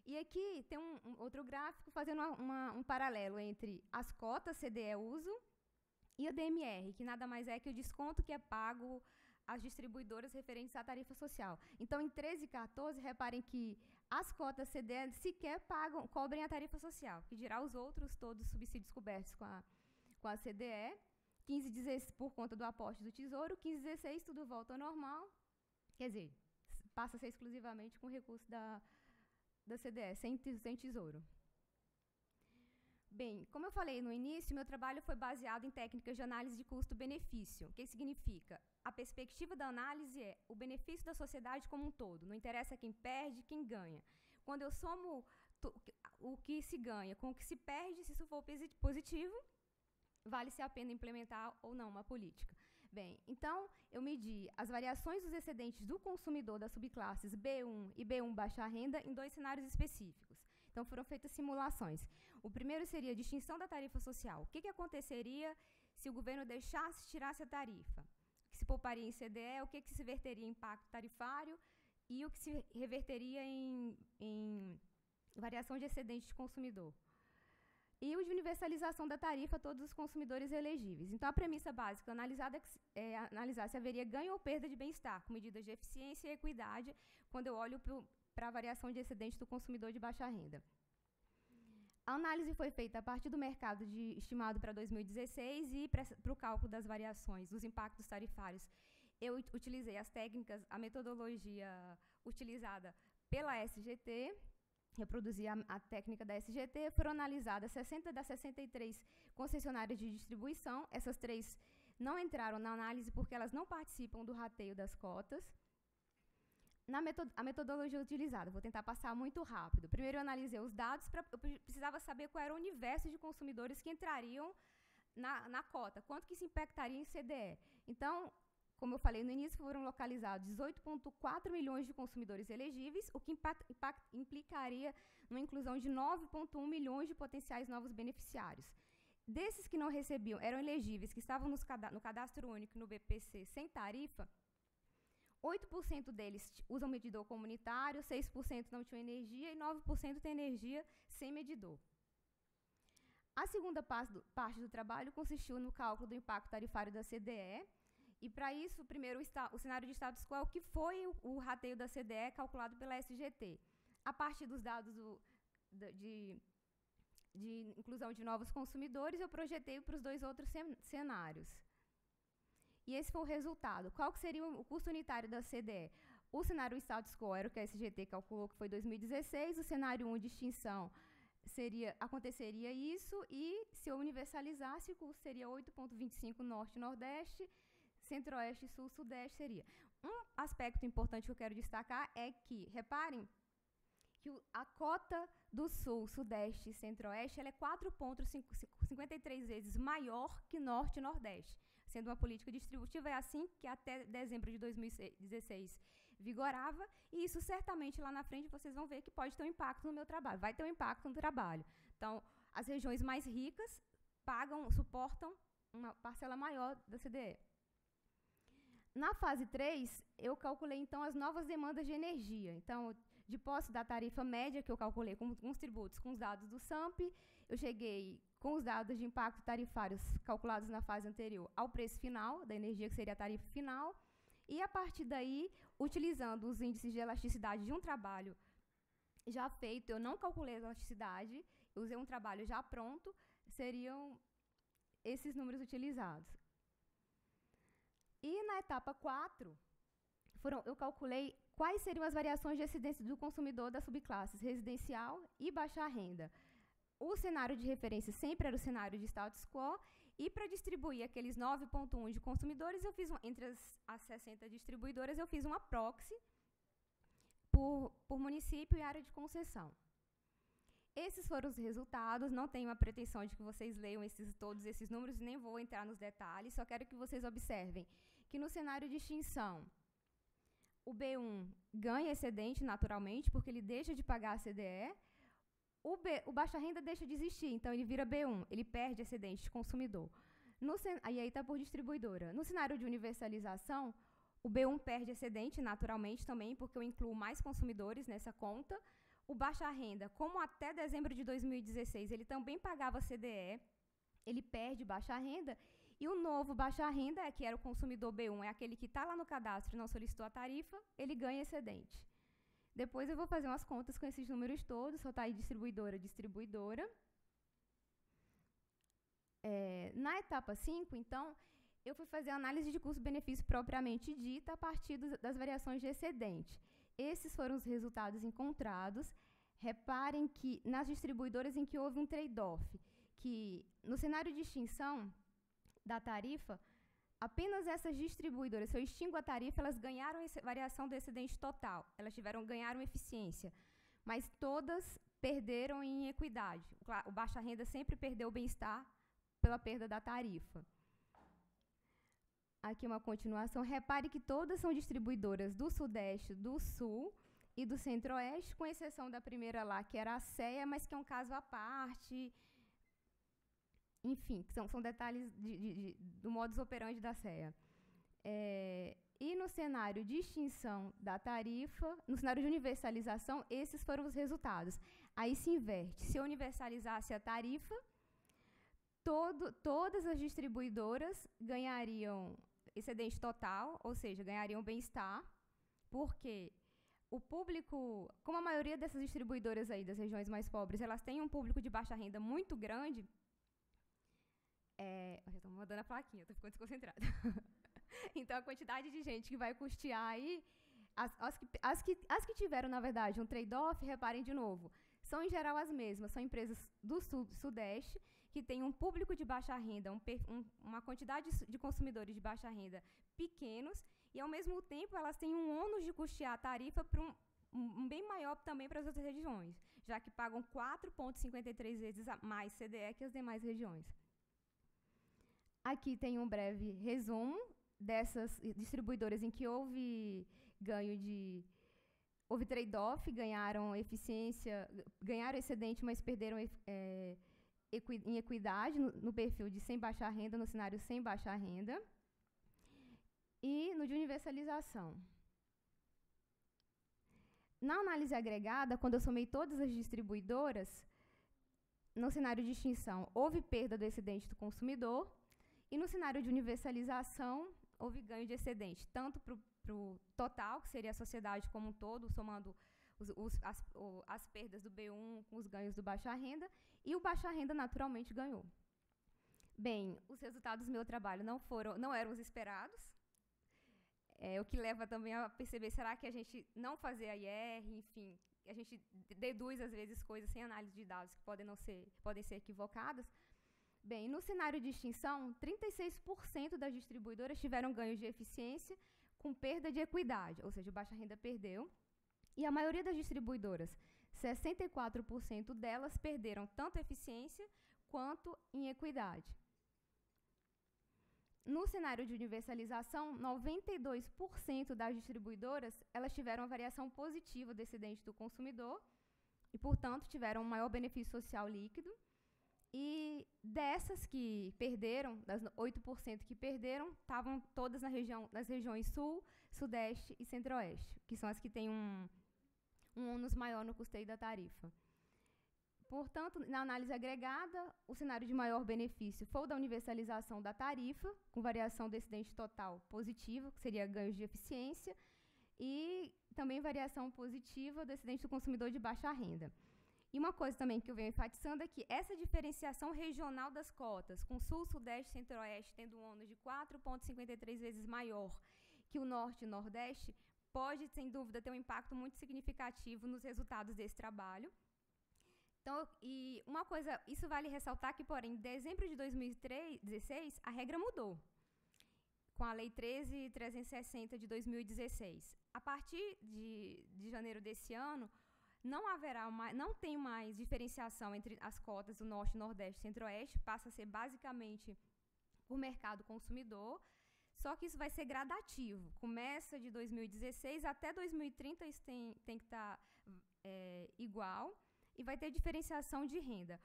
S5: E aqui tem um, um outro gráfico fazendo uma, uma, um paralelo entre as cotas CDE uso e a DMR, que nada mais é que o desconto que é pago às distribuidoras referentes à tarifa social. Então, em 13 e 14, reparem que as cotas CDE sequer pagam, cobrem a tarifa social, que dirá os outros todos subsídios cobertos com a, com a CDE. 15 16 por conta do aporte do Tesouro, 15 16 tudo volta ao normal. Quer dizer, passa a ser exclusivamente com recurso da, da CDE, sem, sem Tesouro. Bem, como eu falei no início, meu trabalho foi baseado em técnicas de análise de custo-benefício. O que significa? A perspectiva da análise é o benefício da sociedade como um todo. Não interessa quem perde, quem ganha. Quando eu somo o que se ganha com o que se perde, se isso for positivo, vale-se a pena implementar ou não uma política. Bem, então eu medi as variações dos excedentes do consumidor das subclasses B1 e B1 baixa renda em dois cenários específicos. Então foram feitas simulações. O primeiro seria a distinção da tarifa social. O que, que aconteceria se o governo deixasse, tirasse a tarifa? O que se pouparia em CDE, o que, que se verteria em impacto tarifário e o que se reverteria em, em variação de excedente de consumidor. E o de universalização da tarifa a todos os consumidores elegíveis. Então, a premissa básica analisada é analisar se haveria ganho ou perda de bem-estar, com medidas de eficiência e equidade, quando eu olho para a variação de excedente do consumidor de baixa renda. A análise foi feita a partir do mercado de, estimado para 2016 e para o cálculo das variações, dos impactos tarifários. Eu utilizei as técnicas, a metodologia utilizada pela SGT, reproduzi a, a, técnica da SGT, foram analisadas 60 das 63 concessionárias de distribuição. Essas três não entraram na análise porque elas não participam do rateio das cotas. Na metod a metodologia utilizada, vou tentar passar muito rápido. Primeiro eu analisei os dados, pra, eu precisava saber qual era o universo de consumidores que entrariam na, na cota, quanto que se impactaria em CDE. Então, como eu falei no início, foram localizados 18,4 milhões de consumidores elegíveis, o que impact, impact, implicaria uma inclusão de 9,1 milhões de potenciais novos beneficiários. Desses que não recebiam, eram elegíveis, que estavam no cadastro único no BPC sem tarifa, 8% deles usam medidor comunitário, 6% não tinham energia e 9% têm energia sem medidor. A segunda parte do, parte do, trabalho consistiu no cálculo do impacto tarifário da CDE. E, para isso, primeiro, o, cenário de status quo, que foi o, o, rateio da CDE calculado pela SGT. A partir dos dados do, de, de, inclusão de novos consumidores, eu projetei para os dois outros cenários. E esse foi o resultado. Qual que seria o custo unitário da CDE? O cenário status quo era o que a SGT calculou que foi 2016, o cenário 1 de extinção seria aconteceria isso e se eu universalizasse o custo seria 8.25 norte nordeste, centro-oeste, sul, sudeste seria. Um aspecto importante que eu quero destacar é que, reparem, que a cota do sul, sudeste e centro-oeste é 4,53 vezes maior que norte e nordeste sendo uma política distributiva, é assim que até dezembro de 2016 vigorava, e isso certamente lá na frente vocês vão ver que pode ter um impacto no meu trabalho, vai ter um impacto no trabalho. Então, as regiões mais ricas pagam, suportam uma parcela maior da CDE. Na fase 3, eu calculei então as novas demandas de energia. Então, de posse da tarifa média que eu calculei com, com os tributos, com os dados do SAMP, eu cheguei com os dados de impacto tarifários calculados na fase anterior ao preço final da energia, que seria a tarifa final, e a partir daí, utilizando os índices de elasticidade de um trabalho já feito, eu não calculei a elasticidade, usei um trabalho já pronto, seriam esses números utilizados. E na etapa 4, foram, eu calculei quais seriam as variações de acidência do consumidor das subclasses residencial e baixa renda o cenário de referência sempre era o cenário de status quo, e para distribuir aqueles 9,1 de consumidores, eu fiz um, entre as, as 60 distribuidoras, eu fiz uma proxy por, por município e área de concessão. Esses foram os resultados, não tenho a pretensão de que vocês leiam esses, todos esses números, nem vou entrar nos detalhes, só quero que vocês observem que no cenário de extinção, o B1 ganha excedente naturalmente, porque ele deixa de pagar a CDE, o, B, o baixa renda deixa de existir, então ele vira B1, ele perde excedente de consumidor. No, aí aí está por distribuidora. No cenário de universalização, o B1 perde excedente naturalmente também, porque eu incluo mais consumidores nessa conta. O baixa renda, como até dezembro de 2016 ele também pagava CDE, ele perde baixa renda. E o novo baixa renda, que era o consumidor B1, é aquele que está lá no cadastro e não solicitou a tarifa, ele ganha excedente. Depois eu vou fazer umas contas com esses números todos, soltar aí distribuidora, distribuidora. É, na etapa 5, então, eu fui fazer a análise de custo-benefício propriamente dita a partir dos, das variações de excedente. Esses foram os resultados encontrados. Reparem que nas distribuidoras em que houve um trade-off, que no cenário de extinção da tarifa, apenas essas distribuidoras, se eu extingo a tarifa, elas ganharam variação do excedente total, elas tiveram ganharam eficiência, mas todas perderam em equidade. O baixa renda sempre perdeu o bem-estar pela perda da tarifa. Aqui uma continuação. Repare que todas são distribuidoras do Sudeste, do Sul e do Centro-Oeste, com exceção da primeira lá, que era a CEA, mas que é um caso à parte, enfim, são, são detalhes de, de, de, do modus operandi da CEA. É, e no cenário de extinção da tarifa, no cenário de universalização, esses foram os resultados. Aí se inverte. Se eu universalizasse a tarifa, todo, todas as distribuidoras ganhariam excedente total, ou seja, ganhariam bem-estar, porque o público, como a maioria dessas distribuidoras aí das regiões mais pobres, elas têm um público de baixa renda muito grande, é, eu mandando a plaquinha, estou ficando desconcentrada. então, a quantidade de gente que vai custear aí, as, as, que, as, que, as que tiveram, na verdade, um trade-off, reparem de novo, são em geral as mesmas, são empresas do sul, sudeste, que têm um público de baixa renda, um, um, uma quantidade de consumidores de baixa renda pequenos E, ao mesmo tempo, elas têm um ônus de custear a tarifa para um, um, bem maior também para as outras regiões, já que pagam 4,53 vezes mais CDE que as demais regiões. Aqui tem um breve resumo dessas distribuidoras em que houve ganho de houve trade-off, ganharam eficiência, ganharam excedente, mas perderam é, equi, em equidade no, no, perfil de sem baixar renda, no cenário sem baixar renda, e no de universalização. Na análise agregada, quando eu somei todas as distribuidoras, no cenário de extinção, houve perda do excedente do consumidor, e no cenário de universalização, houve ganho de excedente, tanto para o total, que seria a sociedade como um todo, somando os, os, as, o, as perdas do B1 com os ganhos do baixa renda, e o baixa renda naturalmente ganhou. Bem, os resultados do meu trabalho não foram, não eram os esperados. É, o que leva também a perceber, será que a gente não fazer a IR, enfim, a gente deduz às vezes coisas sem análise de dados que podem não ser, podem ser equivocadas. Bem, no cenário de extinção, 36% das distribuidoras tiveram ganhos de eficiência com perda de equidade, ou seja, baixa renda perdeu. E a maioria das distribuidoras, 64% delas perderam tanto eficiência quanto em equidade. No cenário de universalização, 92% das distribuidoras elas tiveram uma variação positiva do excedente do consumidor e, portanto, tiveram um maior benefício social líquido. E dessas que perderam, das 8% que perderam, estavam todas na região, nas regiões Sul, Sudeste e Centro-Oeste, que são as que têm um, um ônus maior no custeio da tarifa. Portanto, na análise agregada, o cenário de maior benefício foi o da universalização da tarifa, com variação do excedente total positiva, que seria ganhos de eficiência, e também variação positiva do excedente do consumidor de baixa renda. E uma coisa também que eu venho enfatizando é que essa diferenciação regional das cotas, com Sul, Sudeste e Centro-Oeste tendo um ônus de 4,53 vezes maior que o Norte e Nordeste, pode, sem dúvida, ter um impacto muito significativo nos resultados desse trabalho. Então, e uma coisa, isso vale ressaltar que, porém, em dezembro de 2016, a regra mudou, com a Lei 13.360 de 2016. A partir de, de janeiro desse ano, não haverá mais, não tem mais diferenciação entre as cotas do Norte, Nordeste e Centro-Oeste, passa a ser basicamente por mercado consumidor, só que isso vai ser gradativo. Começa de 2016 até 2030 isso tem, tem que estar tá, é, igual e vai ter diferenciação de renda,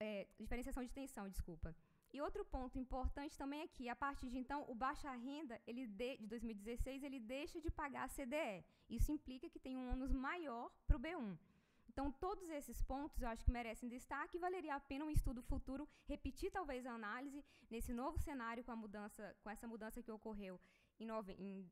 S5: é, diferenciação de tensão, desculpa. E outro ponto importante também é que, a partir de então, o baixa renda, ele de, de 2016, ele deixa de pagar a CDE. Isso implica que tem um ônus maior para o B1. Então, todos esses pontos eu acho que merecem destaque e valeria a pena um estudo futuro repetir talvez a análise nesse novo cenário com a mudança, com essa mudança que ocorreu em, nove, em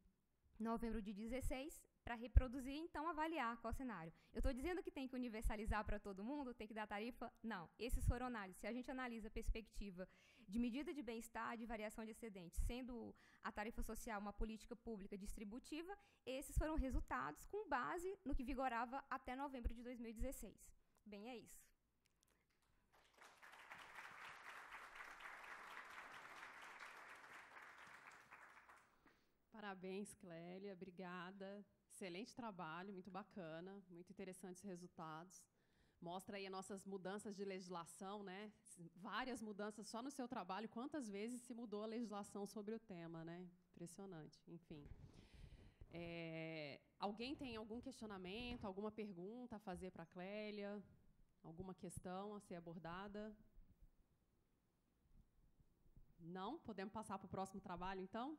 S5: novembro de 16 para reproduzir, então avaliar qual cenário. Eu estou dizendo que tem que universalizar para todo mundo, tem que dar tarifa? Não. Esses foram análises. Se a gente analisa a perspectiva de medida de bem-estar, de variação de excedente, sendo a tarifa social uma política pública distributiva, esses foram resultados com base no que vigorava até novembro de 2016. Bem, é isso.
S3: Parabéns, Clélia, obrigada. Excelente trabalho, muito bacana, muito interessantes resultados. Mostra aí as nossas mudanças de legislação, né? Várias mudanças só no seu trabalho. Quantas vezes se mudou a legislação sobre o tema, né? Impressionante. Enfim. É, alguém tem algum questionamento, alguma pergunta a fazer para a Clélia? Alguma questão a ser abordada? Não? Podemos passar para o próximo trabalho, então?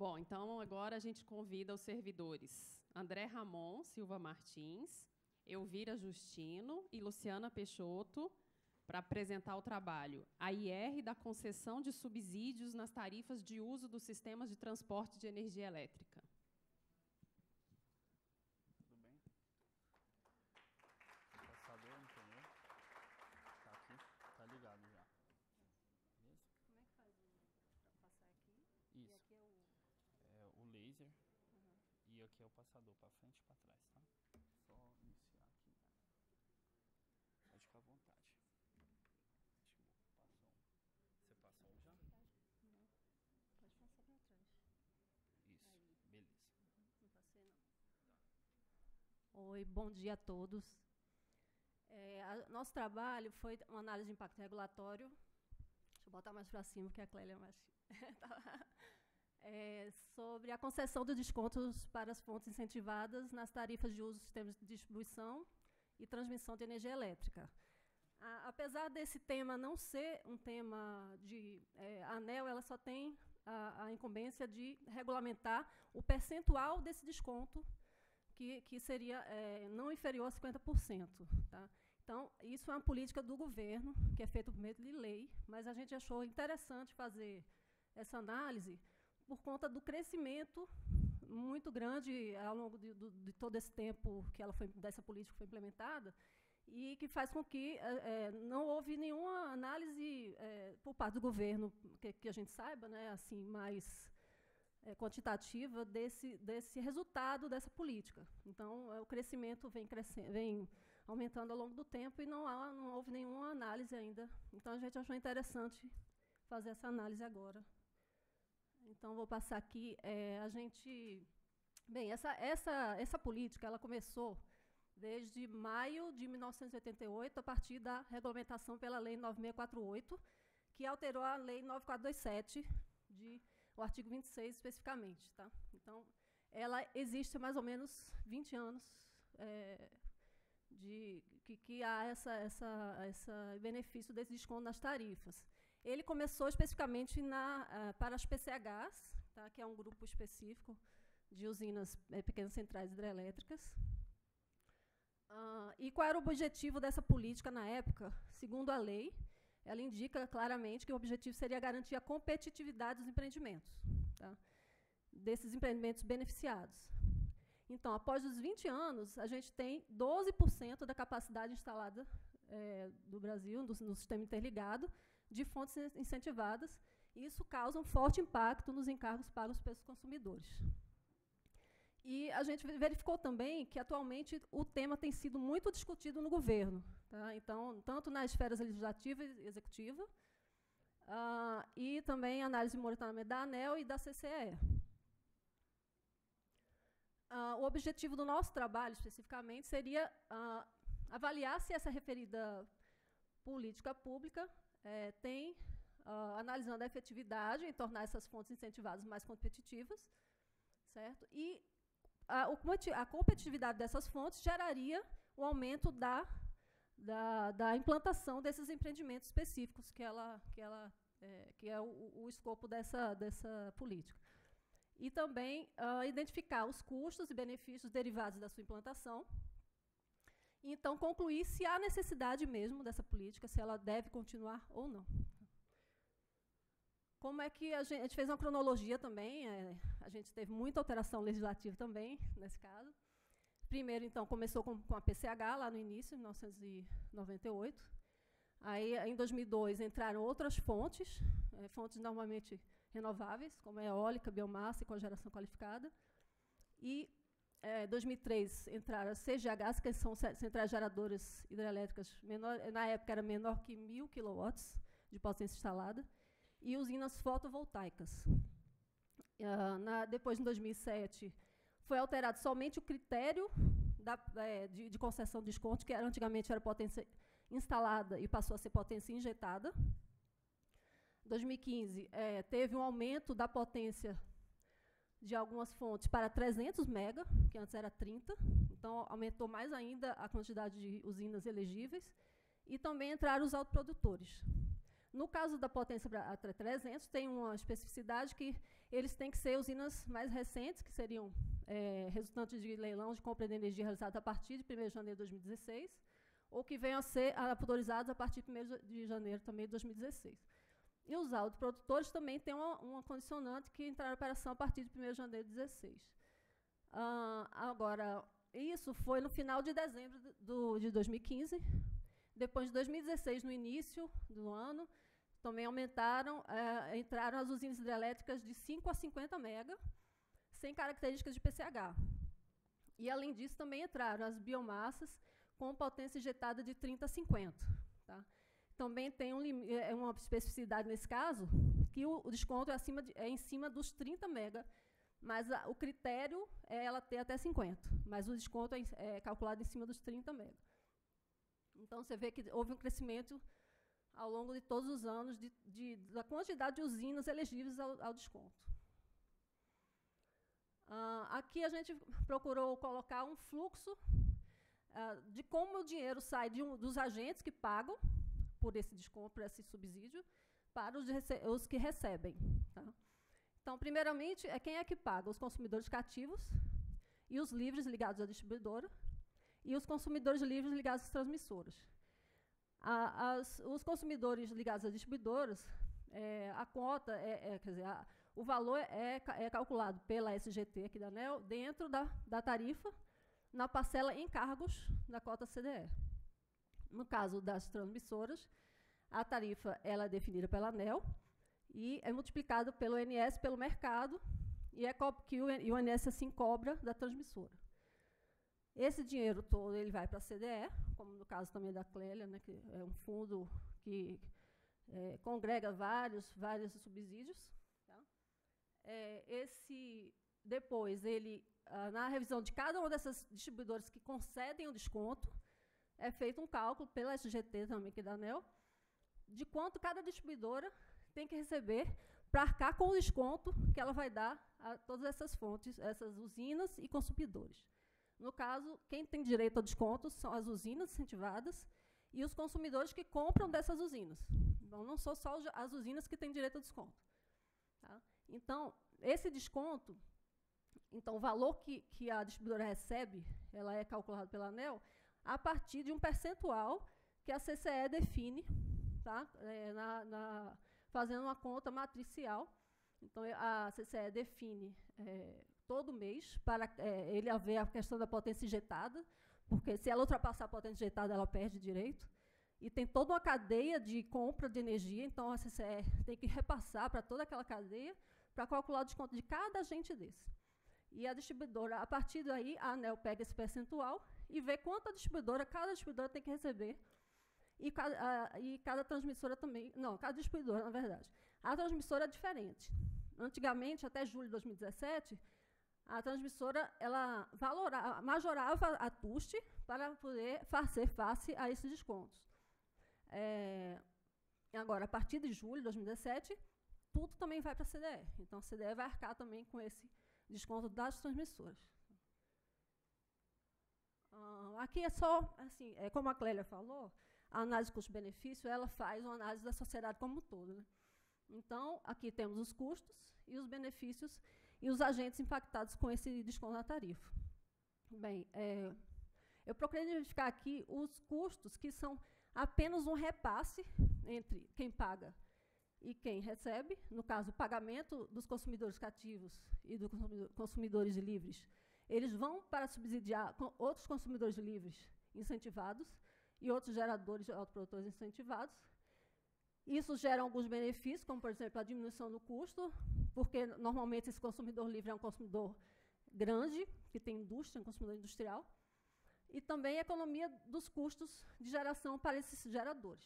S3: Bom, então agora a gente convida os servidores André Ramon Silva Martins, Elvira Justino e Luciana Peixoto para apresentar o trabalho A IR da concessão de subsídios nas tarifas de uso dos sistemas de transporte de energia elétrica.
S6: laser. Uhum. E aqui é o passador, para frente e para trás, tá? Só iniciar aqui. Né? Pode ficar à vontade. Passou. Você passou já? Tá.
S4: Não. Pode passar para trás. Isso. Aí. Beleza. Uhum. Não passei não. Tá.
S7: Oi, bom dia a todos. É, a, nosso trabalho foi uma análise de impacto regulatório. Deixa eu botar mais para cima, porque a Clélia é mais. Tá é, sobre a concessão de descontos para as fontes incentivadas nas tarifas de uso de sistemas de distribuição e transmissão de energia elétrica. A, apesar desse tema não ser um tema de é, ANEL, ela só tem a, a, incumbência de regulamentar o percentual desse desconto, que, que seria é, não inferior a 50%. Tá? Então, isso é uma política do governo, que é feita por meio de lei, mas a gente achou interessante fazer essa análise por conta do crescimento muito grande ao longo de, de, de todo esse tempo que ela foi, dessa política foi implementada e que faz com que é, não houve nenhuma análise é, por parte do governo que, que, a gente saiba, né, assim mais é, quantitativa desse desse resultado dessa política. Então, o crescimento vem crescendo, vem aumentando ao longo do tempo e não há, não houve nenhuma análise ainda. Então, a gente achou interessante fazer essa análise agora. Então, vou passar aqui. É, a gente. Bem, essa, essa, essa política ela começou desde maio de 1988, a partir da regulamentação pela Lei 9648, que alterou a Lei 9427, de, o artigo 26 especificamente. Tá? Então, ela existe mais ou menos 20 anos é, de que, que há essa, essa, essa benefício desse desconto nas tarifas. Ele começou especificamente na, uh, para as PCHs, tá, que é um grupo específico de usinas é, pequenas centrais hidrelétricas. Uh, e qual era o objetivo dessa política na época? Segundo a lei, ela indica claramente que o objetivo seria garantir a competitividade dos empreendimentos, tá? desses empreendimentos beneficiados. Então, após os 20 anos, a gente tem 12% da capacidade instalada é, do Brasil no sistema interligado de fontes incentivadas, e isso causa um forte impacto nos encargos pagos pelos consumidores. E a gente verificou também que, atualmente, o tema tem sido muito discutido no governo. Tá? Então, tanto na esfera legislativa e executiva, uh, e também análise de monitoramento da ANEL e da CCE. Uh, ah, o objetivo do nosso trabalho, especificamente, seria uh, avaliar se essa referida política pública é, tem, uh, analisando a efetividade em tornar essas fontes incentivadas mais competitivas, certo? E a, a competitividade dessas fontes geraria o aumento da, da, da, implantação desses empreendimentos específicos que, ela, que, ela, é, que é o, o, escopo dessa, dessa política. E também uh, identificar os custos e benefícios derivados da sua implantação, e então concluir se há necessidade mesmo dessa política, se ela deve continuar ou não. Como é que a gente, a gente fez uma cronologia também, é, a gente teve muita alteração legislativa também, nesse caso. Primeiro, então, começou com, com a PCH, lá no início, em 1998. Aí, em 2002, entraram outras fontes, é, fontes normalmente renováveis, como a eólica, biomassa e cogeração qualificada. E é, 2003 entraram as CGHs, que são centrais geradoras hidrelétricas, menor, na época era menor que 1.000 kW de potência instalada, e usinas fotovoltaicas. Uh, na, depois, em 2007, foi alterado somente o critério da, é, de, de, concessão de desconto, que era, antigamente era potência instalada e passou a ser potência injetada. 2015, é, teve um aumento da potência de algumas fontes para 300 mega, que antes era 30, então aumentou mais ainda a quantidade de usinas elegíveis, e também entraram os autoprodutores. No caso da potência para 300, tem uma especificidade que eles têm que ser usinas mais recentes, que seriam é, resultantes de leilão de compra de energia realizado a partir de 1 de janeiro de 2016, ou que venham a ser autorizados a partir de 1 de janeiro também de 2016. E os autoprodutores também têm uma, uma condicionante que entraram em operação a partir de 1 de janeiro de 2016. Uh, agora, isso foi no final de dezembro do, de 2015. Depois de 2016, no início do ano, também aumentaram, uh, entraram as usinas hidrelétricas de 5 a 50 mega, sem características de PCH. E, além disso, também entraram as biomassas com potência injetada de 30 a 50. Tá? Também tem um, é, uma especificidade nesse caso, que o, o desconto é, acima de, é em cima dos 30 mega mas a, o critério é ela ter até 50, mas o desconto é, é calculado em cima dos 30 mega. Então, você vê que houve um crescimento ao longo de todos os anos de, de, da quantidade de usinas elegíveis ao, ao desconto. Uh, aqui a gente procurou colocar um fluxo uh, de como o dinheiro sai um, dos agentes que pagam por esse desconto, por esse subsídio, para os, os que recebem. Tá? Então, primeiramente, é quem é que paga? Os consumidores cativos e os livres ligados à distribuidora e os consumidores livres ligados às transmissoras. A, as, os consumidores ligados às distribuidoras, é, a conta, é, é, quer dizer, a, o valor é, é, calculado pela SGT aqui da ANEL dentro da, da tarifa, na parcela encargos da cota CDE. No caso das transmissoras, a tarifa ela é definida pela ANEL e é multiplicado pelo INS pelo mercado e é que o INS assim cobra da transmissora. Esse dinheiro todo ele vai para a CDE, como no caso também da Clélia, né, que é um fundo que é, congrega vários, vários subsídios. Tá? É, esse, depois, ele, ah, na revisão de cada uma dessas distribuidoras que concedem o desconto, é feito um cálculo pela SGT também, que da ANEL, de quanto cada distribuidora tem que receber para arcar com o desconto que ela vai dar a todas essas fontes, essas usinas e consumidores. No caso, quem tem direito ao desconto são as usinas incentivadas e os consumidores que compram dessas usinas. Então, não são só as usinas que têm direito ao desconto. Tá? Então, esse desconto, então, o valor que, que a distribuidora recebe, ela é calculado pela ANEL a partir de um percentual que a CCE define, tá? É, na, na, fazendo uma conta matricial. Então, a CCE define é, todo mês para é, ele haver a questão da potência injetada, porque se ela ultrapassar a potência injetada, ela perde direito. E tem toda uma cadeia de compra de energia, então a CCE tem que repassar para toda aquela cadeia para calcular o desconto de cada agente desse. E a distribuidora, a partir daí, a ANEL pega esse percentual e vê quanto a distribuidora, cada distribuidora tem que receber. E cada, a, e cada transmissora também. Não, cada distribuidora, na verdade. A transmissora é diferente. Antigamente, até julho de 2017, a transmissora ela valorava, majorava a TUST para poder fazer face a esses descontos. É, agora, a partir de julho de 2017, tudo também vai para a CDE. Então, a CDE vai arcar também com esse desconto das transmissoras. Uh, aqui é só, assim, é, como a Clélia falou, a análise custo-benefício, ela faz uma análise da sociedade como um todo. Né? Então, aqui temos os custos e os benefícios e os agentes impactados com esse desconto na tarifa. Bem, é, eu procurei identificar aqui os custos que são apenas um repasse entre quem paga e quem recebe, no caso, o pagamento dos consumidores cativos e dos consumidores livres, eles vão para subsidiar outros consumidores livres incentivados e outros geradores de autoprodutores incentivados, isso gera alguns benefícios, como, por exemplo, a diminuição do custo, porque normalmente esse consumidor livre é um consumidor grande, que tem indústria, um consumidor industrial, e também a economia dos custos de geração para esses geradores.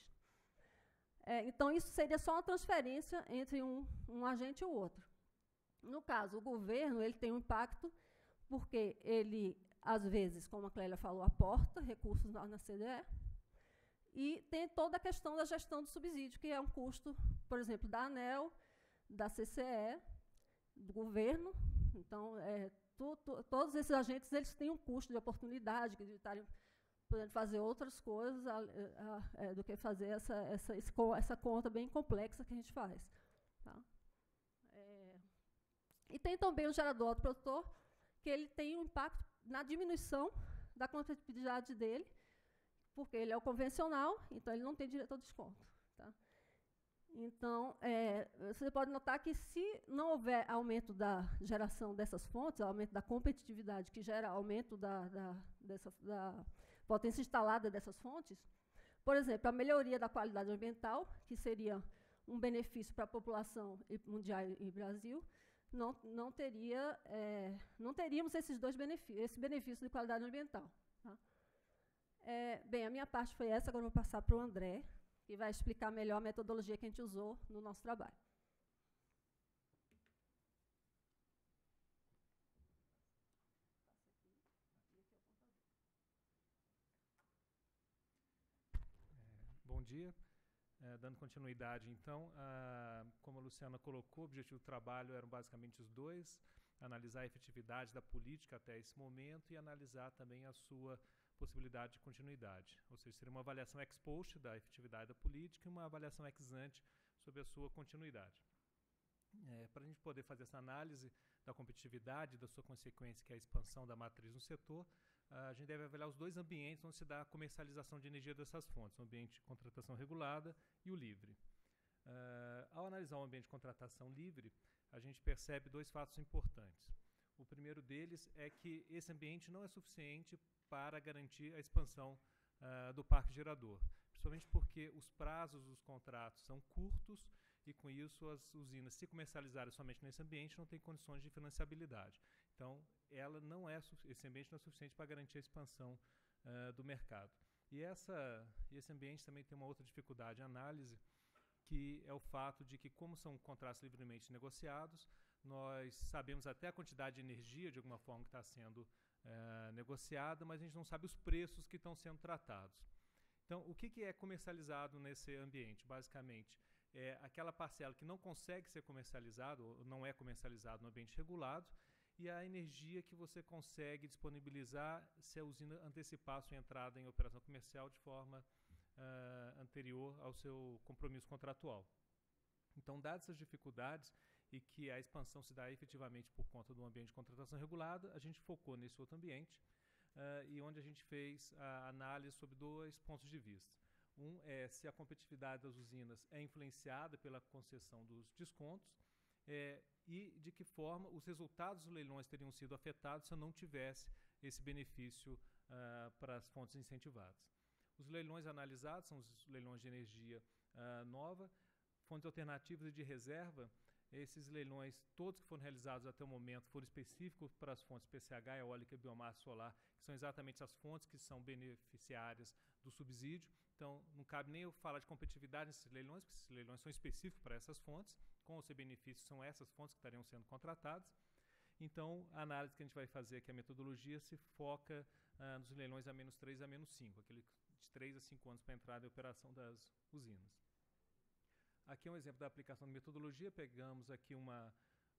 S7: É, então, isso seria só uma transferência entre um, um agente e o outro. No caso, o governo ele tem um impacto porque ele, às vezes, como a Clélia falou, aporta recursos na, na CDE, e tem toda a questão da gestão do subsídio, que é um custo, por exemplo, da ANEL, da CCE, do governo. Então, é, tu, tu, todos esses agentes eles têm um custo de oportunidade, de estarem podendo fazer outras coisas a, a, é, do que fazer essa, essa, essa conta bem complexa que a gente faz. Tá? É, e tem também o gerador autoprodutor, que ele tem um impacto na diminuição da competitividade dele, porque ele é o convencional, então ele não tem direito ao desconto. Tá? Então, é, você pode notar que se não houver aumento da geração dessas fontes, aumento da competitividade que gera aumento da, da, dessa, da potência instalada dessas fontes, por exemplo, a melhoria da qualidade ambiental, que seria um benefício para a população mundial e Brasil, não, não, teria, é, não teríamos esses dois benefícios, esse benefício de qualidade ambiental. Tá? É, bem, a minha parte foi essa, agora vou passar para o André, que vai explicar melhor a metodologia que a gente usou no nosso trabalho.
S8: É, bom dia. É, dando continuidade, então, a, como a Luciana colocou, o objetivo do trabalho eram basicamente os dois: analisar a efetividade da política até esse momento e analisar também a sua possibilidade de continuidade. Ou seja, seria uma avaliação ex post da efetividade da política e uma avaliação ex ante sobre a sua continuidade. É, Para a gente poder fazer essa análise da competitividade, da sua consequência, que é a expansão da matriz no setor, a gente deve avaliar os dois ambientes onde se dá a comercialização de energia dessas fontes, o ambiente de contratação regulada e o livre. Uh, ao analisar o ambiente de contratação livre, a gente percebe dois fatos importantes. O primeiro deles é que esse ambiente não é suficiente para garantir a expansão uh, do parque gerador, principalmente porque os prazos dos contratos são curtos e, com isso, as usinas, se comercializarem somente nesse ambiente, não têm condições de financiabilidade. Então, ela não é esse ambiente não é suficiente para garantir a expansão uh, do mercado. E essa, esse ambiente também tem uma outra dificuldade de análise, que é o fato de que, como são contratos livremente negociados, nós sabemos até a quantidade de energia, de alguma forma, que está sendo uh, negociada, mas a gente não sabe os preços que estão sendo tratados. Então, o que, que é comercializado nesse ambiente? Basicamente, é aquela parcela que não consegue ser comercializado, ou não é comercializado no ambiente regulado, e a energia que você consegue disponibilizar se a usina antecipar sua entrada em operação comercial de forma uh, anterior ao seu compromisso contratual. Então, dadas essas dificuldades e que a expansão se dá efetivamente por conta do ambiente de contratação regulada, a gente focou nesse outro ambiente uh, e onde a gente fez a análise sobre dois pontos de vista. Um é se a competitividade das usinas é influenciada pela concessão dos descontos é, e de que forma os resultados dos leilões teriam sido afetados se eu não tivesse esse benefício uh, para as fontes incentivadas. Os leilões analisados são os leilões de energia uh, nova, fontes alternativas e de reserva. Esses leilões, todos que foram realizados até o momento, foram específicos para as fontes PCH, eólica, biomassa solar, que são exatamente as fontes que são beneficiárias do subsídio. Então, não cabe nem eu falar de competitividade nesses leilões, porque esses leilões são específicos para essas fontes, com os benefícios são essas fontes que estariam sendo contratadas. Então, a análise que a gente vai fazer aqui, a metodologia, se foca ah, nos leilões a menos 3 a menos 5, aquele de 3 a 5 anos para entrada e operação das usinas. Aqui é um exemplo da aplicação de metodologia. Pegamos aqui uma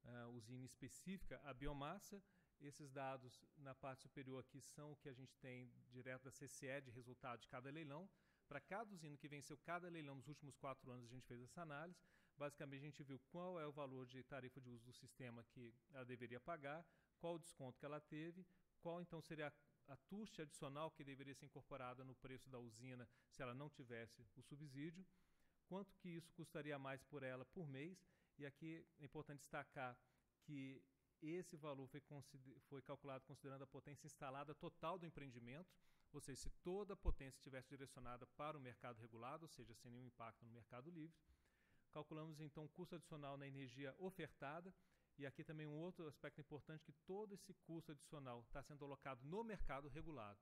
S8: uh, usina específica, a biomassa. Esses dados na parte superior aqui são o que a gente tem direto da CCE de resultado de cada leilão. Para cada usina que venceu cada leilão nos últimos quatro anos, a gente fez essa análise. Basicamente, a gente viu qual é o valor de tarifa de uso do sistema que ela deveria pagar, qual o desconto que ela teve, qual então seria a, a adicional que deveria ser incorporada no preço da usina se ela não tivesse o subsídio, quanto que isso custaria mais por ela por mês. E aqui é importante destacar que esse valor foi, foi calculado considerando a potência instalada total do empreendimento, ou seja, se toda a potência estivesse direcionada para o mercado regulado, ou seja, sem nenhum impacto no mercado livre. Calculamos então o custo adicional na energia ofertada, e aqui também um outro aspecto importante que todo esse custo adicional está sendo alocado no mercado regulado.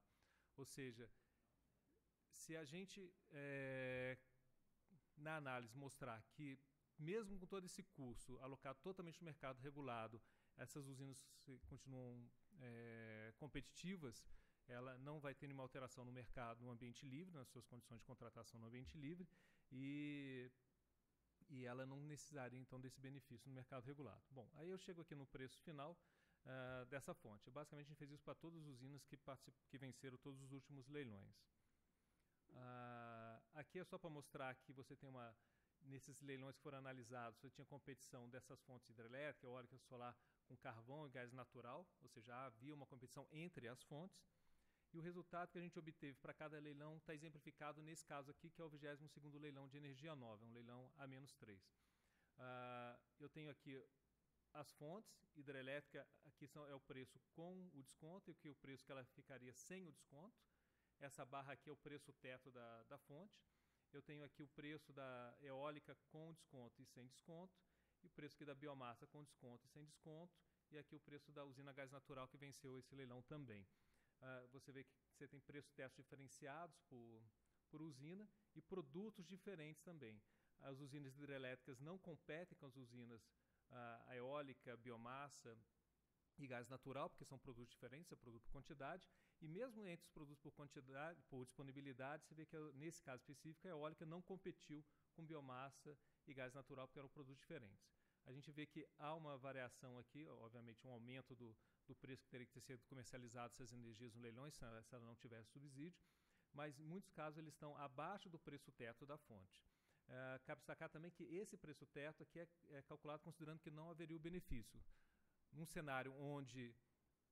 S8: Ou seja, se a gente, é, na análise, mostrar que, mesmo com todo esse custo alocado totalmente no mercado regulado, essas usinas continuam é, competitivas, ela não vai ter nenhuma alteração no mercado, no ambiente livre, nas suas condições de contratação no ambiente livre, e, e ela não necessitaria, então, desse benefício no mercado regulado. Bom, aí eu chego aqui no preço final uh, dessa fonte. Basicamente, a gente fez isso para todas as usinas que, que venceram todos os últimos leilões. Uh, aqui é só para mostrar que você tem uma nesses leilões que foram analisados, você tinha competição dessas fontes hidrelétricas, eólica, solar, com carvão e gás natural, ou seja, havia uma competição entre as fontes. E o resultado que a gente obteve para cada leilão está exemplificado nesse caso aqui, que é o 22º leilão de energia nova, um leilão a menos 3. Uh, ah, eu tenho aqui as fontes, hidrelétrica, aqui são, é o preço com o desconto, e aqui é o preço que ela ficaria sem o desconto. Essa barra aqui é o preço teto da, da fonte. Eu tenho aqui o preço da eólica com desconto e sem desconto, e o preço aqui da biomassa com desconto e sem desconto, e aqui o preço da usina gás natural que venceu esse leilão também. Uh, você vê que você tem preços testes diferenciados por, por usina e produtos diferentes também. As usinas hidrelétricas não competem com as usinas uh, eólica, biomassa e gás natural, porque são produtos diferentes, é produto por quantidade, e mesmo entre os produtos por quantidade, por disponibilidade, você vê que nesse caso específico a eólica não competiu com biomassa e gás natural, porque eram produtos diferentes. A gente vê que há uma variação aqui, obviamente um aumento do, do preço que teria que ter sido comercializado essas energias no leilão, se ela, não tivesse subsídio, mas em muitos casos eles estão abaixo do preço teto da fonte. É, cabe destacar também que esse preço teto aqui é, é calculado considerando que não haveria o benefício num cenário onde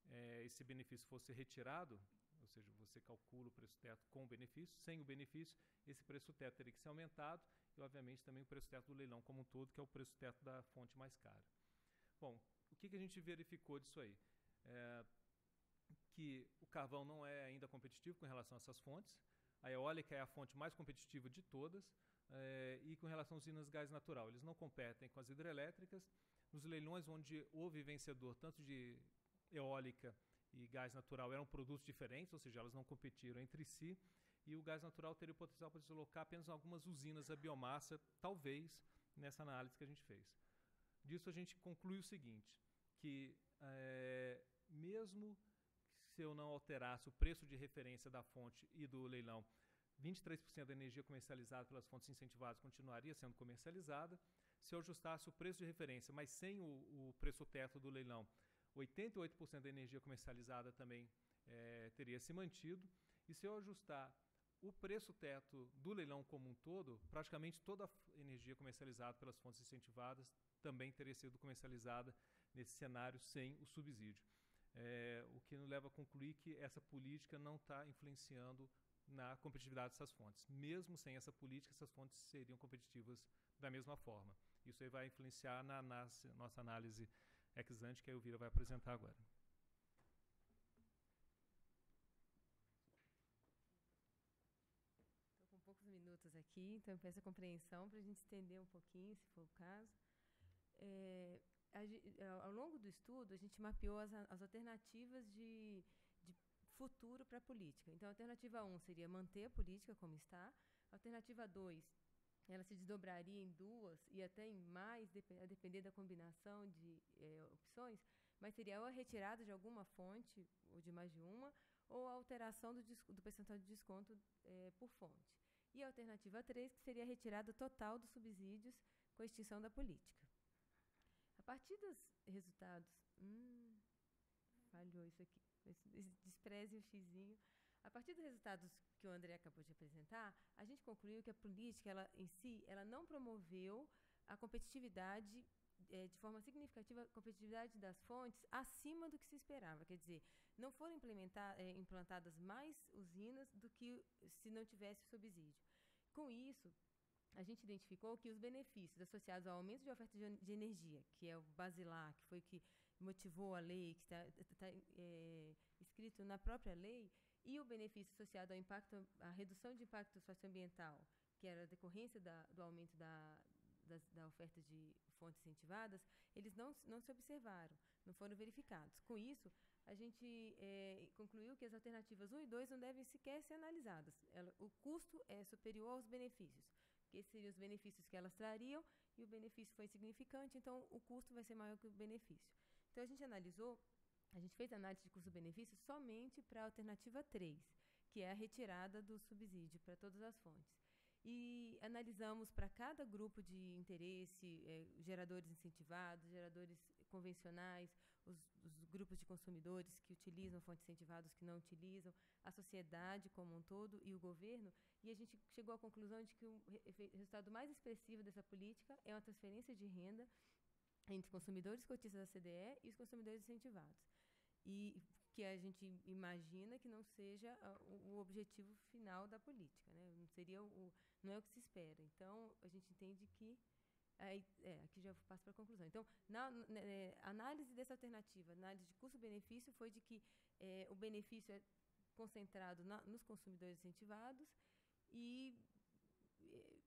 S8: é, esse benefício fosse retirado, seja, você calcula o preço teto com o benefício, sem o benefício, esse preço teto teria que ser aumentado e, obviamente, também o preço teto do leilão como um todo, que é o preço teto da fonte mais cara. Bom, o que, que a gente verificou disso aí? É, que o carvão não é ainda competitivo com relação a essas fontes, a eólica é a fonte mais competitiva de todas, é, e com relação às usinas de gás natural, eles não competem com as hidrelétricas, nos leilões onde houve vencedor tanto de eólica e gás natural eram produtos diferentes, ou seja, elas não competiram entre si, e o gás natural teria o potencial para deslocar apenas algumas usinas a biomassa, talvez, nessa análise que a gente fez. Disso a gente conclui o seguinte, que é, mesmo se eu não alterasse o preço de referência da fonte e do leilão, 23% da energia comercializada pelas fontes incentivadas continuaria sendo comercializada, se eu ajustasse o preço de referência, mas sem o, o preço teto do leilão, 88% da energia comercializada também é, teria se mantido. E se eu ajustar o preço teto do leilão como um todo, praticamente toda a energia comercializada pelas fontes incentivadas também teria sido comercializada nesse cenário sem o subsídio. É, o que nos leva a concluir que essa política não está influenciando na competitividade dessas fontes. Mesmo sem essa política, essas fontes seriam competitivas da mesma forma. Isso aí vai influenciar na, na nossa análise ex ante, que a Elvira vai apresentar agora.
S9: Estou com poucos minutos aqui, então eu peço a compreensão para a gente estender um pouquinho, se for o caso. É, a, ao longo do estudo, a gente mapeou as, as alternativas de, de futuro para a política. Então, a alternativa 1 um seria manter a política como está. A alternativa 2 ela se desdobraria em duas e até em mais, a depender da combinação de é, opções, mas seria ou a retirada de alguma fonte, ou de mais de uma, ou a alteração do, do percentual de desconto é, por fonte. E a alternativa 3, que seria a retirada total dos subsídios com a extinção da política. A partir dos resultados. Hum, falhou isso aqui. Despreze o xizinho. A partir dos resultados que o André acabou de apresentar, a gente concluiu que a política, ela, em si, ela não promoveu a competitividade é, de forma significativa a competitividade das fontes acima do que se esperava. Quer dizer, não foram é, implantadas mais usinas do que se não tivesse subsídio. Com isso, a gente identificou que os benefícios associados ao aumento de oferta de, energia, que é o basilar, que foi o que motivou a lei, que está tá, é, escrito na própria lei, e o benefício associado ao impacto, à redução de impacto socioambiental, que era a decorrência da, do aumento da, da, oferta de fontes incentivadas, eles não, não se observaram, não foram verificados. Com isso, a gente é, concluiu que as alternativas 1 e 2 não devem sequer ser analisadas. Ela, o custo é superior aos benefícios, que seriam os benefícios que elas trariam, e o benefício foi insignificante, então o custo vai ser maior que o benefício. Então, a gente analisou a gente fez análise de custo-benefício somente para a alternativa 3, que é a retirada do subsídio para todas as fontes. E analisamos para cada grupo de interesse, é, geradores incentivados, geradores convencionais, os, os, grupos de consumidores que utilizam fontes incentivadas, que não utilizam, a sociedade como um todo e o governo, e a gente chegou à conclusão de que o resultado mais expressivo dessa política é uma transferência de renda entre consumidores cotistas da CDE e os consumidores incentivados e que a gente imagina que não seja o, objetivo final da política, né? Não seria o, não é o que se espera. Então a gente entende que aí, é, aqui já passo para a conclusão. Então, na, na é, análise dessa alternativa, análise de custo-benefício, foi de que é, o benefício é concentrado na, nos consumidores incentivados e é,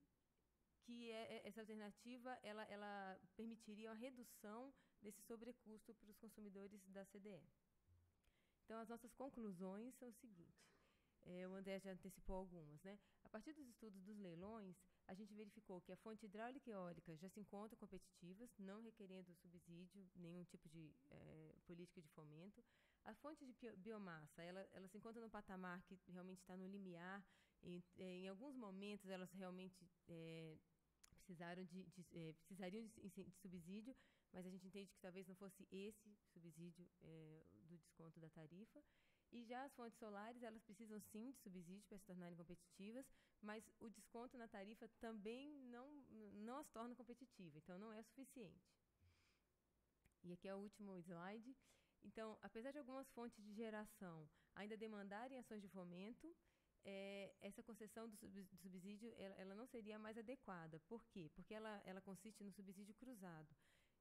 S9: que é, é, essa alternativa ela, ela permitiria uma redução desse sobrecusto para os consumidores da CDE. Então, as nossas conclusões são o seguinte: É, o André já antecipou algumas. Né? A partir dos estudos dos leilões, a gente verificou que a fonte hidráulica e eólica já se encontram competitivas, não requerendo subsídio, nenhum tipo de é, política de fomento. A fonte de biomassa, ela, ela se encontra no patamar que realmente está no limiar. Em, é, em alguns momentos, elas realmente é, precisaram de, de é, precisariam de, de, subsídio, mas a gente entende que talvez não fosse esse subsídio é, do desconto da tarifa. E já as fontes solares, elas precisam sim de subsídio para se tornarem competitivas, mas o desconto na tarifa também não, não as torna competitivas, então não é suficiente. E aqui é o último slide. Então, apesar de algumas fontes de geração ainda demandarem ações de fomento, é, essa concessão do, sub, do subsídio ela, ela, não seria mais adequada. Por quê? Porque ela, ela consiste no subsídio cruzado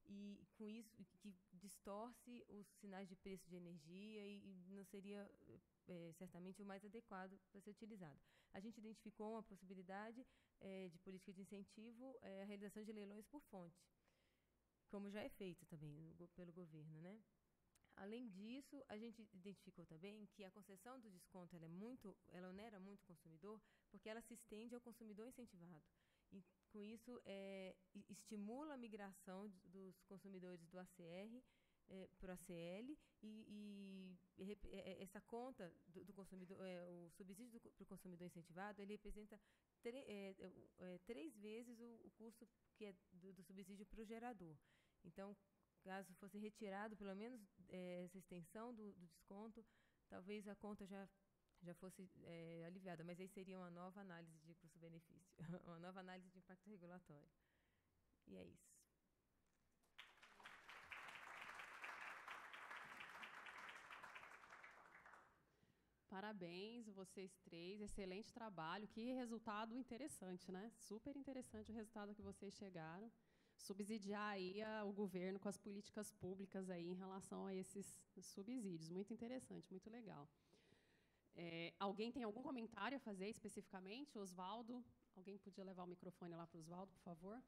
S9: e com isso que distorce os sinais de preço de energia e, e não seria é, certamente o mais adequado para ser utilizado. A gente identificou uma possibilidade é, de política de incentivo é, à realização de leilões por fonte, como já é feito também pelo governo, né? Além disso, a gente identificou também que a concessão do desconto ela é muito, ela onera muito o consumidor, porque ela se estende ao consumidor incentivado. Com isso é, estimula a migração dos consumidores do ACR é, para o ACL e, e, e, essa conta do, do consumidor, é, o subsídio para o consumidor incentivado, ele representa é, é, três vezes o, o, custo que é do, do subsídio para o gerador. Então, caso fosse retirado pelo menos é, essa extensão do, do, desconto, talvez a conta já, já fosse é, aliviada, mas aí seria uma nova análise de custo-benefício, uma nova análise de impacto regulatório. E é isso.
S3: Parabéns, vocês três. Excelente trabalho. Que resultado interessante, né? Super interessante o resultado que vocês chegaram subsidiar aí a, o governo com as políticas públicas aí em relação a esses subsídios. Muito interessante, muito legal. É, alguém tem algum comentário a fazer especificamente? Oswaldo, alguém podia levar o microfone lá para o Oswaldo, por favor?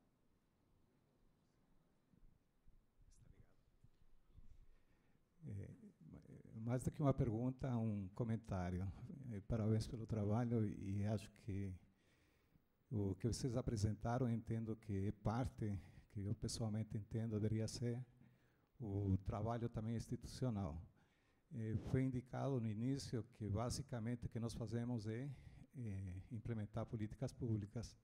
S10: É, mais do que uma pergunta, um comentário. É, parabéns pelo trabalho e acho que o que vocês apresentaram, entendo que é parte que eu pessoalmente entendo deveria ser o trabalho também institucional. Eh, foi indicado no início que basicamente o que nós fazemos é, é implementar políticas públicas.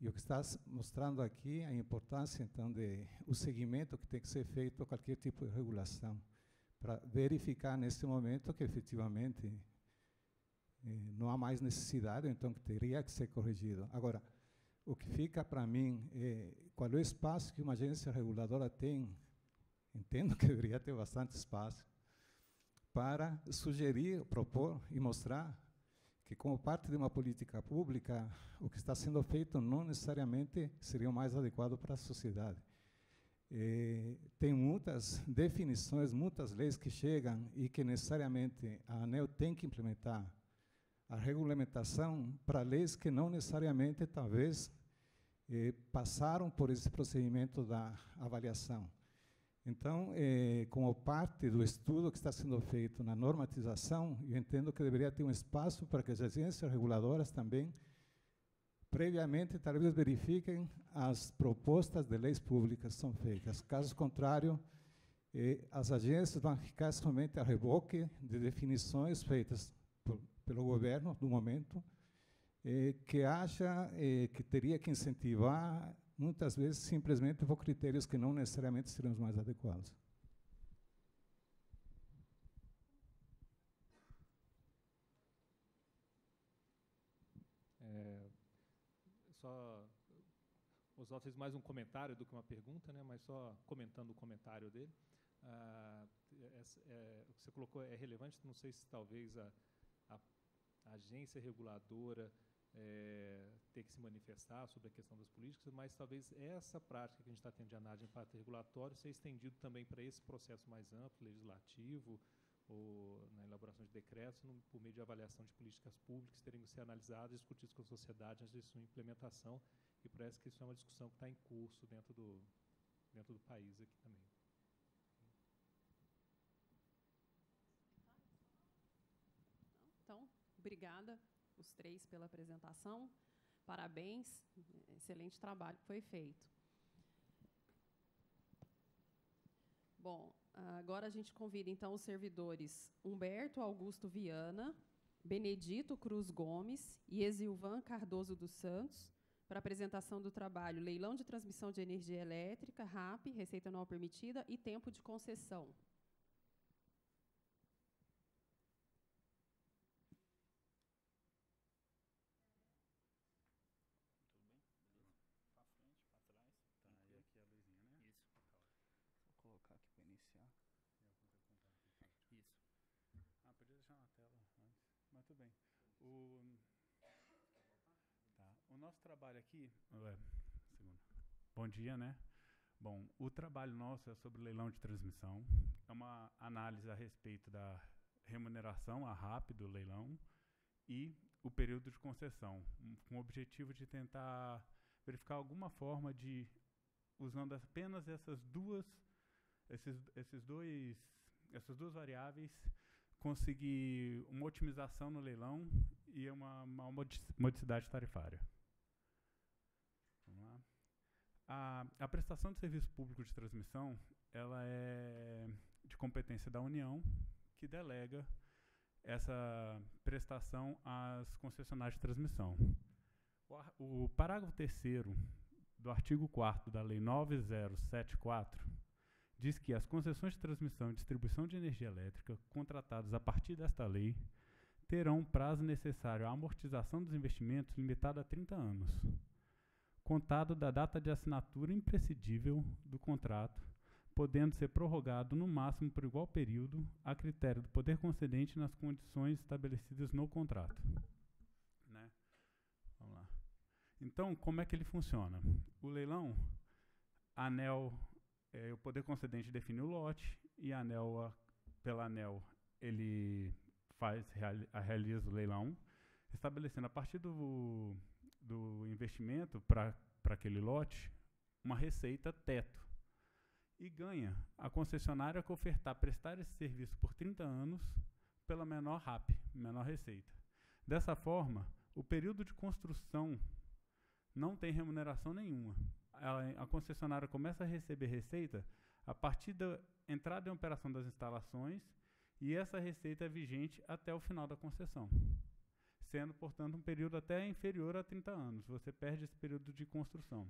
S10: E o que está mostrando aqui é a importância, então, de o seguimento que tem que ser feito a qualquer tipo de regulação, para verificar nesse momento que efetivamente eh, não há mais necessidade, então que teria que ser corrigido. Agora, o que fica para mim é qual é o espaço que uma agência reguladora tem, entendo que deveria ter bastante espaço, para sugerir, propor e mostrar que, como parte de uma política pública, o que está sendo feito não necessariamente seria o mais adequado para a sociedade. É, tem muitas definições, muitas leis que chegam e que necessariamente a ANEL tem que implementar a regulamentação para leis que não necessariamente, talvez, eh, passaram por esse procedimento da avaliação. Então, eh, como parte do estudo que está sendo feito na normatização, eu entendo que deveria ter um espaço para que as agências reguladoras também, previamente, talvez verifiquem as propostas de leis públicas que são feitas. Caso contrário, eh, as agências vão ficar somente a reboque de definições feitas por, pelo governo no momento, eh, que acha eh, que teria que incentivar, muitas vezes, simplesmente por critérios que não necessariamente seriam os mais adequados.
S8: É, só Oswaldo fez mais um comentário do que uma pergunta, né, mas só comentando o comentário dele. Ah, é, o que você colocou é relevante, não sei se talvez a, a agência reguladora é, ter que se manifestar sobre a questão das políticas, mas talvez essa prática que a gente está tendo de análise de impacto regulatório seja estendido também para esse processo mais amplo, legislativo, ou na elaboração de decretos, no, por meio de avaliação de políticas públicas, terem que ser analisadas discutidas com a sociedade antes de sua implementação, e parece que isso é uma discussão que está em curso dentro do, dentro do país aqui também.
S3: Então, Obrigada, os três, pela apresentação. Parabéns, excelente trabalho que foi feito. Bom, agora a gente convida então os servidores Humberto Augusto Viana, Benedito Cruz Gomes e Exilvan Cardoso dos Santos para apresentação do trabalho Leilão de Transmissão de Energia Elétrica, RAP, Receita Anual Permitida e Tempo de Concessão.
S11: O, tá, o nosso trabalho aqui. Ué, Bom dia, né? Bom, o trabalho nosso é sobre leilão de transmissão. É uma análise a respeito da remuneração, a RAP do leilão e o período de concessão, com o objetivo de tentar verificar alguma forma de, usando apenas essas duas, esses, esses dois, essas duas variáveis, conseguir uma otimização no leilão e uma, uma modicidade tarifária. A, a prestação de serviço público de transmissão ela é de competência da União, que delega essa prestação às concessionárias de transmissão. O, o parágrafo 3 do artigo 4 da Lei 9074 diz que as concessões de transmissão e distribuição de energia elétrica contratadas a partir desta lei terão prazo necessário à amortização dos investimentos limitado a 30 anos, contado da data de assinatura imprescindível do contrato, podendo ser prorrogado no máximo por igual período, a critério do poder concedente nas condições estabelecidas no contrato. Né? Vamos lá. Então, como é que ele funciona? O leilão, ANEL é, o poder concedente define o lote e a ANEL, pela ANEL, ele faz, realiza o leilão, estabelecendo a partir do, do investimento para aquele lote uma receita teto. E ganha a concessionária que ofertar prestar esse serviço por 30 anos pela menor RAP, menor receita. Dessa forma, o período de construção não tem remuneração nenhuma a, a concessionária começa a receber receita a partir da entrada em operação das instalações e essa receita é vigente até o final da concessão, sendo, portanto, um período até inferior a 30 anos. Você perde esse período de construção.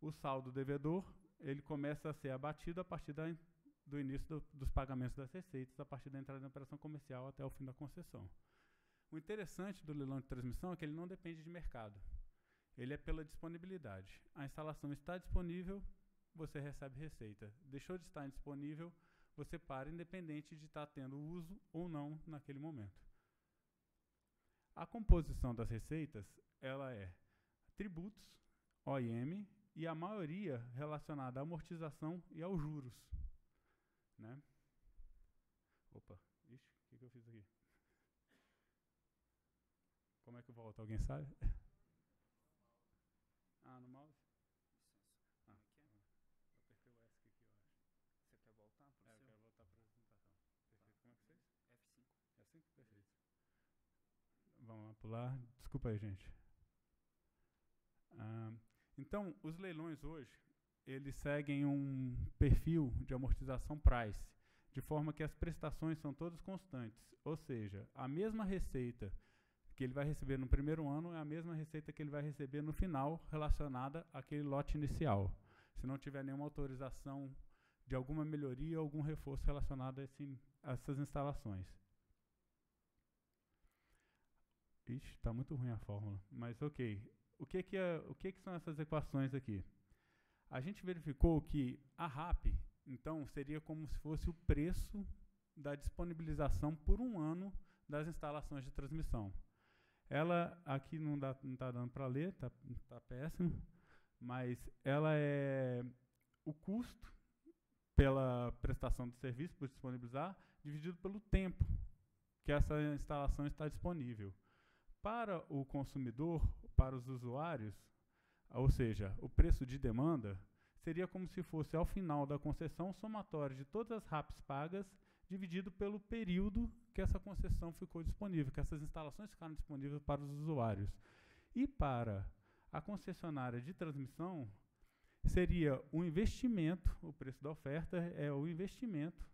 S11: O saldo devedor ele começa a ser abatido a partir da, do início do, dos pagamentos das receitas, a partir da entrada em operação comercial até o fim da concessão. O interessante do leilão de transmissão é que ele não depende de mercado ele é pela disponibilidade. A instalação está disponível, você recebe receita. Deixou de estar disponível, você para, independente de estar tendo uso ou não naquele momento. A composição das receitas ela é tributos, OIM, e a maioria relacionada à amortização e aos juros. Né? Opa, o que, que eu fiz aqui? Como é que volta? Alguém sabe? Ah, no mouse?
S6: Licença. Ah, Como é que é?
S11: Eu apertei o ESC aqui, eu acho.
S6: Você quer voltar para o
S11: é,
S6: seu?
S11: eu quero voltar para a apresentação. Perfeito. Como é que fez?
S6: F5.
S11: F5? Perfeito. Vamos lá pular. Desculpa aí, gente. Então, os leilões hoje, eles seguem um perfil de amortização price, de forma que as prestações são todas constantes. Ou seja, a mesma receita que ele vai receber no primeiro ano é a mesma receita que ele vai receber no final, relacionada àquele lote inicial. Se não tiver nenhuma autorização de alguma melhoria algum reforço relacionado a, esse, a essas instalações. Ixi, está muito ruim a fórmula, mas ok. O que, que, é, o que, que são essas equações aqui? A gente verificou que a RAP, então, seria como se fosse o preço da disponibilização por um ano das instalações de transmissão. Ela aqui não está dando para ler, está tá péssimo, mas ela é o custo pela prestação de serviço, por disponibilizar, dividido pelo tempo que essa instalação está disponível. Para o consumidor, para os usuários, ou seja, o preço de demanda, seria como se fosse, ao final da concessão, somatório de todas as RAPs pagas dividido pelo período que essa concessão ficou disponível, que essas instalações ficaram disponíveis para os usuários. E para a concessionária de transmissão, seria o investimento, o preço da oferta é o investimento,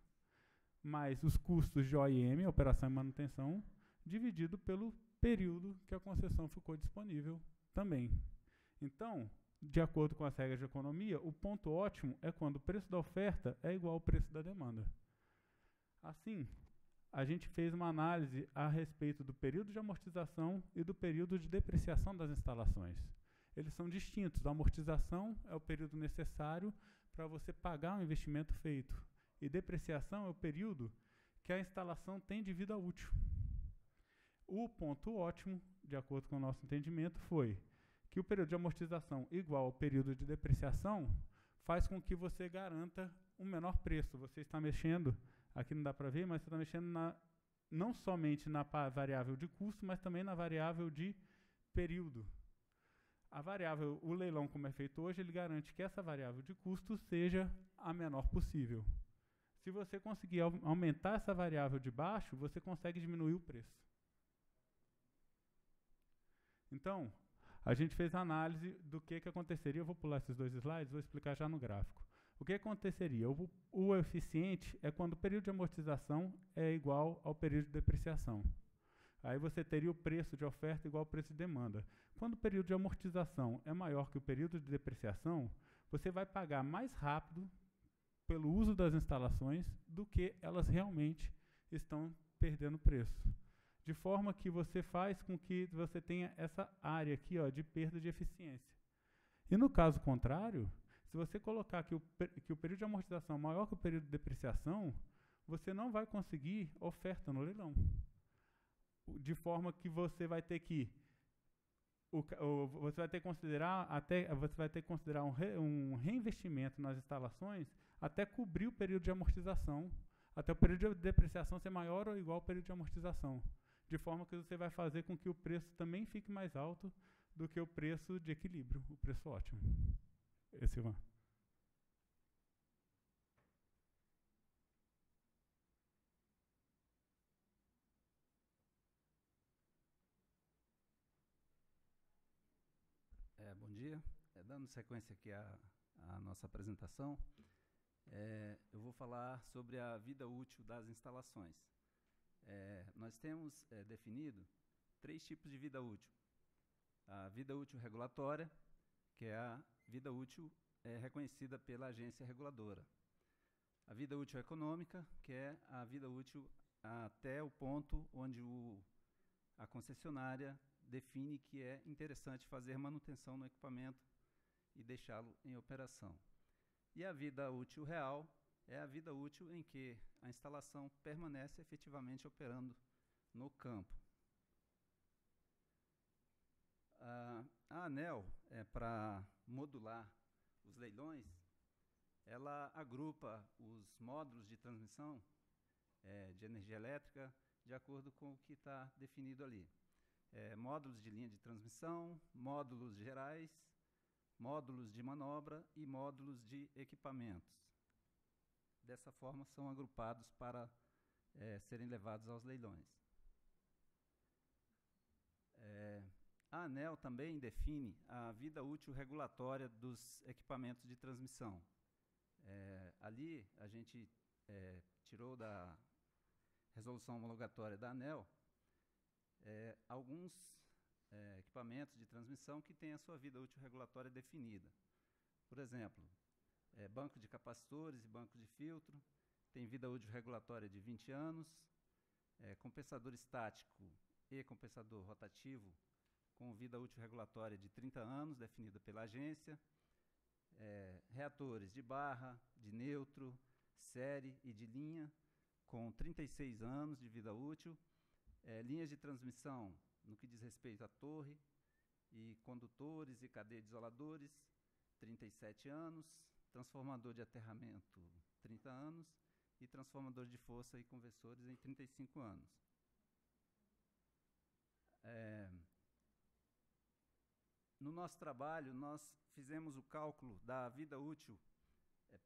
S11: mais os custos de OIM, operação e manutenção, dividido pelo período que a concessão ficou disponível também. Então, de acordo com as regras de economia, o ponto ótimo é quando o preço da oferta é igual ao preço da demanda. Assim, a gente fez uma análise a respeito do período de amortização e do período de depreciação das instalações. Eles são distintos. A amortização é o período necessário para você pagar o investimento feito. E depreciação é o período que a instalação tem de vida útil. O ponto ótimo, de acordo com o nosso entendimento, foi que o período de amortização igual ao período de depreciação faz com que você garanta um menor preço. Você está mexendo, aqui não dá para ver, mas você está mexendo na, não somente na variável de custo, mas também na variável de período. A variável, o leilão como é feito hoje, ele garante que essa variável de custo seja a menor possível. Se você conseguir aumentar essa variável de baixo, você consegue diminuir o preço. Então, a gente fez a análise do que, que aconteceria. Eu vou pular esses dois slides, vou explicar já no gráfico. O que aconteceria? O, o eficiente é quando o período de amortização é igual ao período de depreciação. Aí você teria o preço de oferta igual ao preço de demanda. Quando o período de amortização é maior que o período de depreciação, você vai pagar mais rápido pelo uso das instalações do que elas realmente estão perdendo preço de forma que você faz com que você tenha essa área aqui ó, de perda de eficiência. E no caso contrário, se você colocar que o, que o período de amortização é maior que o período de depreciação, você não vai conseguir oferta no leilão. De forma que você vai ter que o, o, você vai ter que considerar até você vai ter que considerar um, re, um reinvestimento nas instalações até cobrir o período de amortização, até o período de depreciação ser maior ou igual ao período de amortização de forma que você vai fazer com que o preço também fique mais alto do que o preço de equilíbrio, o preço ótimo. Esse é
S12: É, bom dia. É, dando sequência aqui à, à nossa apresentação, é, eu vou falar sobre a vida útil das instalações. É, nós temos é, definido três tipos de vida útil. A vida útil regulatória, que é a vida útil é, reconhecida pela agência reguladora. A vida útil econômica, que é a vida útil até o ponto onde o, a concessionária define que é interessante fazer manutenção no equipamento e deixá-lo em operação. E a vida útil real, é a vida útil em que a instalação permanece efetivamente operando no campo. A ANEL, é, para modular os leilões, ela agrupa os módulos de transmissão é, de energia elétrica de acordo com o que está definido ali. É, módulos de linha de transmissão, módulos gerais, módulos de manobra e módulos de equipamentos dessa forma são agrupados para é, serem levados aos leilões. É, a ANEL também define a vida útil regulatória dos equipamentos de transmissão. É, ali a gente é, tirou da resolução homologatória da ANEL é, alguns é, equipamentos de transmissão que têm a sua vida útil regulatória definida. Por exemplo, é, banco de capacitores e banco de filtro, tem vida útil regulatória de 20 anos, é, compensador estático e compensador rotativo com vida útil regulatória de 30 anos, definida pela agência, é, reatores de barra, de neutro, série e de linha, com 36 anos de vida útil, é, linhas de transmissão no que diz respeito à torre, e condutores e cadeia de isoladores, 37 anos, transformador de aterramento 30 anos e transformador de força e conversores em 35 anos. É, no nosso trabalho, nós fizemos o cálculo da vida útil é,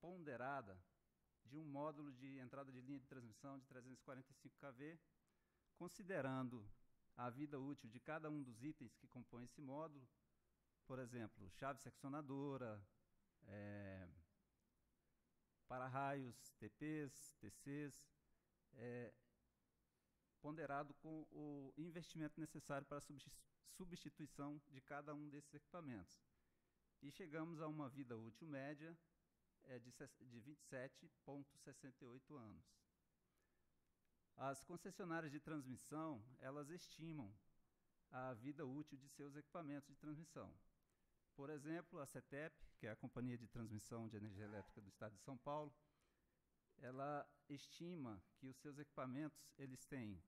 S12: ponderada de um módulo de entrada de linha de transmissão de 345 kV, considerando a vida útil de cada um dos itens que compõem esse módulo, por exemplo, chave seccionadora, é, para-raios, TPs, TCs, é, ponderado com o investimento necessário para a substituição de cada um desses equipamentos. E chegamos a uma vida útil média é, de, de 27,68 anos. As concessionárias de transmissão, elas estimam a vida útil de seus equipamentos de transmissão. Por exemplo, a CETEP, que é a Companhia de Transmissão de Energia Elétrica do Estado de São Paulo, ela estima que os seus equipamentos eles têm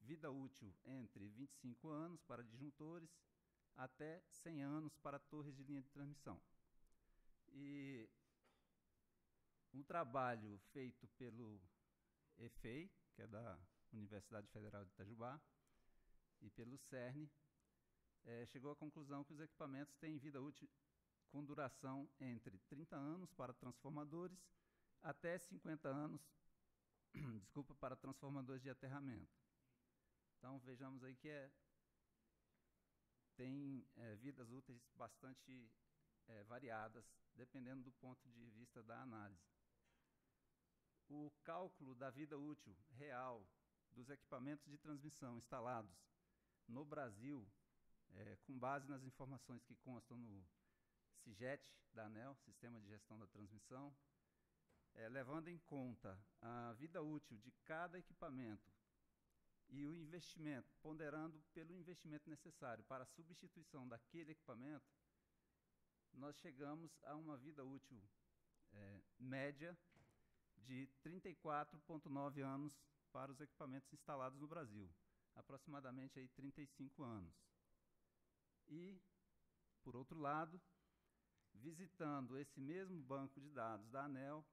S12: vida útil entre 25 anos para disjuntores até 100 anos para torres de linha de transmissão. E um trabalho feito pelo EFEI, que é da Universidade Federal de Itajubá, e pelo CERN, é, chegou à conclusão que os equipamentos têm vida útil com duração entre 30 anos para transformadores até 50 anos desculpa, para transformadores de aterramento. Então vejamos aí que é, tem é, vidas úteis bastante é, variadas, dependendo do ponto de vista da análise o cálculo da vida útil real dos equipamentos de transmissão instalados no Brasil, é, com base nas informações que constam no CIGET da ANEL, Sistema de Gestão da Transmissão, é, levando em conta a vida útil de cada equipamento e o investimento, ponderando pelo investimento necessário para a substituição daquele equipamento, nós chegamos a uma vida útil é, média de 34,9 anos para os equipamentos instalados no Brasil, aproximadamente aí 35 anos. E, por outro lado, visitando esse mesmo banco de dados da ANEL,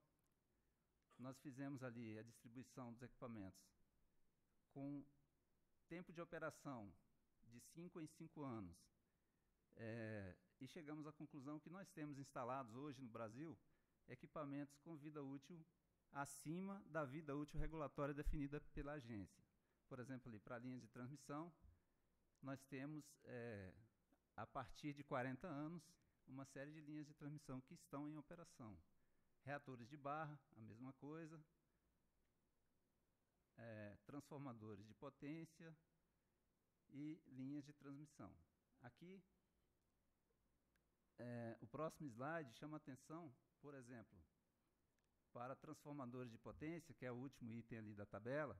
S12: nós fizemos ali a distribuição dos equipamentos com tempo de operação de 5 em 5 anos. É, e chegamos à conclusão que nós temos instalados hoje no Brasil equipamentos com vida útil acima da vida útil regulatória definida pela agência. Por exemplo, ali para linhas de transmissão, nós temos, é, a partir de 40 anos, uma série de linhas de transmissão que estão em operação. Reatores de barra, a mesma coisa. É, transformadores de potência e linhas de transmissão. Aqui, é, o próximo slide chama atenção, por exemplo, para transformadores de potência, que é o último item ali da tabela,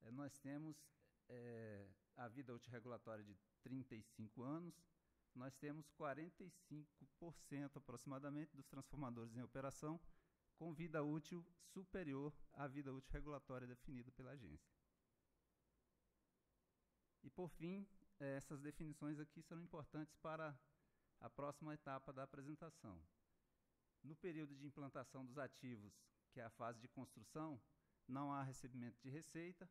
S12: é, nós temos é, a vida útil regulatória de 35 anos, nós temos 45% aproximadamente dos transformadores em operação com vida útil superior à vida útil regulatória definida pela agência. E, por fim, é, essas definições aqui são importantes para a próxima etapa da apresentação. No período de implantação dos ativos, que é a fase de construção, não há recebimento de receita.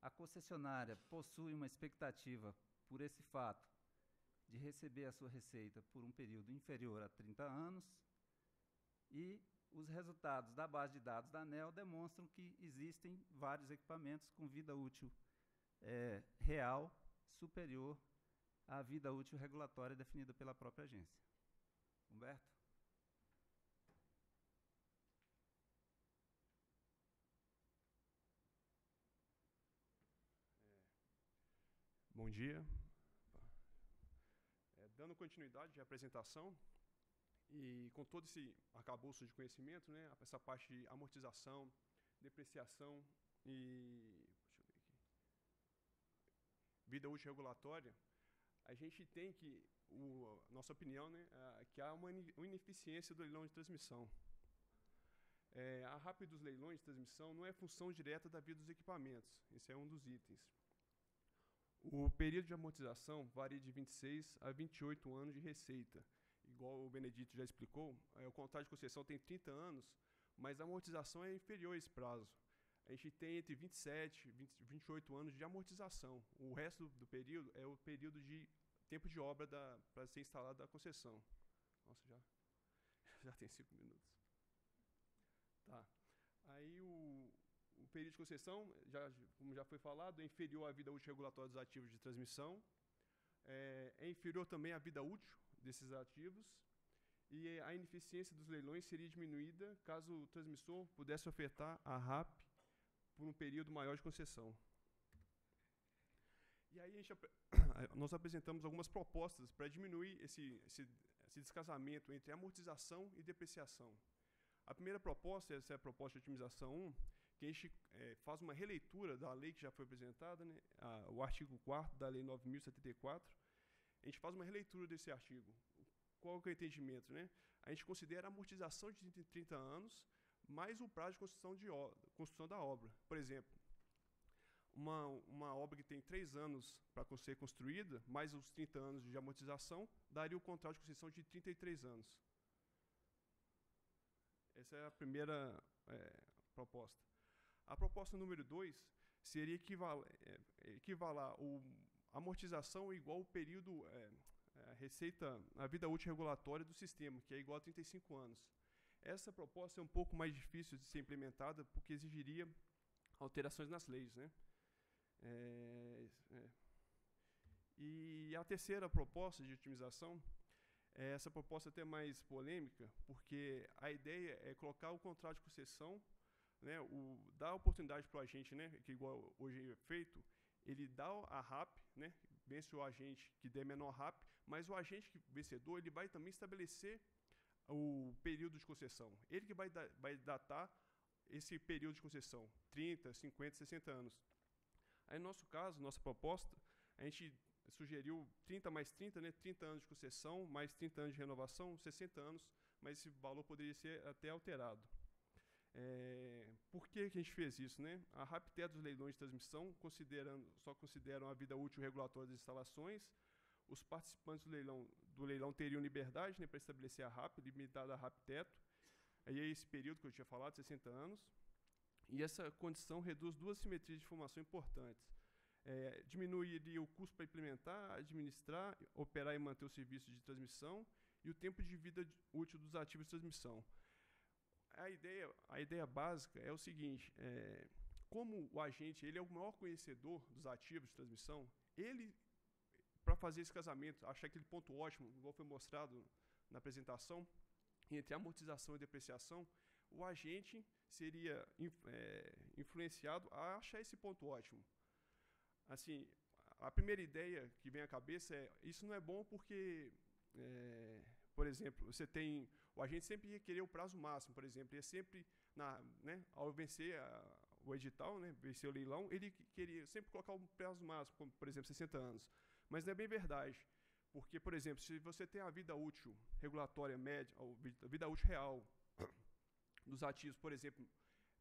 S12: A concessionária possui uma expectativa, por esse fato, de receber a sua receita por um período inferior a 30 anos. E os resultados da base de dados da ANEL demonstram que existem vários equipamentos com vida útil é, real superior à vida útil regulatória definida pela própria agência. Humberto?
S13: Bom dia. É, dando continuidade à apresentação, e com todo esse arcabouço de conhecimento, né, essa parte de amortização, depreciação e vida útil regulatória, a gente tem que, o, nossa opinião, né, que há uma ineficiência do leilão de transmissão. É, a rápida dos leilões de transmissão não é função direta da vida dos equipamentos, esse é um dos itens. O período de amortização varia de 26 a 28 anos de receita. Igual o Benedito já explicou, é, o contrato de concessão tem 30 anos, mas a amortização é inferior a esse prazo. A gente tem entre 27 e 28 anos de amortização. O resto do período é o período de tempo de obra para ser instalada a concessão. Nossa, já, já tem cinco minutos. Tá. Aí o, período de concessão, já, como já foi falado, é inferior à vida útil regulatória dos ativos de transmissão, é, é inferior também à vida útil desses ativos, e a ineficiência dos leilões seria diminuída caso o transmissor pudesse ofertar a RAP por um período maior de concessão. E aí gente, nós apresentamos algumas propostas para diminuir esse, esse, esse, descasamento entre amortização e depreciação. A primeira proposta, essa é a proposta de otimização 1, que a gente é, faz uma releitura da lei que já foi apresentada, né, a, o artigo 4 da Lei 9.074. A gente faz uma releitura desse artigo. Qual é o entendimento? Né? A gente considera a amortização de 30 anos mais o prazo de construção, de, construção da obra. Por exemplo, uma, uma obra que tem três anos para ser construída, mais os 30 anos de amortização, daria o contrato de construção de 33 anos. Essa é a primeira é, proposta. A proposta número 2 seria equivalar, é, equivalar o amortização igual ao período, é, a receita, a vida útil regulatória do sistema, que é igual a 35 anos. Essa proposta é um pouco mais difícil de ser implementada porque exigiria alterações nas leis, né? É, é. E a terceira proposta de otimização é essa proposta até mais polêmica, porque a ideia é colocar o contrato de concessão, né, o, dar oportunidade para o agente, né, que igual hoje é feito, ele dá a RAP, né, vence o agente que der menor RAP, mas o agente vencedor ele vai também estabelecer o período de concessão. Ele que vai, da, vai datar esse período de concessão, 30, 50, 60 anos. Aí, no nosso caso, nossa proposta, a gente sugeriu 30 mais 30, né, 30 anos de concessão, mais 30 anos de renovação, 60 anos, mas esse valor poderia ser até alterado. É, por que, que a gente fez isso? Né? A RAPTE dos leilões de transmissão considerando, só consideram a vida útil regulatória das instalações. Os participantes do leilão, do leilão teriam liberdade né, para estabelecer a RAP, limitada a RAP teto. Aí é esse período que eu tinha falado, 60 anos. E essa condição reduz duas simetrias de informação importantes. É, diminuiria o custo para implementar, administrar, operar e manter o serviço de transmissão e o tempo de vida útil dos ativos de transmissão. A ideia, a ideia básica é o seguinte, é, como o agente ele é o maior conhecedor dos ativos de transmissão, ele, para fazer esse casamento, achar aquele ponto ótimo, igual foi mostrado na apresentação, entre amortização e depreciação, o agente seria é, influenciado a achar esse ponto ótimo. Assim, a primeira ideia que vem à cabeça é isso não é bom porque, é, por exemplo, você tem o agente sempre ia querer o prazo máximo, por exemplo, ia sempre na, né, ao vencer a, o edital, né, vencer o leilão, ele queria sempre colocar um prazo máximo, como, por exemplo, 60 anos. Mas não é bem verdade. Porque, por exemplo, se você tem a vida útil regulatória média, ou vida útil real dos ativos, por exemplo,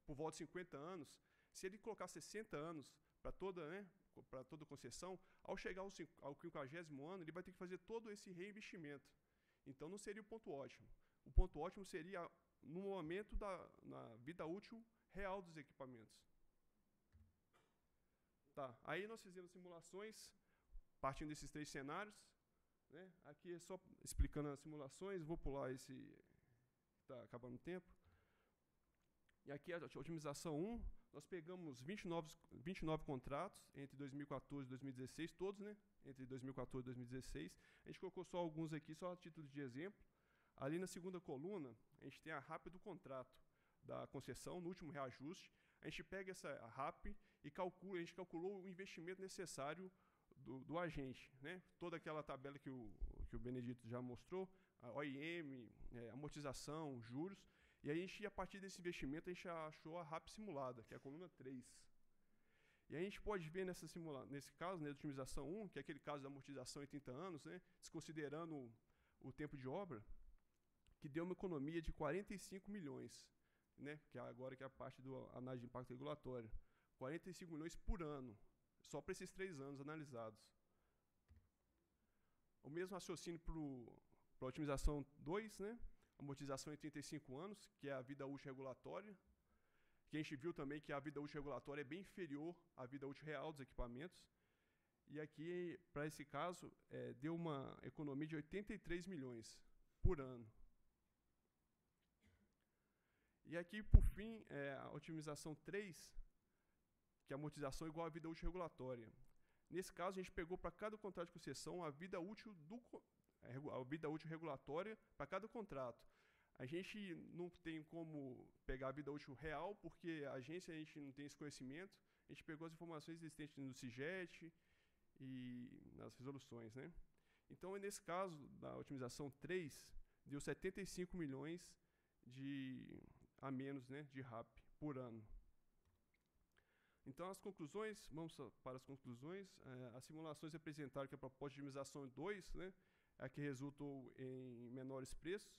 S13: por volta de 50 anos, se ele colocar 60 anos para toda, né, para toda concessão, ao chegar ao 50 ano, ele vai ter que fazer todo esse reinvestimento. Então não seria o ponto ótimo. O ponto ótimo seria no momento da na vida útil real dos equipamentos. Tá, aí nós fizemos simulações partindo desses três cenários. Né? Aqui é só explicando as simulações, vou pular esse. Está acabando o tempo. E aqui a otimização 1, nós pegamos 29, 29 contratos entre 2014 e 2016, todos, né? Entre 2014 e 2016. A gente colocou só alguns aqui, só a título de exemplo. Ali na segunda coluna, a gente tem a RAP do contrato da concessão, no último reajuste. A gente pega essa RAP e calcula, a gente calculou o investimento necessário do, do agente. Né? Toda aquela tabela que o, que o Benedito já mostrou, a OIM, é, amortização, juros. E a gente, a partir desse investimento, a gente achou a RAP simulada, que é a coluna 3. E a gente pode ver nessa simula nesse caso, né, de otimização 1, que é aquele caso da amortização em 30 anos, né, desconsiderando o, o tempo de obra, que deu uma economia de 45 milhões, né, que é agora que é a parte do análise de impacto regulatório. 45 milhões por ano, só para esses três anos analisados. O mesmo raciocínio para a otimização 2, né, amortização em 35 anos, que é a vida útil regulatória, que a gente viu também que a vida útil regulatória é bem inferior à vida útil real dos equipamentos. E aqui, para esse caso, é, deu uma economia de 83 milhões por ano. E aqui, por fim, é, a otimização 3, que é a amortização igual à vida útil regulatória. Nesse caso, a gente pegou para cada contrato de concessão a vida útil do é, a vida útil regulatória para cada contrato. A gente não tem como pegar a vida útil real, porque a agência a gente não tem esse conhecimento. A gente pegou as informações existentes no CIGET e nas resoluções. Né? Então, nesse caso, da otimização 3, deu 75 milhões de, a menos né, de RAP por ano. Então, as conclusões, vamos para as conclusões. É, as simulações representaram que a proposta de otimização 2 né, é a que resultou em menores preços.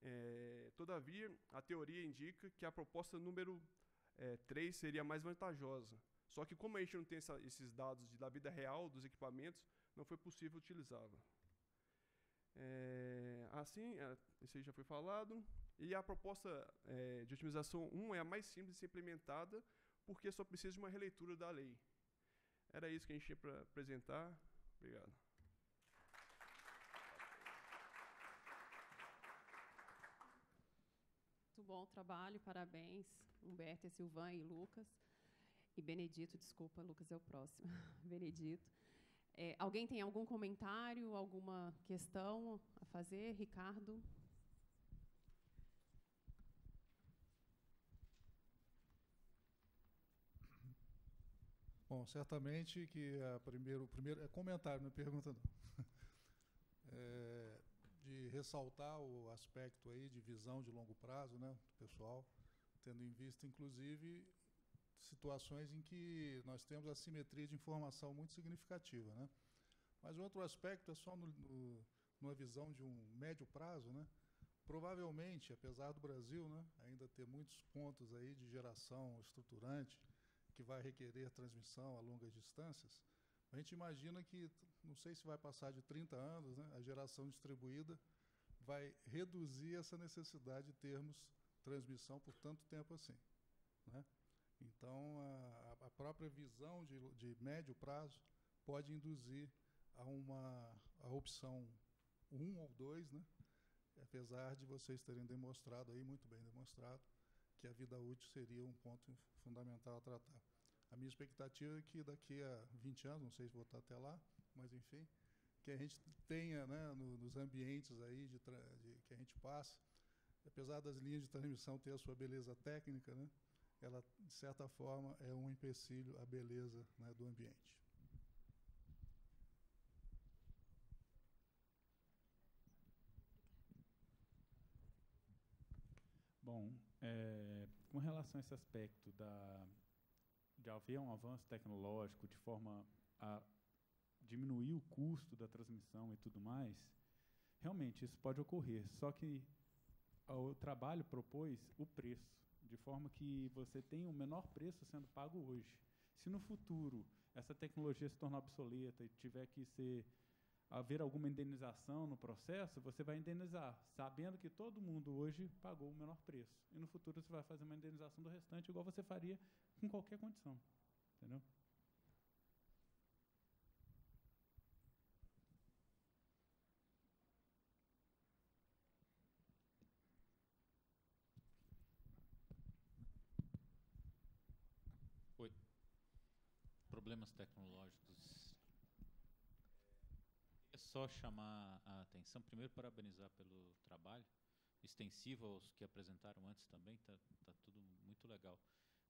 S13: É, todavia, a teoria indica que a proposta número é, 3 seria mais vantajosa. Só que como a gente não tem essa, esses dados de, da vida real dos equipamentos, não foi possível utilizá-la. É, assim, isso aí já foi falado. E a proposta é, de otimização 1 é a mais simples de ser implementada, porque só precisa de uma releitura da lei. Era isso que a gente tinha para apresentar. Obrigado.
S3: Muito bom trabalho, parabéns, Humberto, Silvan e Lucas. E Benedito, desculpa, Lucas é o próximo. Benedito. É, alguém tem algum comentário, alguma questão a fazer? Ricardo?
S14: Bom, certamente que a primeiro, primeiro é comentário, não é pergunta não. É, de ressaltar o aspecto aí de visão de longo prazo, né, do pessoal, tendo em vista inclusive situações em que nós temos assimetria de informação muito significativa, né? Mas outro aspecto é só no, no, numa visão de um médio prazo, né? Provavelmente, apesar do Brasil, né, ainda ter muitos pontos aí de geração estruturante que vai requerer transmissão a longas distâncias, a gente imagina que, não sei se vai passar de 30 anos, né, a geração distribuída vai reduzir essa necessidade de termos transmissão por tanto tempo assim. Né? Então, a, a própria visão de, de médio prazo pode induzir a uma a opção 1 um ou 2, né? apesar de vocês terem demonstrado aí, muito bem demonstrado, que a vida útil seria um ponto fundamental a tratar. A minha expectativa é que daqui a 20 anos, não sei se vou estar até lá, mas enfim, que a gente tenha né, no, nos ambientes aí de, de, que a gente passa, apesar das linhas de transmissão ter a sua beleza técnica, né, ela, de certa forma, é um empecilho à beleza né, do ambiente.
S11: Bom, é, com relação a esse aspecto da, de haver um avanço tecnológico de forma a diminuir o custo da transmissão e tudo mais, realmente isso pode ocorrer. Só que o trabalho propôs o preço de forma que você tem o menor preço sendo pago hoje. Se no futuro essa tecnologia se tornar obsoleta e tiver que ser haver alguma indenização no processo, você vai indenizar, sabendo que todo mundo hoje pagou o menor preço. E no futuro você vai fazer uma indenização do restante igual você faria com qualquer condição. Entendeu?
S15: problemas tecnológicos. É só chamar a atenção, primeiro parabenizar pelo trabalho, extensivo aos que apresentaram antes também, está tá tudo muito legal.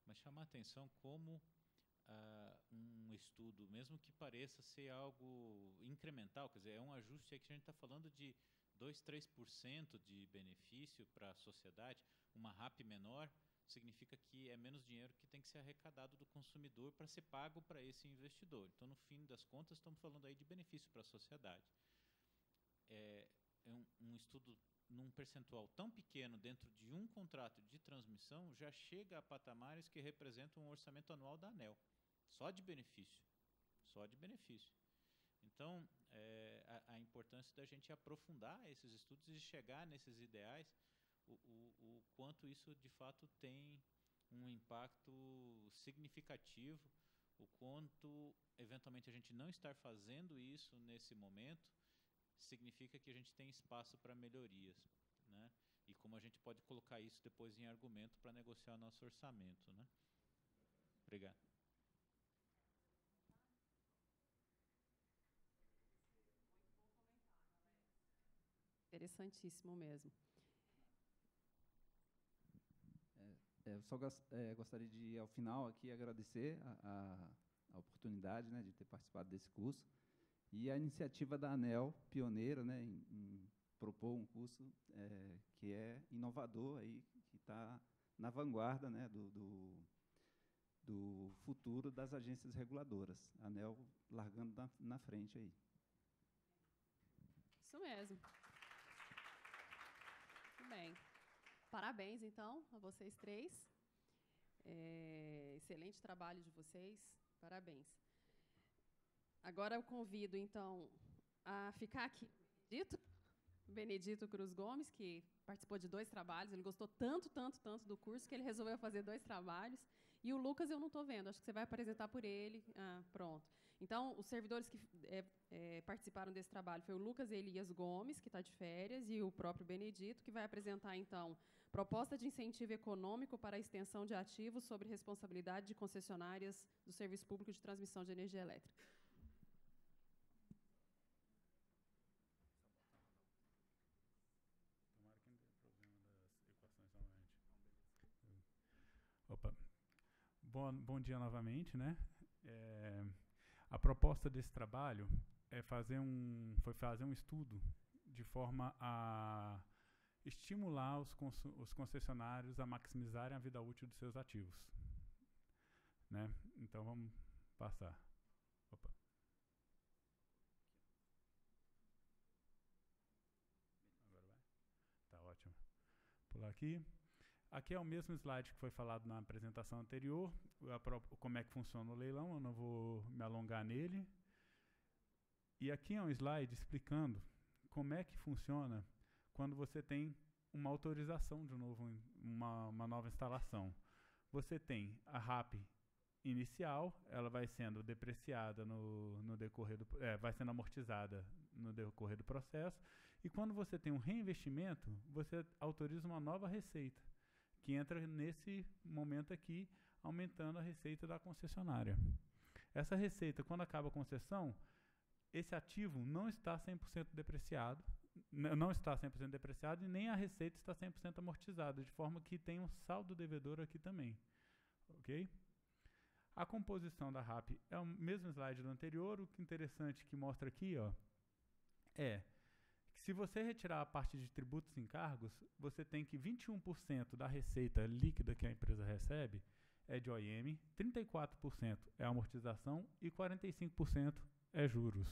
S15: Mas chamar a atenção como uh, um estudo, mesmo que pareça ser algo incremental, quer dizer, é um ajuste aí que a gente está falando de 2, 3% de benefício para a sociedade, uma RAP menor, significa que é menos dinheiro que tem que ser arrecadado do consumidor para ser pago para esse investidor. Então, no fim das contas, estamos falando aí de benefício para a sociedade. É, é um, um, estudo num percentual tão pequeno dentro de um contrato de transmissão já chega a patamares que representam um orçamento anual da ANEL, só de benefício, só de benefício. Então, é, a, a importância da gente aprofundar esses estudos e chegar nesses ideais o, o, o quanto isso de fato tem um impacto significativo, o quanto eventualmente a gente não estar fazendo isso nesse momento significa que a gente tem espaço para melhorias, né? e como a gente pode colocar isso depois em argumento para negociar nosso orçamento, né? Obrigado.
S3: Interessantíssimo mesmo.
S12: É, eu só é, gostaria de, ao final, aqui agradecer a, a, a oportunidade né, de ter participado desse curso e a iniciativa da ANEL, pioneira né, em, em propor um curso é, que é inovador, aí, que está na vanguarda né, do, do, do, futuro das agências reguladoras. A ANEL largando na, na frente aí.
S3: Isso mesmo. Muito bem. Parabéns, então, a vocês três. É, excelente trabalho de vocês. Parabéns. Agora eu convido, então, a ficar aqui. Dito? Benedito Cruz Gomes, que participou de dois trabalhos. Ele gostou tanto, tanto, tanto do curso que ele resolveu fazer dois trabalhos. E o Lucas eu não estou vendo, acho que você vai apresentar por ele. Ah, pronto. Então, os servidores que é, é, participaram desse trabalho foi o Lucas Elias Gomes, que está de férias, e o próprio Benedito, que vai apresentar, então, proposta de incentivo econômico para a extensão de ativos sobre responsabilidade de concessionárias do Serviço Público de Transmissão de Energia Elétrica.
S11: Opa. Bom, bom dia novamente, né? É, a proposta desse trabalho é fazer um, foi fazer um estudo de forma a estimular os, os concessionários a maximizarem a vida útil dos seus ativos. Né? Então vamos passar. Opa. Agora vai. Tá ótimo. Pular aqui. Aqui é o mesmo slide que foi falado na apresentação anterior, como é que funciona o leilão, eu não vou me alongar nele. E aqui é um slide explicando como é que funciona quando você tem uma autorização de um novo, uma, uma nova instalação. Você tem a RAP inicial, ela vai sendo depreciada no, no decorrer do, é, vai sendo amortizada no decorrer do processo, e quando você tem um reinvestimento, você autoriza uma nova receita que entra nesse momento aqui, aumentando a receita da concessionária. Essa receita, quando acaba a concessão, esse ativo não está 100% depreciado, não está 100% depreciado e nem a receita está 100% amortizada, de forma que tem um saldo devedor aqui também. Ok? A composição da RAP é o mesmo slide do anterior, o que interessante que mostra aqui ó, é se você retirar a parte de tributos e encargos, você tem que 21% da receita líquida que a empresa recebe é de OIM, 34% é amortização e 45% é juros.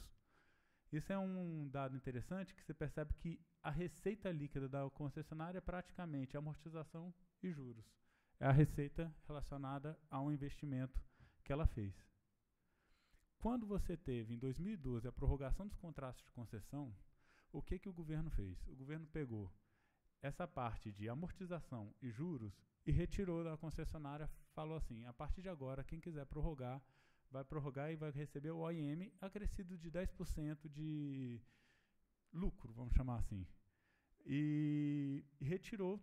S11: Isso é um dado interessante que você percebe que a receita líquida da concessionária é praticamente amortização e juros. É a receita relacionada ao investimento que ela fez. Quando você teve, em 2012, a prorrogação dos contratos de concessão, o que, que o governo fez? O governo pegou essa parte de amortização e juros e retirou da concessionária, falou assim: a partir de agora, quem quiser prorrogar, vai prorrogar e vai receber o OIM acrescido de 10% de lucro, vamos chamar assim. E, retirou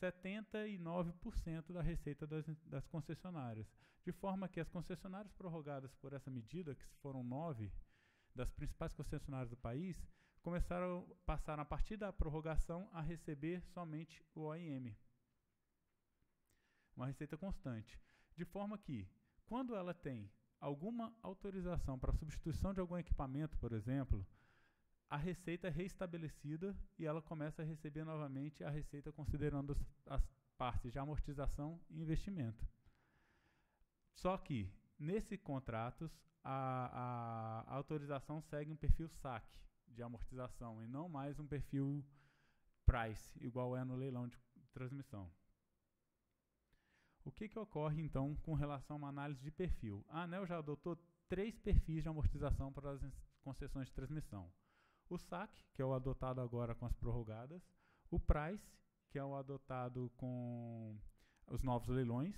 S11: 79% da receita das, das concessionárias. De forma que as concessionárias prorrogadas por essa medida, que foram nove das principais concessionárias do país, começaram, passaram a partir da prorrogação a receber somente o OIM. Uma receita constante. De forma que, quando ela tem alguma autorização para substituição de algum equipamento, por exemplo, a receita é reestabelecida e ela começa a receber novamente a receita considerando as, partes de amortização e investimento. Só que, nesses contratos, a, a, a autorização segue um perfil SAC, de amortização e não mais um perfil price, igual é no leilão de transmissão. O que, que ocorre, então, com relação a uma análise de perfil? A ANEL já adotou três perfis de amortização para as concessões de transmissão. O SAC, que é o adotado agora com as prorrogadas, o PRICE, que é o adotado com os novos leilões,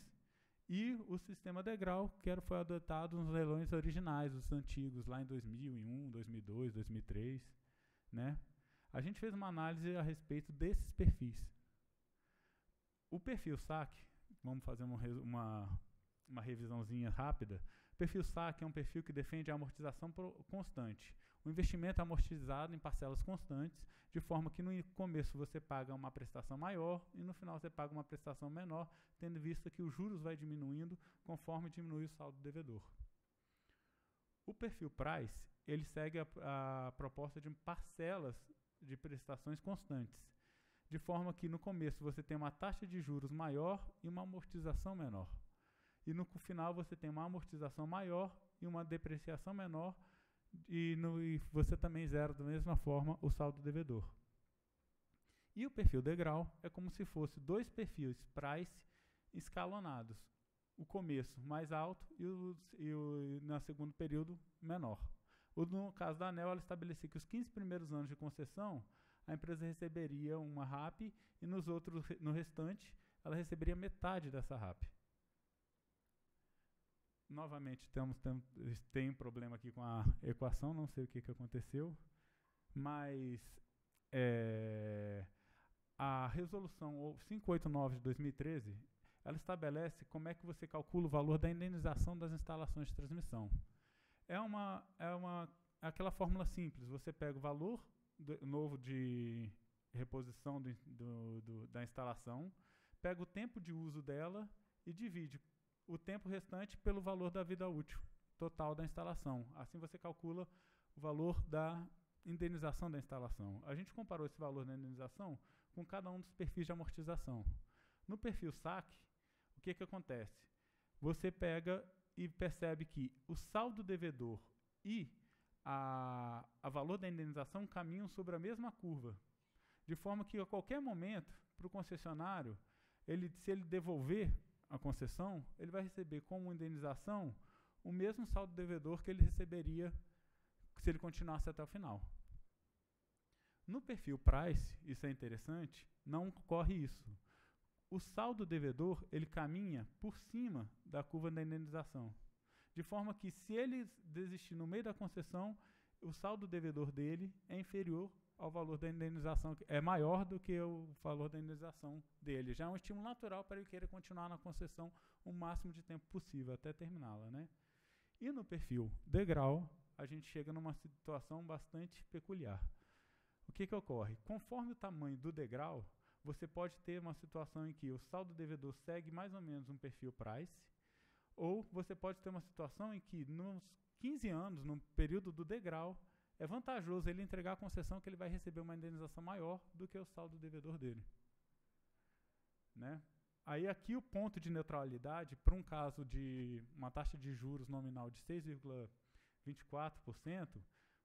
S11: e o sistema degrau, que foi adotado nos leilões originais, os antigos, lá em 2001, 2002, 2003. Né? A gente fez uma análise a respeito desses perfis. O perfil SAC, vamos fazer uma, uma, uma revisãozinha rápida. O perfil SAC é um perfil que defende a amortização constante. O investimento é amortizado em parcelas constantes, de forma que no começo você paga uma prestação maior e no final você paga uma prestação menor, tendo em vista que os juros vai diminuindo conforme diminui o saldo devedor. O perfil Price, ele segue a, a proposta de parcelas de prestações constantes, de forma que no começo você tem uma taxa de juros maior e uma amortização menor. E no final você tem uma amortização maior e uma depreciação menor, e, no, e você também zera da mesma forma o saldo devedor. E o perfil degrau é como se fosse dois perfis price escalonados. O começo mais alto e o, e o no segundo período menor. No caso da ANEL, ela estabelecia que os 15 primeiros anos de concessão, a empresa receberia uma RAP e nos outros, no restante, ela receberia metade dessa RAP. Novamente, temos, temos, tem um problema aqui com a equação, não sei o que, que aconteceu, mas é, a resolução 589 de 2013, ela estabelece como é que você calcula o valor da indenização das instalações de transmissão é uma é uma é aquela fórmula simples. Você pega o valor novo de reposição do, do, da instalação, pega o tempo de uso dela e divide o tempo restante pelo valor da vida útil total da instalação. Assim você calcula o valor da indenização da instalação. A gente comparou esse valor da indenização com cada um dos perfis de amortização. No perfil SAC, o que, que acontece? Você pega e percebe que o saldo devedor e a, a valor da indenização caminham sobre a mesma curva, de forma que a qualquer momento, para o concessionário, ele, se ele devolver a concessão, ele vai receber como indenização o mesmo saldo devedor que ele receberia se ele continuasse até o final. No perfil Price, isso é interessante, não ocorre isso o saldo devedor ele caminha por cima da curva da indenização. De forma que, se ele desistir no meio da concessão, o saldo devedor dele é inferior ao valor da indenização, é maior do que o valor da indenização dele. Já é um estímulo natural para ele querer continuar na concessão o máximo de tempo possível, até terminá-la. Né? E no perfil degrau, a gente chega numa situação bastante peculiar. O que, que ocorre? Conforme o tamanho do degrau, você pode ter uma situação em que o saldo devedor segue mais ou menos um perfil price, ou você pode ter uma situação em que, nos 15 anos, no período do degrau, é vantajoso ele entregar a concessão que ele vai receber uma indenização maior do que o saldo devedor dele. Né? Aí aqui o ponto de neutralidade, para um caso de uma taxa de juros nominal de 6,24%,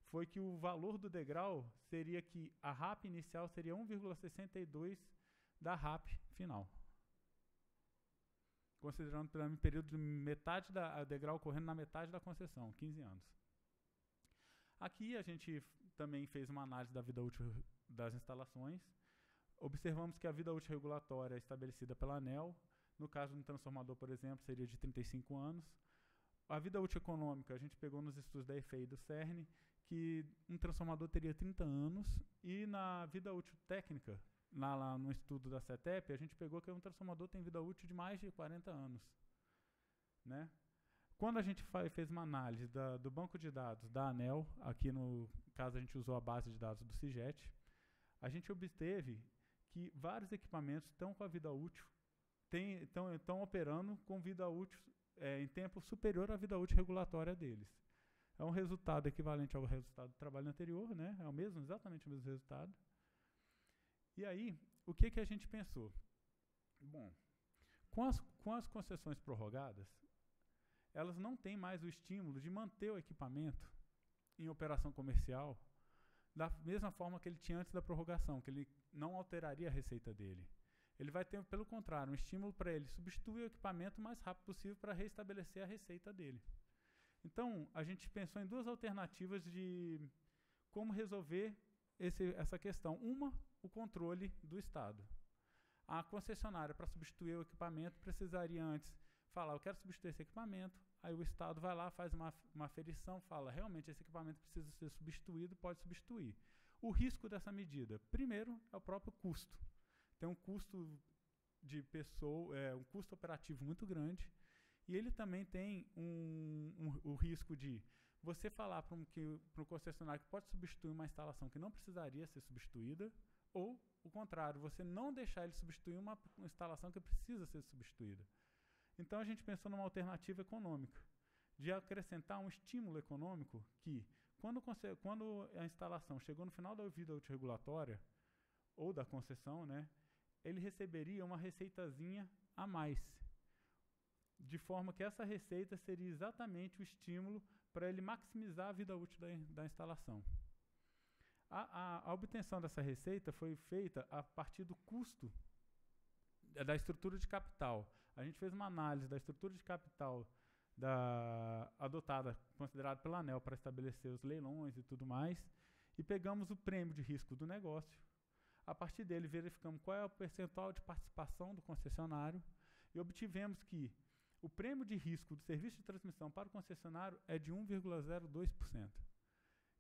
S11: foi que o valor do degrau seria que a RAP inicial seria 1,62 da RAP final. Considerando pelo período de metade da degrau correndo na metade da concessão, 15 anos. Aqui a gente também fez uma análise da vida útil das instalações. Observamos que a vida útil regulatória é estabelecida pela ANEL, no caso do transformador, por exemplo, seria de 35 anos. A vida útil econômica, a gente pegou nos estudos da EFEI e do CERN, que um transformador teria 30 anos e na vida útil técnica, lá, lá no estudo da CETEP, a gente pegou que um transformador tem vida útil de mais de 40 anos. Né? Quando a gente fez uma análise da, do banco de dados da ANEL, aqui no caso a gente usou a base de dados do CIGET, a gente obteve que vários equipamentos estão com a vida útil, estão operando com vida útil é, em tempo superior à vida útil regulatória deles é um resultado equivalente ao resultado do trabalho anterior, né? É o mesmo, exatamente o mesmo resultado. E aí, o que, que a gente pensou? Bom, com as, com as concessões prorrogadas, elas não têm mais o estímulo de manter o equipamento em operação comercial da mesma forma que ele tinha antes da prorrogação, que ele não alteraria a receita dele. Ele vai ter, pelo contrário, um estímulo para ele substituir o equipamento o mais rápido possível para restabelecer a receita dele. Então, a gente pensou em duas alternativas de como resolver esse, essa questão. Uma, o controle do Estado. A concessionária, para substituir o equipamento, precisaria antes falar: eu quero substituir esse equipamento. Aí o Estado vai lá, faz uma, uma aferição, fala: realmente esse equipamento precisa ser substituído, pode substituir. O risco dessa medida, primeiro, é o próprio custo. Tem um custo de pessoa, é, um custo operativo muito grande, e ele também tem um, um, o risco de você falar para um, um concessionário que pode substituir uma instalação que não precisaria ser substituída, ou o contrário, você não deixar ele substituir uma, instalação que precisa ser substituída. Então a gente pensou numa alternativa econômica, de acrescentar um estímulo econômico que, quando, quando a instalação chegou no final da vida útil regulatória, ou da concessão, né, ele receberia uma receitazinha a mais. De forma que essa receita seria exatamente o estímulo para ele maximizar a vida útil da, da instalação. A, a, a, obtenção dessa receita foi feita a partir do custo da estrutura de capital. A gente fez uma análise da estrutura de capital da, adotada, considerada pela ANEL para estabelecer os leilões e tudo mais, e pegamos o prêmio de risco do negócio. A partir dele, verificamos qual é o percentual de participação do concessionário e obtivemos que o prêmio de risco do serviço de transmissão para o concessionário é de 1,02%.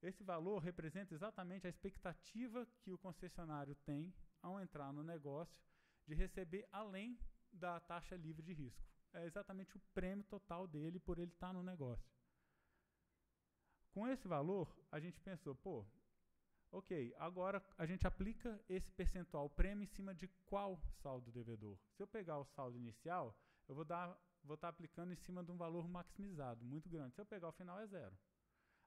S11: Esse valor representa exatamente a expectativa que o concessionário tem ao entrar no negócio de receber além da taxa livre de risco. É exatamente o prêmio total dele por ele estar no negócio. Com esse valor, a gente pensou, pô, ok, agora a gente aplica esse percentual prêmio em cima de qual saldo devedor? Se eu pegar o saldo inicial, eu vou dar vou estar aplicando em cima de um valor maximizado, muito grande. Se eu pegar o final, é zero.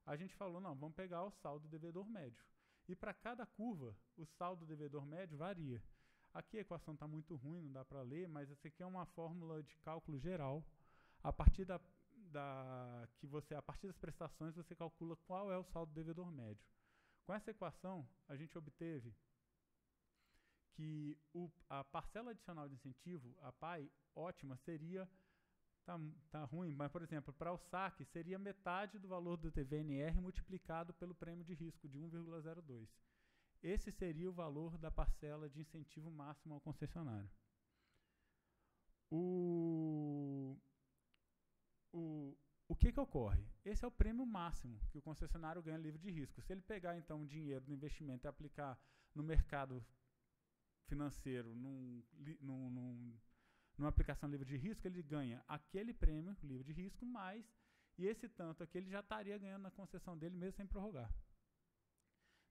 S11: A gente falou, não, vamos pegar o saldo devedor médio. E para cada curva, o saldo devedor médio varia. Aqui a equação está muito ruim, não dá para ler, mas essa aqui é uma fórmula de cálculo geral. A partir da, da que você, a partir das prestações, você calcula qual é o saldo devedor médio. Com essa equação, a gente obteve que o, a parcela adicional de incentivo, a PAI, ótima, seria Tá, tá ruim, mas, por exemplo, para o saque, seria metade do valor do TVNR multiplicado pelo prêmio de risco de 1,02. Esse seria o valor da parcela de incentivo máximo ao concessionário. O, o, o que, que ocorre? Esse é o prêmio máximo que o concessionário ganha livre de risco. Se ele pegar, então, o dinheiro do investimento e aplicar no mercado financeiro, num, num, num, numa aplicação livre de risco, ele ganha aquele prêmio livre de risco, mais, e esse tanto aqui ele já estaria ganhando na concessão dele mesmo sem prorrogar.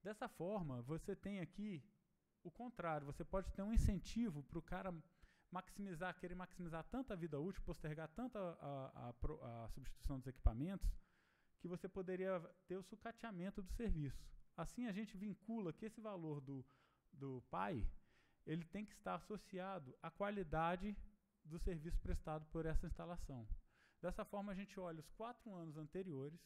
S11: Dessa forma, você tem aqui o contrário, você pode ter um incentivo para o cara maximizar, querer maximizar tanto a vida útil, postergar tanto a, a, a, substituição dos equipamentos, que você poderia ter o sucateamento do serviço. Assim, a gente vincula que esse valor do, do PAI ele tem que estar associado à qualidade do serviço prestado por essa instalação. Dessa forma, a gente olha os quatro anos anteriores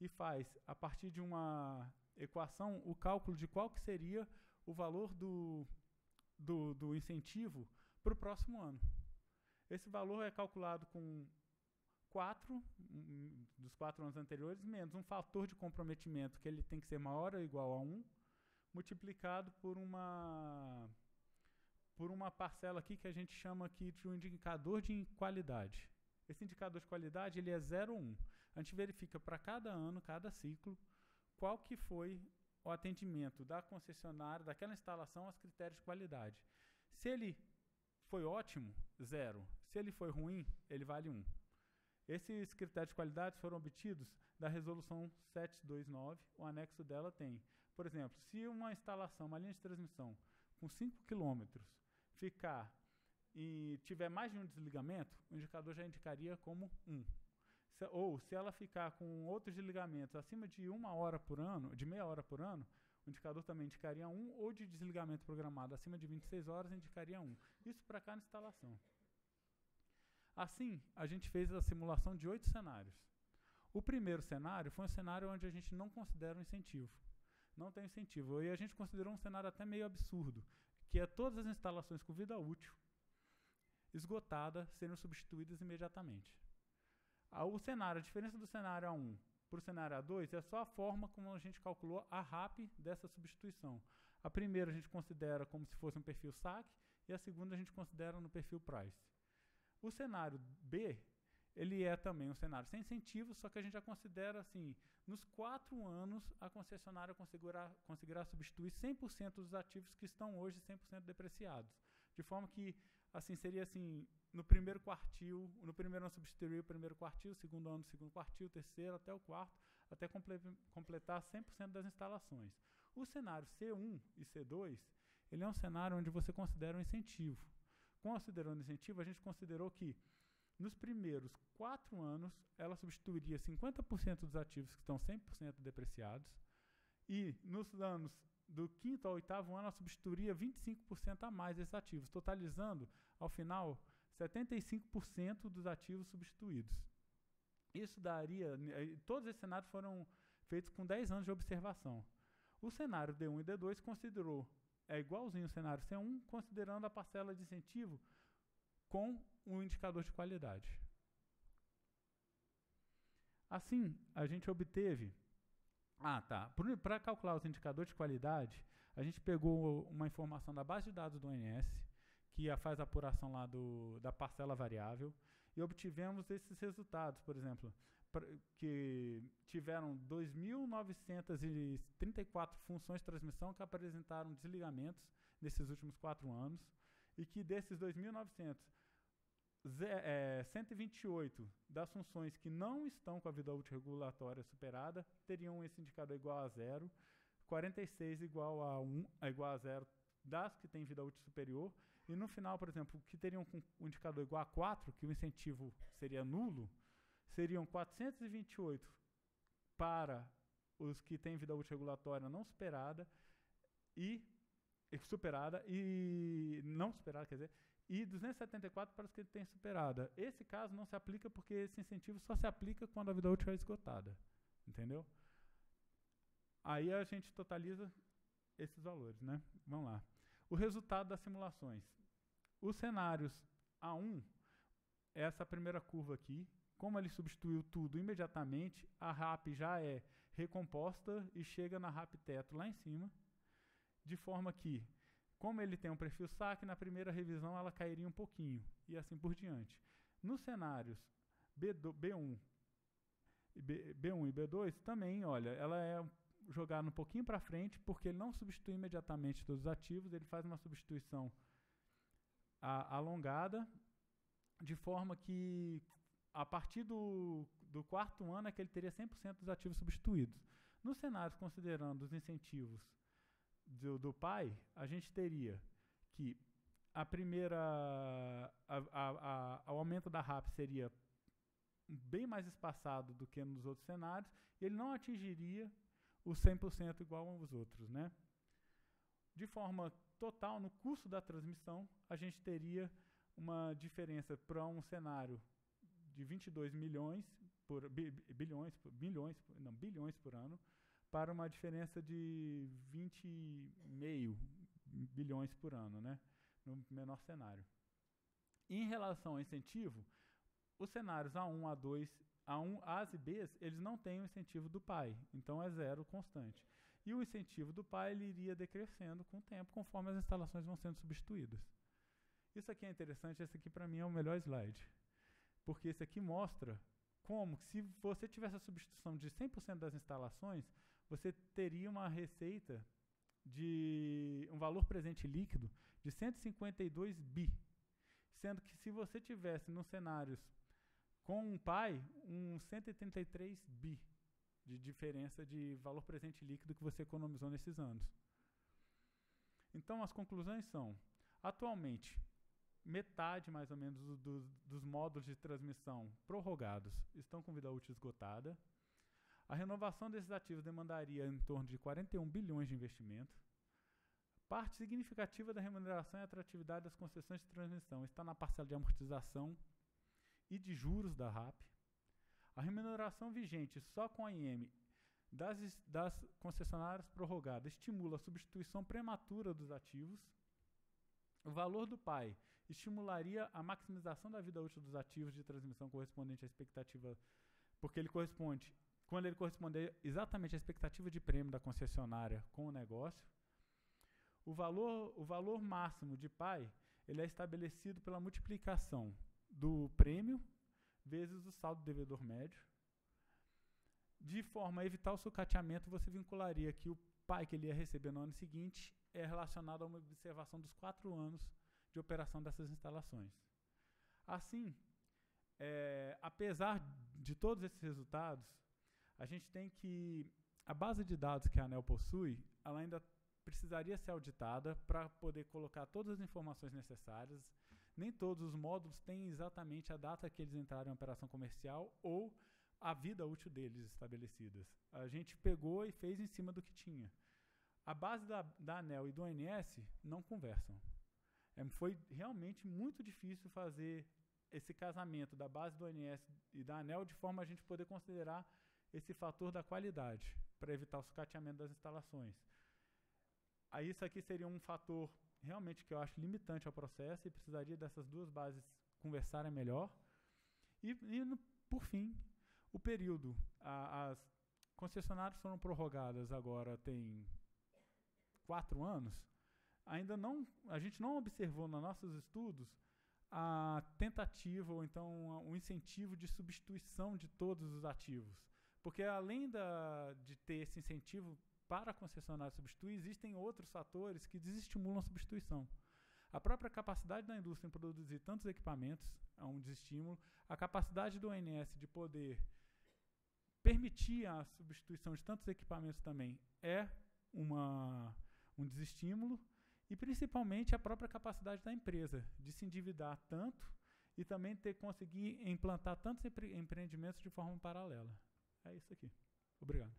S11: e faz, a partir de uma equação o cálculo de qual que seria o valor do, do, do incentivo para o próximo ano. Esse valor é calculado com quatro dos quatro anos anteriores menos um fator de comprometimento que ele tem que ser maior ou igual a 1, multiplicado por uma por uma parcela aqui que a gente chama aqui de um indicador de qualidade. Esse indicador de qualidade ele é 0,1. A gente verifica para cada ano, cada ciclo, qual que foi o atendimento da concessionária, daquela instalação aos critérios de qualidade. Se ele foi ótimo, zero. Se ele foi ruim, ele vale 1. Um. Esses critérios de qualidade foram obtidos da resolução 729, o anexo dela tem. Por exemplo, se uma instalação, uma linha de transmissão com 5 quilômetros ficar e tiver mais de um desligamento, o indicador já indicaria como 1. Se, ou se ela ficar com outros desligamentos acima de uma hora por ano, de meia hora por ano, o indicador também indicaria 1, ou de desligamento programado acima de 26 horas, indicaria 1. Isso para cada instalação. Assim, a gente fez a simulação de oito cenários. O primeiro cenário foi um cenário onde a gente não considera um incentivo. Não tem incentivo. E a gente considerou um cenário até meio absurdo, que é todas as instalações com vida útil esgotada serem substituídas imediatamente. O cenário, a diferença do cenário A1 para o cenário A2 é só a forma como a gente calculou a RAP dessa substituição. A primeira a gente considera como se fosse um perfil SAC e a segunda a gente considera no perfil Price. O cenário B, ele é também um cenário sem incentivo, só que a gente já considera assim, nos quatro anos a concessionária conseguirá, conseguirá substituir 100% dos ativos que estão hoje 100% depreciados. De forma que, assim, seria assim, no primeiro quartil, no primeiro ano substituir o primeiro quartil, segundo ano, segundo quartil, terceiro, até o quarto, até completar 100% das instalações. O cenário C1 e C2, ele é um cenário onde você considera um incentivo. Considerando incentivo, a gente considerou que nos primeiros quatro anos, ela substituiria 50% dos ativos que estão 100% depreciados, e nos anos do quinto ao oitavo ano, ela substituiria 25% a mais desses ativos, totalizando, ao final, 75% dos ativos substituídos. Isso daria. Eh, todos esses cenários foram feitos com 10 anos de observação. O cenário D1 e D2 considerou, é igualzinho ao cenário C1, considerando a parcela de incentivo com um indicador de qualidade. Assim, a gente obteve. Ah, tá. Para calcular os indicadores de qualidade, a gente pegou uma informação da base de dados do ONS, que faz a apuração lá do, da parcela variável, e obtivemos esses resultados, por exemplo, que tiveram 2.934 funções de transmissão que apresentaram desligamentos nesses últimos quatro anos, e que desses 2.900, é, 128 das funções que não estão com a vida útil regulatória superada teriam esse indicador igual a zero, 46 igual a 1, igual a zero das que têm vida útil superior, e no final, por exemplo, que teriam com o indicador igual a 4, que o incentivo seria nulo, seriam 428 para os que têm vida útil regulatória não superada e superada e não superada, quer dizer, e 274 para os que têm superada. Esse caso não se aplica porque esse incentivo só se aplica quando a vida útil é esgotada, entendeu? Aí a gente totaliza esses valores, né? Vamos lá. O resultado das simulações. Os cenários A1, essa primeira curva aqui, como ele substituiu tudo imediatamente, a RAP já é recomposta e chega na RAP teto lá em cima, de forma que, como ele tem um perfil SAC, na primeira revisão ela cairia um pouquinho, e assim por diante. Nos cenários B1, B1 e B2, também, olha, ela é jogada um pouquinho para frente, porque ele não substitui imediatamente todos os ativos, ele faz uma substituição a, alongada, de forma que a partir do, do quarto ano é que ele teria 100% dos ativos substituídos. Nos cenários considerando os incentivos do, do pai, a gente teria que a primeira a, a, a, o aumento da RAP seria bem mais espaçado do que nos outros cenários, e ele não atingiria os 100% igual aos outros, né? De forma total, no custo da transmissão, a gente teria uma diferença para um cenário de 22 milhões por bilhões, milhões, não, bilhões por ano, para uma diferença de 20,5 bilhões por ano, né, no menor cenário. Em relação ao incentivo, os cenários A1, A2, A1, As e Bs, eles não têm o incentivo do pai, então é zero constante. E o incentivo do pai ele iria decrescendo com o tempo, conforme as instalações vão sendo substituídas. Isso aqui é interessante, esse aqui para mim é o melhor slide. Porque esse aqui mostra como, se você tivesse a substituição de 100% das instalações, você teria uma receita de um valor presente líquido de 152 bi. Sendo que se você tivesse nos cenários com um pai, um 133 bi de diferença de valor presente líquido que você economizou nesses anos. Então, as conclusões são: atualmente, metade mais ou menos do, do, dos módulos de transmissão prorrogados estão com vida útil esgotada. A renovação desses ativos demandaria em torno de 41 bilhões de investimento. Parte significativa da remuneração e atratividade das concessões de transmissão está na parcela de amortização e de juros da RAP. A remuneração vigente só com a IM das, das concessionárias prorrogadas estimula a substituição prematura dos ativos. O valor do PAI estimularia a maximização da vida útil dos ativos de transmissão correspondente à expectativa, porque ele corresponde, quando ele corresponder exatamente à expectativa de prêmio da concessionária com o negócio. O valor, o valor máximo de PAI ele é estabelecido pela multiplicação do prêmio vezes o saldo devedor médio. De forma a evitar o sucateamento, você vincularia que o pai que ele ia receber no ano seguinte é relacionado a uma observação dos quatro anos de operação dessas instalações. Assim, é, apesar de todos esses resultados, a gente tem que a base de dados que a ANEL possui, ela ainda precisaria ser auditada para poder colocar todas as informações necessárias. Nem todos os módulos têm exatamente a data que eles entraram em operação comercial ou a vida útil deles estabelecidas. A gente pegou e fez em cima do que tinha. A base da, da ANEL e do ONS não conversam. É, foi realmente muito difícil fazer esse casamento da base do ONS e da ANEL de forma a gente poder considerar esse fator da qualidade para evitar o sucateamento das instalações. Aí isso aqui seria um fator realmente que eu acho limitante ao processo e precisaria dessas duas bases conversarem melhor. E, e no, por fim, o período. A, as concessionárias foram prorrogadas agora tem quatro anos. Ainda não, a gente não observou nos nossos estudos a tentativa ou então o incentivo de substituição de todos os ativos. Porque além da, de ter esse incentivo para a concessionária substituir, existem outros fatores que desestimulam a substituição. A própria capacidade da indústria em produzir tantos equipamentos é um desestímulo. A capacidade do ONS de poder permitir a substituição de tantos equipamentos também é uma, um desestímulo. E principalmente a própria capacidade da empresa de se endividar tanto e também ter conseguir implantar tantos empre empreendimentos de forma paralela. É isso aqui. Obrigado.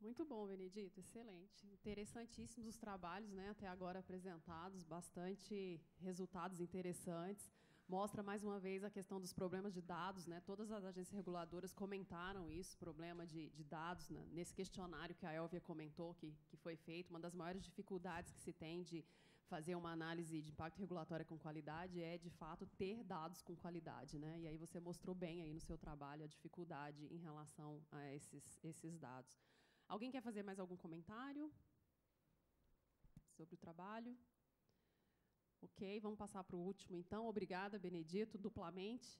S3: Muito bom, Benedito, excelente. Interessantíssimos os trabalhos, né, até agora apresentados, bastante resultados interessantes. Mostra mais uma vez a questão dos problemas de dados, né? Todas as agências reguladoras comentaram isso, problema de, de dados, né? nesse questionário que a Elvia comentou que, que foi feito. Uma das maiores dificuldades que se tem de fazer uma análise de impacto regulatório com qualidade é, de fato, ter dados com qualidade. Né? E aí você mostrou bem aí no seu trabalho a dificuldade em relação a esses, esses dados. Alguém quer fazer mais algum comentário sobre o trabalho? Ok, vamos passar para o último, então. Obrigada, Benedito, duplamente.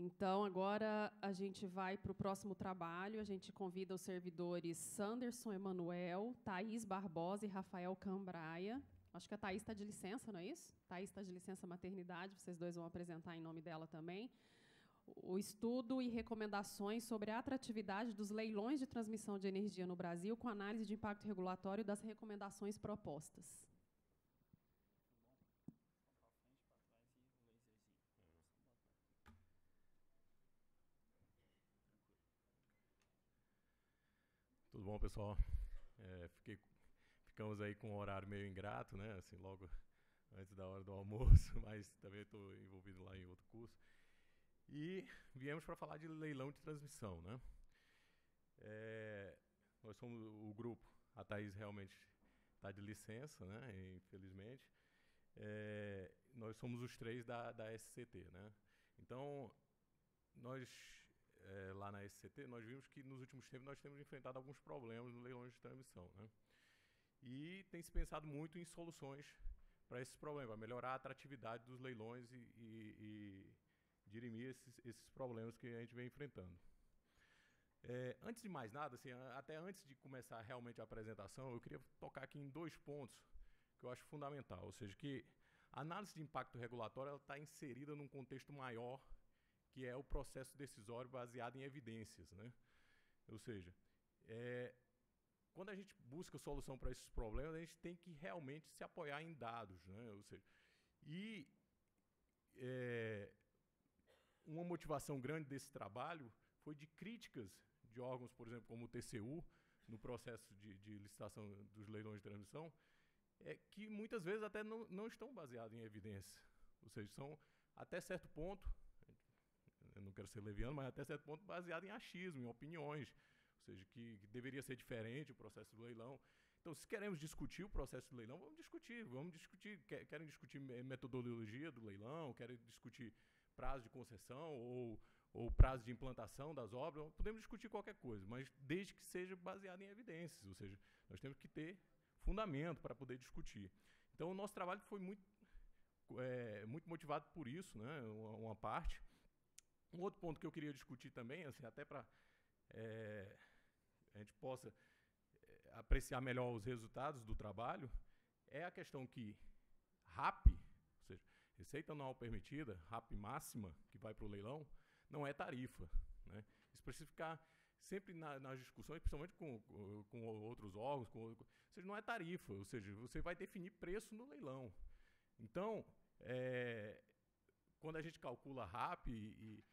S3: Então, agora a gente vai para o próximo trabalho. A gente convida os servidores Sanderson Emanuel, Thaís Barbosa e Rafael Cambraia. Acho que a Thaís está de licença, não é isso? Thaís está de licença maternidade, vocês dois vão apresentar em nome dela também. O estudo e recomendações sobre a atratividade dos leilões de transmissão de energia no Brasil, com análise de impacto regulatório das recomendações propostas.
S16: Bom, pessoal? É, fiquei, ficamos aí com um horário meio ingrato, né? Assim, logo antes da hora do almoço, mas também estou envolvido lá em outro curso. E viemos para falar de leilão de transmissão, né? É, nós somos o grupo, a Thaís realmente está de licença, né? Infelizmente. É, nós somos os três da, da SCT, né? Então, nós é, lá na SCT, nós vimos que nos últimos tempos nós temos enfrentado alguns problemas no leilões de transmissão. Né? E tem se pensado muito em soluções para esses problemas, para melhorar a atratividade dos leilões e, e, e dirimir esses, esses, problemas que a gente vem enfrentando. É, antes de mais nada, assim, até antes de começar realmente a apresentação, eu queria tocar aqui em dois pontos que eu acho fundamental, ou seja, que a análise de impacto regulatório está inserida num contexto maior que é o processo decisório baseado em evidências. Né? Ou seja, é, quando a gente busca solução para esses problemas, a gente tem que realmente se apoiar em dados. Né? Ou seja, e é, uma motivação grande desse trabalho foi de críticas de órgãos, por exemplo, como o TCU, no processo de, de licitação dos leilões de transmissão, é que muitas vezes até não, não estão baseados em evidência. Ou seja, são, até certo ponto, eu não quero ser leviano, mas até certo ponto baseado em achismo, em opiniões, ou seja, que, que deveria ser diferente o processo do leilão. Então, se queremos discutir o processo do leilão, vamos discutir, vamos discutir, querem discutir metodologia do leilão, querem discutir prazo de concessão ou, ou prazo de implantação das obras, podemos discutir qualquer coisa, mas desde que seja baseado em evidências, ou seja, nós temos que ter fundamento para poder discutir. Então, o nosso trabalho foi muito, é, muito motivado por isso, né, uma, uma, parte. Um outro ponto que eu queria discutir também, assim, até para é, a gente possa é, apreciar melhor os resultados do trabalho, é a questão que RAP, ou seja, receita anual permitida, RAP máxima, que vai para o leilão, não é tarifa. Né? Isso precisa ficar sempre na, nas discussões, principalmente com, com, com outros órgãos, com, ou seja, não é tarifa, ou seja, você vai definir preço no leilão. Então, é, quando a gente calcula RAP e, e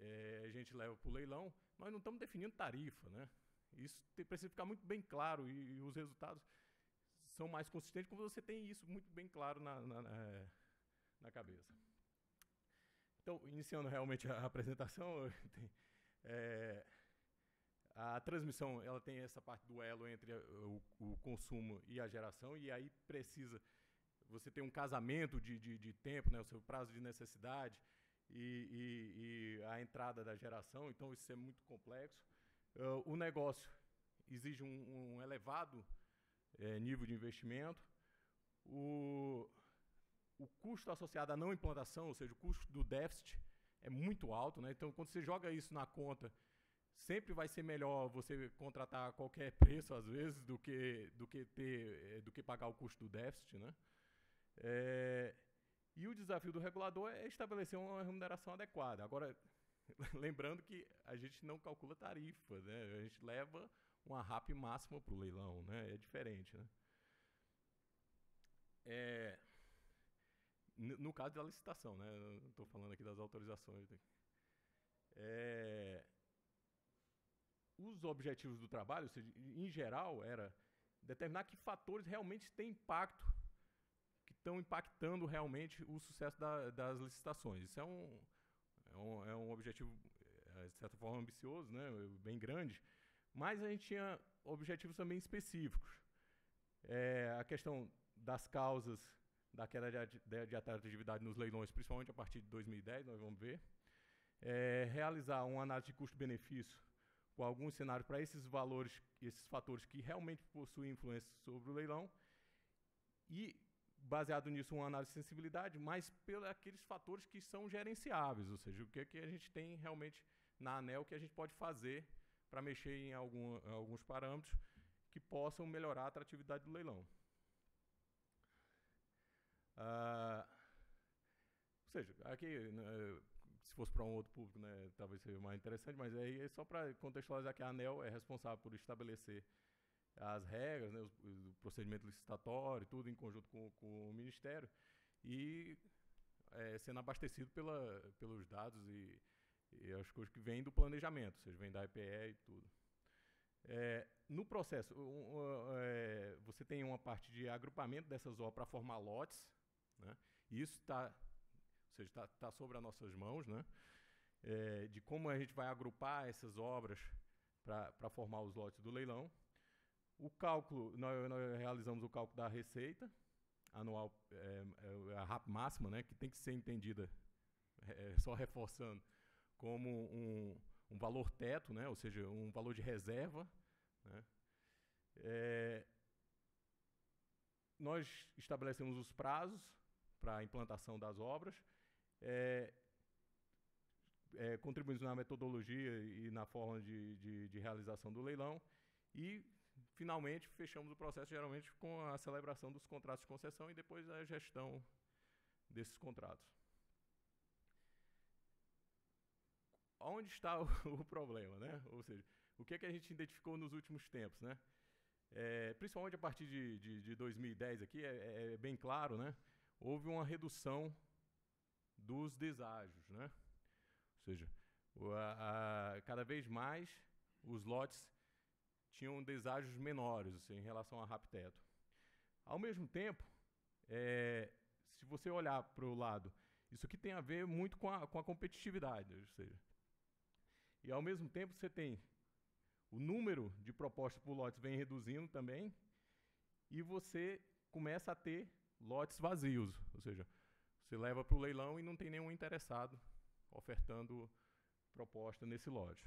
S16: é, a gente leva para o leilão, nós não estamos definindo tarifa, né? Isso tem, precisa ficar muito bem claro e, e, os resultados são mais consistentes quando você tem isso muito bem claro na, na, na, na cabeça. Então, iniciando realmente a apresentação, tem, é, a transmissão ela tem essa parte do elo entre o, o, consumo e a geração, e aí precisa você ter um casamento de, de, de tempo, né, o seu prazo de necessidade e, e, e, a entrada da geração, então isso é muito complexo. Uh, o negócio exige um, um elevado é, nível de investimento. O, o custo associado à não implantação, ou seja, o custo do déficit, é muito alto. Né? Então, quando você joga isso na conta sempre vai ser melhor você contratar a qualquer preço às vezes do que do que ter eh, do que pagar o custo do déficit, né? É, e o desafio do regulador é estabelecer uma remuneração adequada. Agora, lembrando que a gente não calcula tarifa, né? A gente leva uma RAP máxima para o leilão, né? É diferente, né? É, no caso da licitação, né? Estou falando aqui das autorizações. É, os objetivos do trabalho, seja, em geral, era determinar que fatores realmente têm impacto, estão impactando realmente o sucesso da, das licitações. Isso é um, é um, é um objetivo, é, de certa forma, ambicioso, né, bem grande, mas a gente tinha objetivos também específicos. É, a questão das causas da queda de, de, de atratividade nos leilões, principalmente a partir de 2010, nós vamos ver. É, realizar uma análise de custo-benefício com alguns cenários para esses valores, esses fatores que realmente possuem influência sobre o leilão e baseado nisso uma análise de sensibilidade, mas pelos aqueles fatores que são gerenciáveis, ou seja, o que é que a gente tem realmente na ANEL que a gente pode fazer para mexer em, algum, em alguns parâmetros que possam melhorar a atratividade do leilão. Uh, ou seja, aqui né, se fosse para um outro público, né, talvez seja mais interessante, mas aí é só para contextualizar que a ANEL é responsável por estabelecer as regras, né, o, procedimento licitatório, tudo em conjunto com, com o Ministério, e é, sendo abastecido pela, pelos dados e, e as coisas que vêm do planejamento, ou seja, vem da EPE e tudo. É, no processo, um, um, é, você tem uma parte de agrupamento dessas obras para formar lotes, né, e isso está seja, está tá sobre as nossas mãos, né? É, de como a gente vai agrupar essas obras para formar os lotes do leilão. O cálculo, nós, nós realizamos o cálculo da receita anual, é, é a RAP máxima, né, que tem que ser entendida, é, só reforçando, como um, um, valor teto, né, ou seja, um valor de reserva. Né. É, nós estabelecemos os prazos para a implantação das obras é, é, contribuímos na metodologia e na forma de, de, de, realização do leilão e, finalmente, fechamos o processo geralmente com a celebração dos contratos de concessão e depois a gestão desses contratos. Onde está o, problema, né? Ou seja, o que, é que a gente identificou nos últimos tempos, né? É, principalmente a partir de, de, de 2010 aqui, é, é, bem claro, né? Houve uma redução dos deságios, né? Ou seja, a, a, cada vez mais os lotes tinham deságios menores assim, em relação a rapteto. Ao mesmo tempo, é, se você olhar para o lado, isso aqui tem a ver muito com a, com a competitividade, ou seja, e ao mesmo tempo você tem o número de propostas por lotes vem reduzindo também, e você começa a ter lotes vazios, ou seja, você leva para o leilão e não tem nenhum interessado ofertando proposta nesse lote.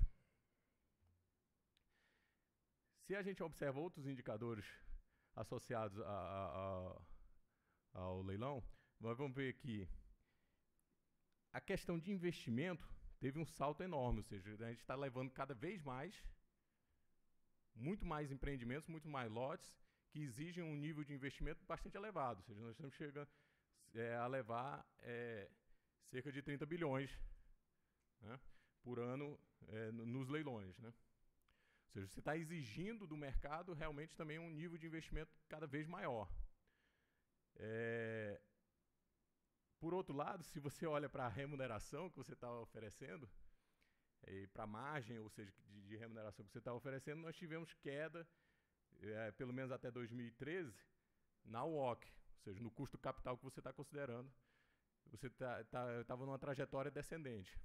S16: Se a gente observa outros indicadores associados a, a, a, ao leilão, nós vamos ver que a questão de investimento teve um salto enorme, ou seja, a gente está levando cada vez mais, muito mais empreendimentos, muito mais lotes, que exigem um nível de investimento bastante elevado. Ou seja, nós estamos chegando é, a levar é, cerca de 30 bilhões né, por ano é, nos leilões. Né? Seja, você está exigindo do mercado realmente também um nível de investimento cada vez maior. É, por outro lado, se você olha para a remuneração que você está oferecendo, e para a margem, ou seja, de, de, remuneração que você está oferecendo, nós tivemos queda, é, pelo menos até 2013, na WOC, ou seja, no custo capital que você está considerando. Você estava tá, tá, numa trajetória descendente.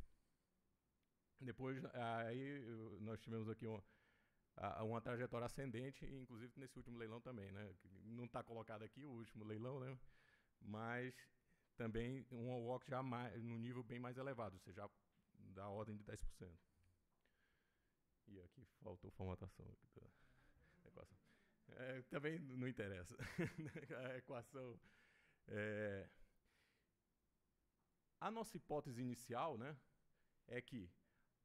S16: Depois, aí nós tivemos aqui uma, trajetória ascendente, inclusive nesse último leilão também, né? Não está colocado aqui o último leilão, né? Mas também um walk já mais, no nível bem mais elevado, ou seja, da ordem de 10%. E aqui faltou formatação da equação. É, também não interessa. a equação. É, a nossa hipótese inicial né, é que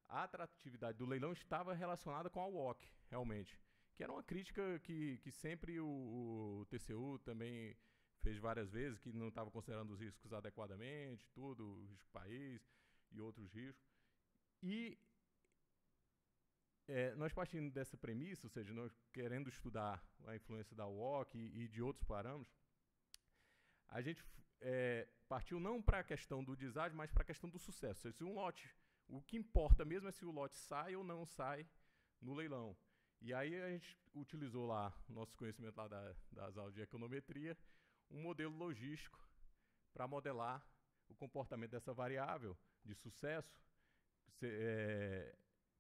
S16: a atratividade do leilão estava relacionada com a WOC, realmente. Que era uma crítica que, que sempre o, o TCU também fez várias vezes, que não estava considerando os riscos adequadamente, tudo, risco país e outros riscos. E é, nós partindo dessa premissa, ou seja, nós querendo estudar a influência da WOC e, e de outros parâmetros, a gente é, partiu não para a questão do deságio, mas para a questão do sucesso. Seja, se um lote, o que importa mesmo é se o lote sai ou não sai no leilão. E aí a gente utilizou lá, nosso conhecimento lá da, das aulas de econometria, um modelo logístico para modelar o comportamento dessa variável de sucesso, é,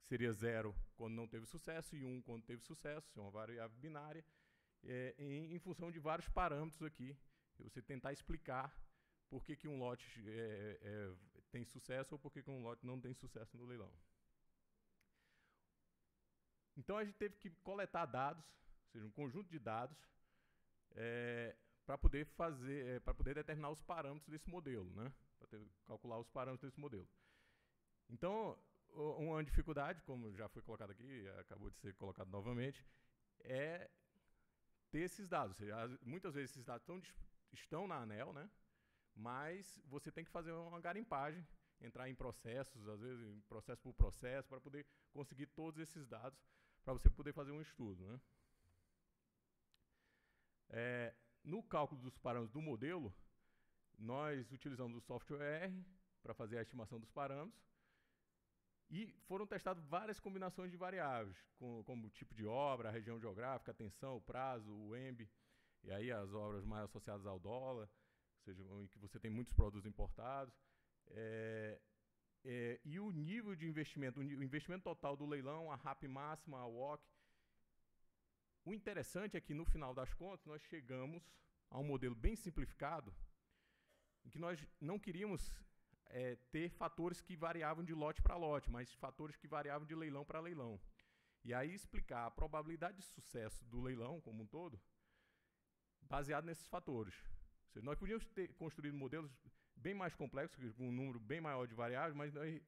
S16: seria zero quando não teve sucesso e um quando teve sucesso, é uma variável binária, é, em, em, função de vários parâmetros aqui, você tentar explicar por que, que um lote é, é, tem sucesso ou por que, que um lote não tem sucesso no leilão. Então a gente teve que coletar dados, ou seja, um conjunto de dados, é, para poder fazer, é, para poder determinar os parâmetros desse modelo, né? Para calcular os parâmetros desse modelo. Então, uma dificuldade, como já foi colocado aqui, acabou de ser colocado novamente, é ter esses dados. Seja, muitas vezes esses dados estão na ANEL, né? Mas você tem que fazer uma garimpagem, entrar em processos, às vezes processo por processo, para poder conseguir todos esses dados, para você poder fazer um estudo. Né? É, no cálculo dos parâmetros do modelo, nós utilizamos o software R para fazer a estimação dos parâmetros e foram testadas várias combinações de variáveis, com, como tipo de obra, região geográfica, tensão, prazo, o EMB, e aí as obras mais associadas ao dólar, seja, em que você tem muitos produtos importados. É, é, e o nível de investimento, o investimento total do leilão, a RAP máxima, a WOC, o interessante é que, no final das contas, nós chegamos a um modelo bem simplificado, em que nós não queríamos é, ter fatores que variavam de lote para lote, mas fatores que variavam de leilão para leilão. E aí explicar a probabilidade de sucesso do leilão como um todo, baseado nesses fatores. Seja, nós podíamos ter construído modelos bem mais complexos, com um número bem maior de variáveis, mas nós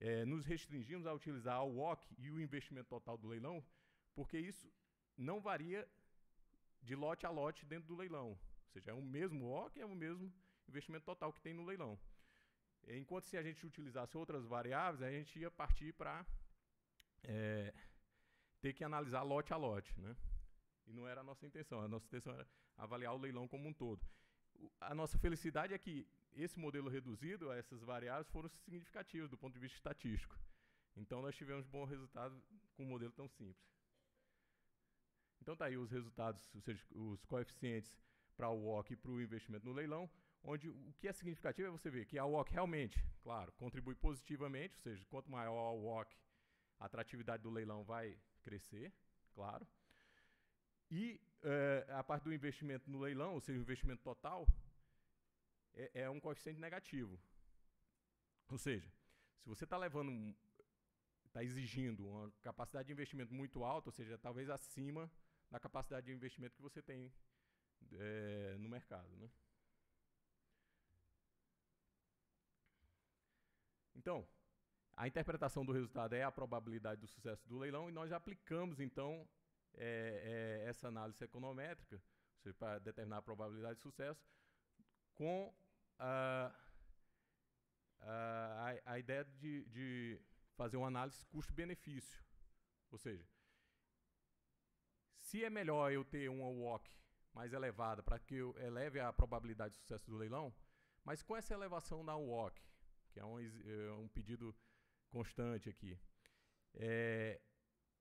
S16: é, nos restringimos a utilizar a WOC e o investimento total do leilão, porque isso não varia de lote a lote dentro do leilão. Ou seja, é o mesmo OC, é o mesmo investimento total que tem no leilão. Enquanto se a gente utilizasse outras variáveis, a gente ia partir para é, ter que analisar lote a lote. Né? E não era a nossa intenção. A nossa intenção era avaliar o leilão como um todo. A nossa felicidade é que esse modelo reduzido, essas variáveis, foram significativas do ponto de vista estatístico. Então, nós tivemos bom resultado com um modelo tão simples. Então tá aí os resultados, ou seja, os coeficientes para o WOC e para o investimento no leilão, onde o que é significativo é você ver que a WOC realmente, claro, contribui positivamente, ou seja, quanto maior o WOC, a atratividade do leilão vai crescer, claro. E é, a parte do investimento no leilão, ou seja, o investimento total, é, é um coeficiente negativo. Ou seja, se você está levando, está exigindo uma capacidade de investimento muito alta, ou seja, talvez acima da capacidade de investimento que você tem é, no mercado. Né? Então, a interpretação do resultado é a probabilidade do sucesso do leilão e nós aplicamos, então, é, é, essa análise econométrica, para determinar a probabilidade de sucesso, com a, a, a ideia de, de fazer uma análise custo-benefício. Ou seja, se é melhor eu ter uma walk mais elevada para que eu eleve a probabilidade de sucesso do leilão, mas com essa elevação na walk, que é um, é um pedido constante aqui, é,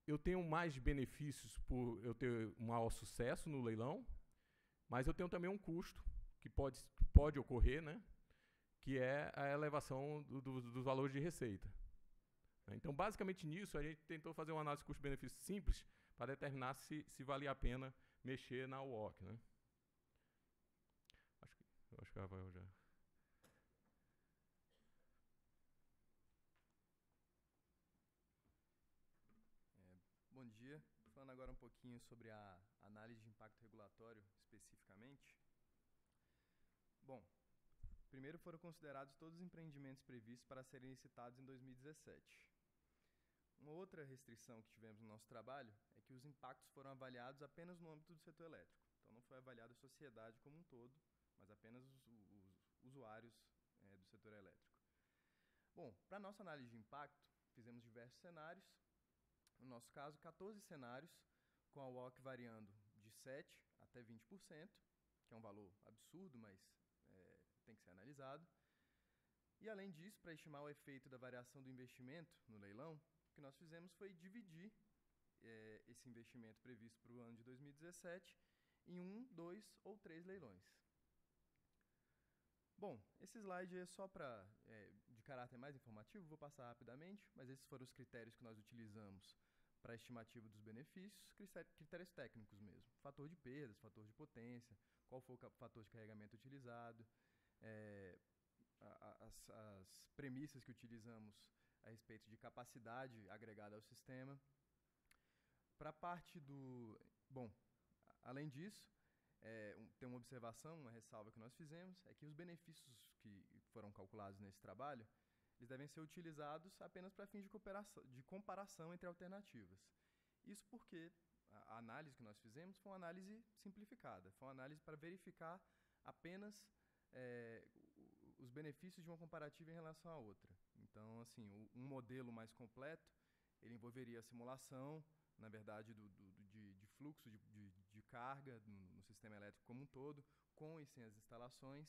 S16: eu tenho mais benefícios por eu ter um maior sucesso no leilão, mas eu tenho também um custo que pode, pode ocorrer, né? que é a elevação do, do, dos valores de receita. Então, basicamente nisso, a gente tentou fazer uma análise custo-benefício simples para determinar se, se valia a pena mexer na WOC. Né? Acho que, acho que já...
S17: É, bom dia. Falando agora um pouquinho sobre a análise de impacto regulatório especificamente. Bom, primeiro foram considerados todos os empreendimentos previstos para serem licitados em 2017. Uma outra restrição que tivemos no nosso trabalho é que os impactos foram avaliados apenas no âmbito do setor elétrico. Então, não foi avaliada a sociedade como um todo, mas apenas os, os usuários é, do setor elétrico. Bom, para nossa análise de impacto, fizemos diversos cenários. No nosso caso, 14 cenários, com a WOC variando de 7% até 20%, que é um valor absurdo, mas é, tem que ser analisado. E, além disso, para estimar o efeito da variação do investimento no leilão, o que nós fizemos foi dividir é, esse investimento previsto para o ano de 2017 em um, dois ou três leilões. Bom, esse slide é só para é, de caráter mais informativo, vou passar rapidamente, mas esses foram os critérios que nós utilizamos para a estimativa dos benefícios, critérios técnicos mesmo. Fator de perdas, fator de potência, qual foi o fator de carregamento utilizado, é, as, as premissas que utilizamos a respeito de capacidade agregada ao sistema. Para a parte do. Bom, além disso, é, um, tem uma observação, uma ressalva que nós fizemos, é que os benefícios que foram calculados nesse trabalho, eles devem ser utilizados apenas para fins de, de comparação entre alternativas. Isso porque a, análise que nós fizemos foi uma análise simplificada, foi uma análise para verificar apenas é, os benefícios de uma comparativa em relação à outra. Então, assim, um modelo mais completo, ele envolveria a simulação, na verdade, do, do de, de, fluxo de, de, de carga no, no, sistema elétrico como um todo, com e sem as instalações,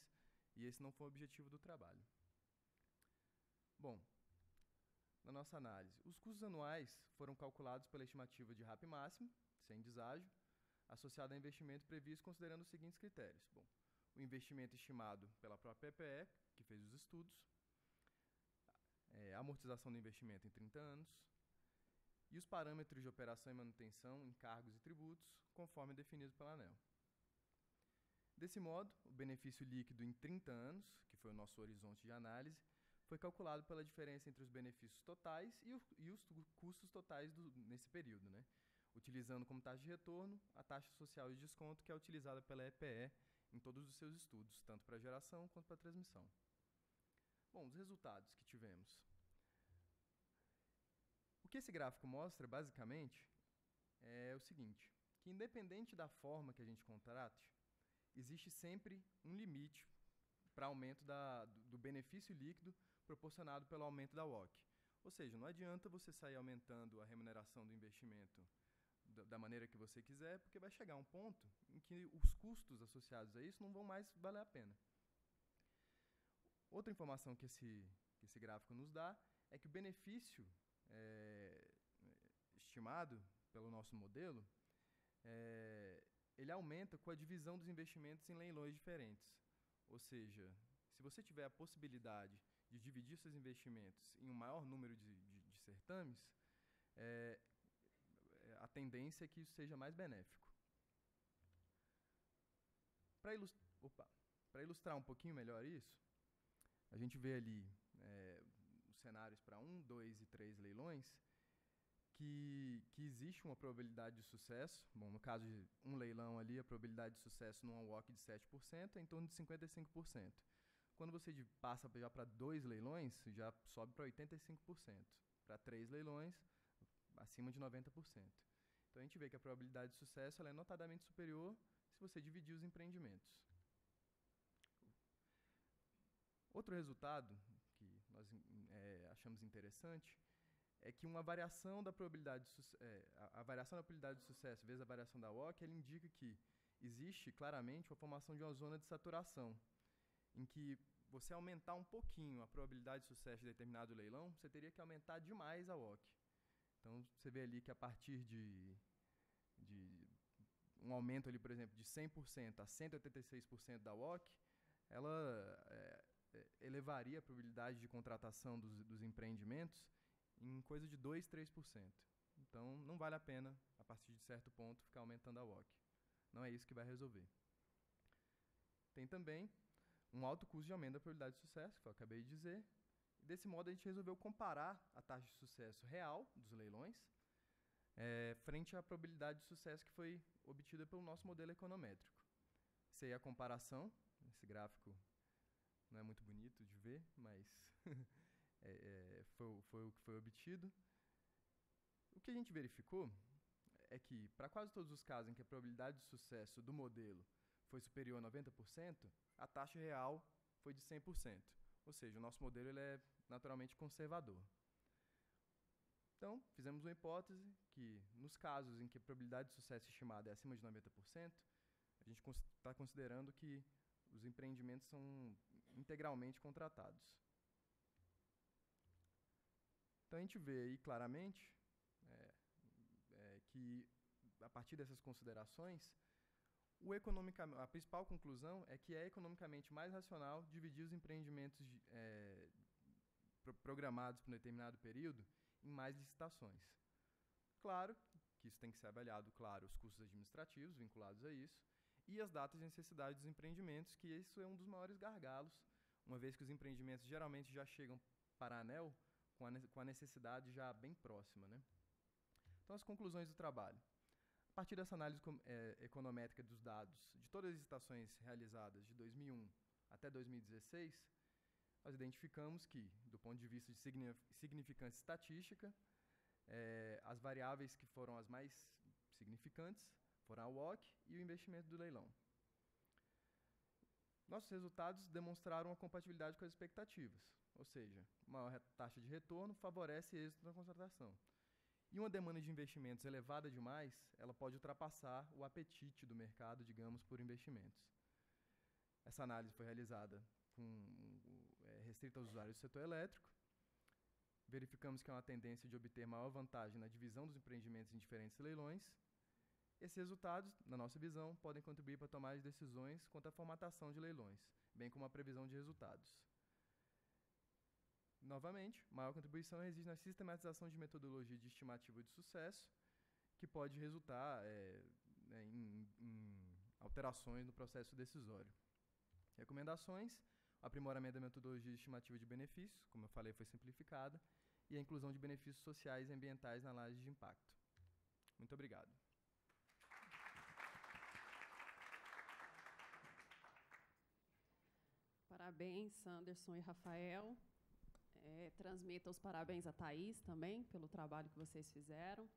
S17: e esse não foi o objetivo do trabalho. Bom, na nossa análise, os custos anuais foram calculados pela estimativa de RAP máximo, sem deságio, associado a investimento previsto considerando os seguintes critérios. Bom, o investimento estimado pela própria PPE, que fez os estudos, é, amortização do investimento em 30 anos, e os parâmetros de operação e manutenção, encargos e tributos, conforme definido pela ANEL. Desse modo, o benefício líquido em 30 anos, que foi o nosso horizonte de análise, foi calculado pela diferença entre os benefícios totais e, o, e os custos totais do, nesse período, né? utilizando como taxa de retorno a taxa social de desconto que é utilizada pela EPE em todos os seus estudos, tanto para geração quanto para transmissão. Bom, os resultados que tivemos. O que esse gráfico mostra, basicamente, é o seguinte, que independente da forma que a gente contrate, existe sempre um limite para aumento da, do, do benefício líquido proporcionado pelo aumento da WOC. Ou seja, não adianta você sair aumentando a remuneração do investimento da, maneira que você quiser, porque vai chegar um ponto em que os custos associados a isso não vão mais valer a pena. Outra informação que esse, que esse gráfico nos dá é que o benefício é, estimado pelo nosso modelo, é, ele aumenta com a divisão dos investimentos em leilões diferentes. Ou seja, se você tiver a possibilidade de dividir seus investimentos em um maior número de, de, de certames, é, a tendência é que isso seja mais benéfico. Para ilustrar, ilustrar um pouquinho melhor isso, a gente vê ali é, os cenários para um, dois e três leilões, que, que existe uma probabilidade de sucesso. Bom, no caso de um leilão ali, a probabilidade de sucesso num walk de 7% é em torno de 55%. Quando você passa já para dois leilões, já sobe para 85%. Para três leilões, acima de 90%. Então a gente vê que a probabilidade de sucesso é notadamente superior se você dividir os empreendimentos. Outro resultado que nós é, achamos interessante é que uma variação da probabilidade de é, a, a, variação da probabilidade de sucesso vezes a variação da WOC, ele indica que existe claramente a formação de uma zona de saturação, em que você aumentar um pouquinho a probabilidade de sucesso de determinado leilão, você teria que aumentar demais a WOC. Então, você vê ali que a partir de, de um aumento ali, por exemplo, de 100% a 186% da WOC, ela é, é, elevaria a probabilidade de contratação dos, dos empreendimentos em coisa de 2, 3%. Então, não vale a pena, a partir de certo ponto, ficar aumentando a WOC. Não é isso que vai resolver. Tem também um alto custo de aumento da probabilidade de sucesso, que eu acabei de dizer. E desse modo, a gente resolveu comparar a taxa de sucesso real dos leilões é, frente à probabilidade de sucesso que foi obtida pelo nosso modelo econométrico. Isso aí é a comparação. Esse gráfico não é muito bonito de ver, mas é, é, foi, foi o que foi obtido. O que a gente verificou é que, para quase todos os casos em que a probabilidade de sucesso do modelo foi superior a 90%, a taxa real foi de 100%. Ou seja, o nosso modelo ele é naturalmente conservador. Então, fizemos uma hipótese que, nos casos em que a probabilidade de sucesso estimada é acima de 90%, a gente está considerando que os empreendimentos são integralmente contratados. Então a gente vê aí claramente é, é, que, a partir dessas considerações, o a principal conclusão é que é economicamente mais racional dividir os empreendimentos é, pro programados por um determinado período em mais licitações. Claro que isso tem que ser avaliado, claro, os custos administrativos vinculados a isso e as datas de necessidade dos empreendimentos, que isso é um dos maiores gargalos, uma vez que os empreendimentos geralmente já chegam para ANEL com a, com a necessidade já bem próxima. Né? Então, as conclusões do trabalho. Partir dessa análise é, econométrica dos dados de todas as licitações realizadas de 2001 até 2016, nós identificamos que, do ponto de vista de significância estatística, é, as variáveis que foram as mais significantes foram a WOC e o investimento do leilão. Nossos resultados demonstraram a compatibilidade com as expectativas, ou seja, maior taxa de retorno favorece êxito na contratação. E uma demanda de investimentos elevada demais, ela pode ultrapassar o apetite do mercado, digamos, por investimentos. Essa análise foi realizada com é, restrita aos usuários do setor elétrico. Verificamos que há uma tendência de obter maior vantagem na divisão dos empreendimentos em diferentes leilões esses resultados, na nossa visão, podem contribuir para tomar decisões quanto à formatação de leilões, bem como a previsão de resultados. Novamente, maior contribuição reside na sistematização de metodologia de estimativa de sucesso, que pode resultar é, né, em, em alterações no processo decisório. Recomendações: aprimoramento da metodologia de estimativa de benefícios, como eu falei, foi simplificada, e a inclusão de benefícios sociais e ambientais na análise de impacto. Muito obrigado.
S3: Parabéns, Sanderson e Rafael. É, transmita os parabéns a Thaís também pelo trabalho que vocês fizeram.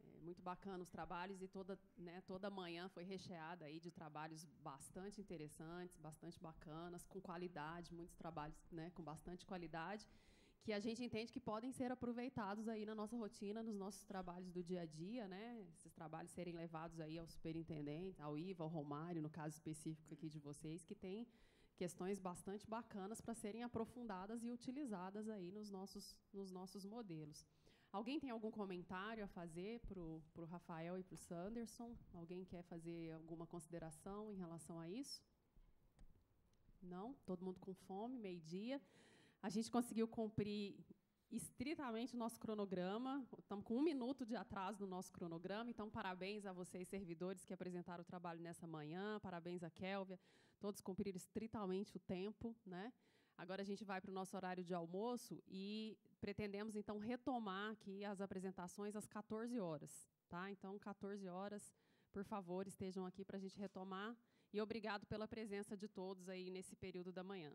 S3: É, muito bacana os trabalhos e toda, né, toda manhã foi recheada aí de trabalhos bastante interessantes, bastante bacanas, com qualidade, muitos trabalhos né, com bastante qualidade, que a gente entende que podem ser aproveitados aí na nossa rotina, nos nossos trabalhos do dia a dia, né? Esses trabalhos serem levados aí ao superintendente, ao IVA, ao Romário, no caso específico aqui de vocês, que tem questões bastante bacanas para serem aprofundadas e utilizadas aí nos nossos, nos nossos modelos. Alguém tem algum comentário a fazer para o Rafael e para o Sanderson? Alguém quer fazer alguma consideração em relação a isso? Não? Todo mundo com fome, meio-dia. A gente conseguiu cumprir estritamente o nosso cronograma. Estamos com um minuto de atraso no nosso cronograma, então parabéns a vocês, servidores, que apresentaram o trabalho nessa manhã, parabéns a Kélvia, todos cumpriram estritamente o tempo. Né? Agora a gente vai para o nosso horário de almoço e pretendemos então retomar aqui as apresentações às 14 horas, tá? Então 14 horas, por favor, estejam aqui para a gente retomar e obrigado pela presença de todos aí nesse período da manhã.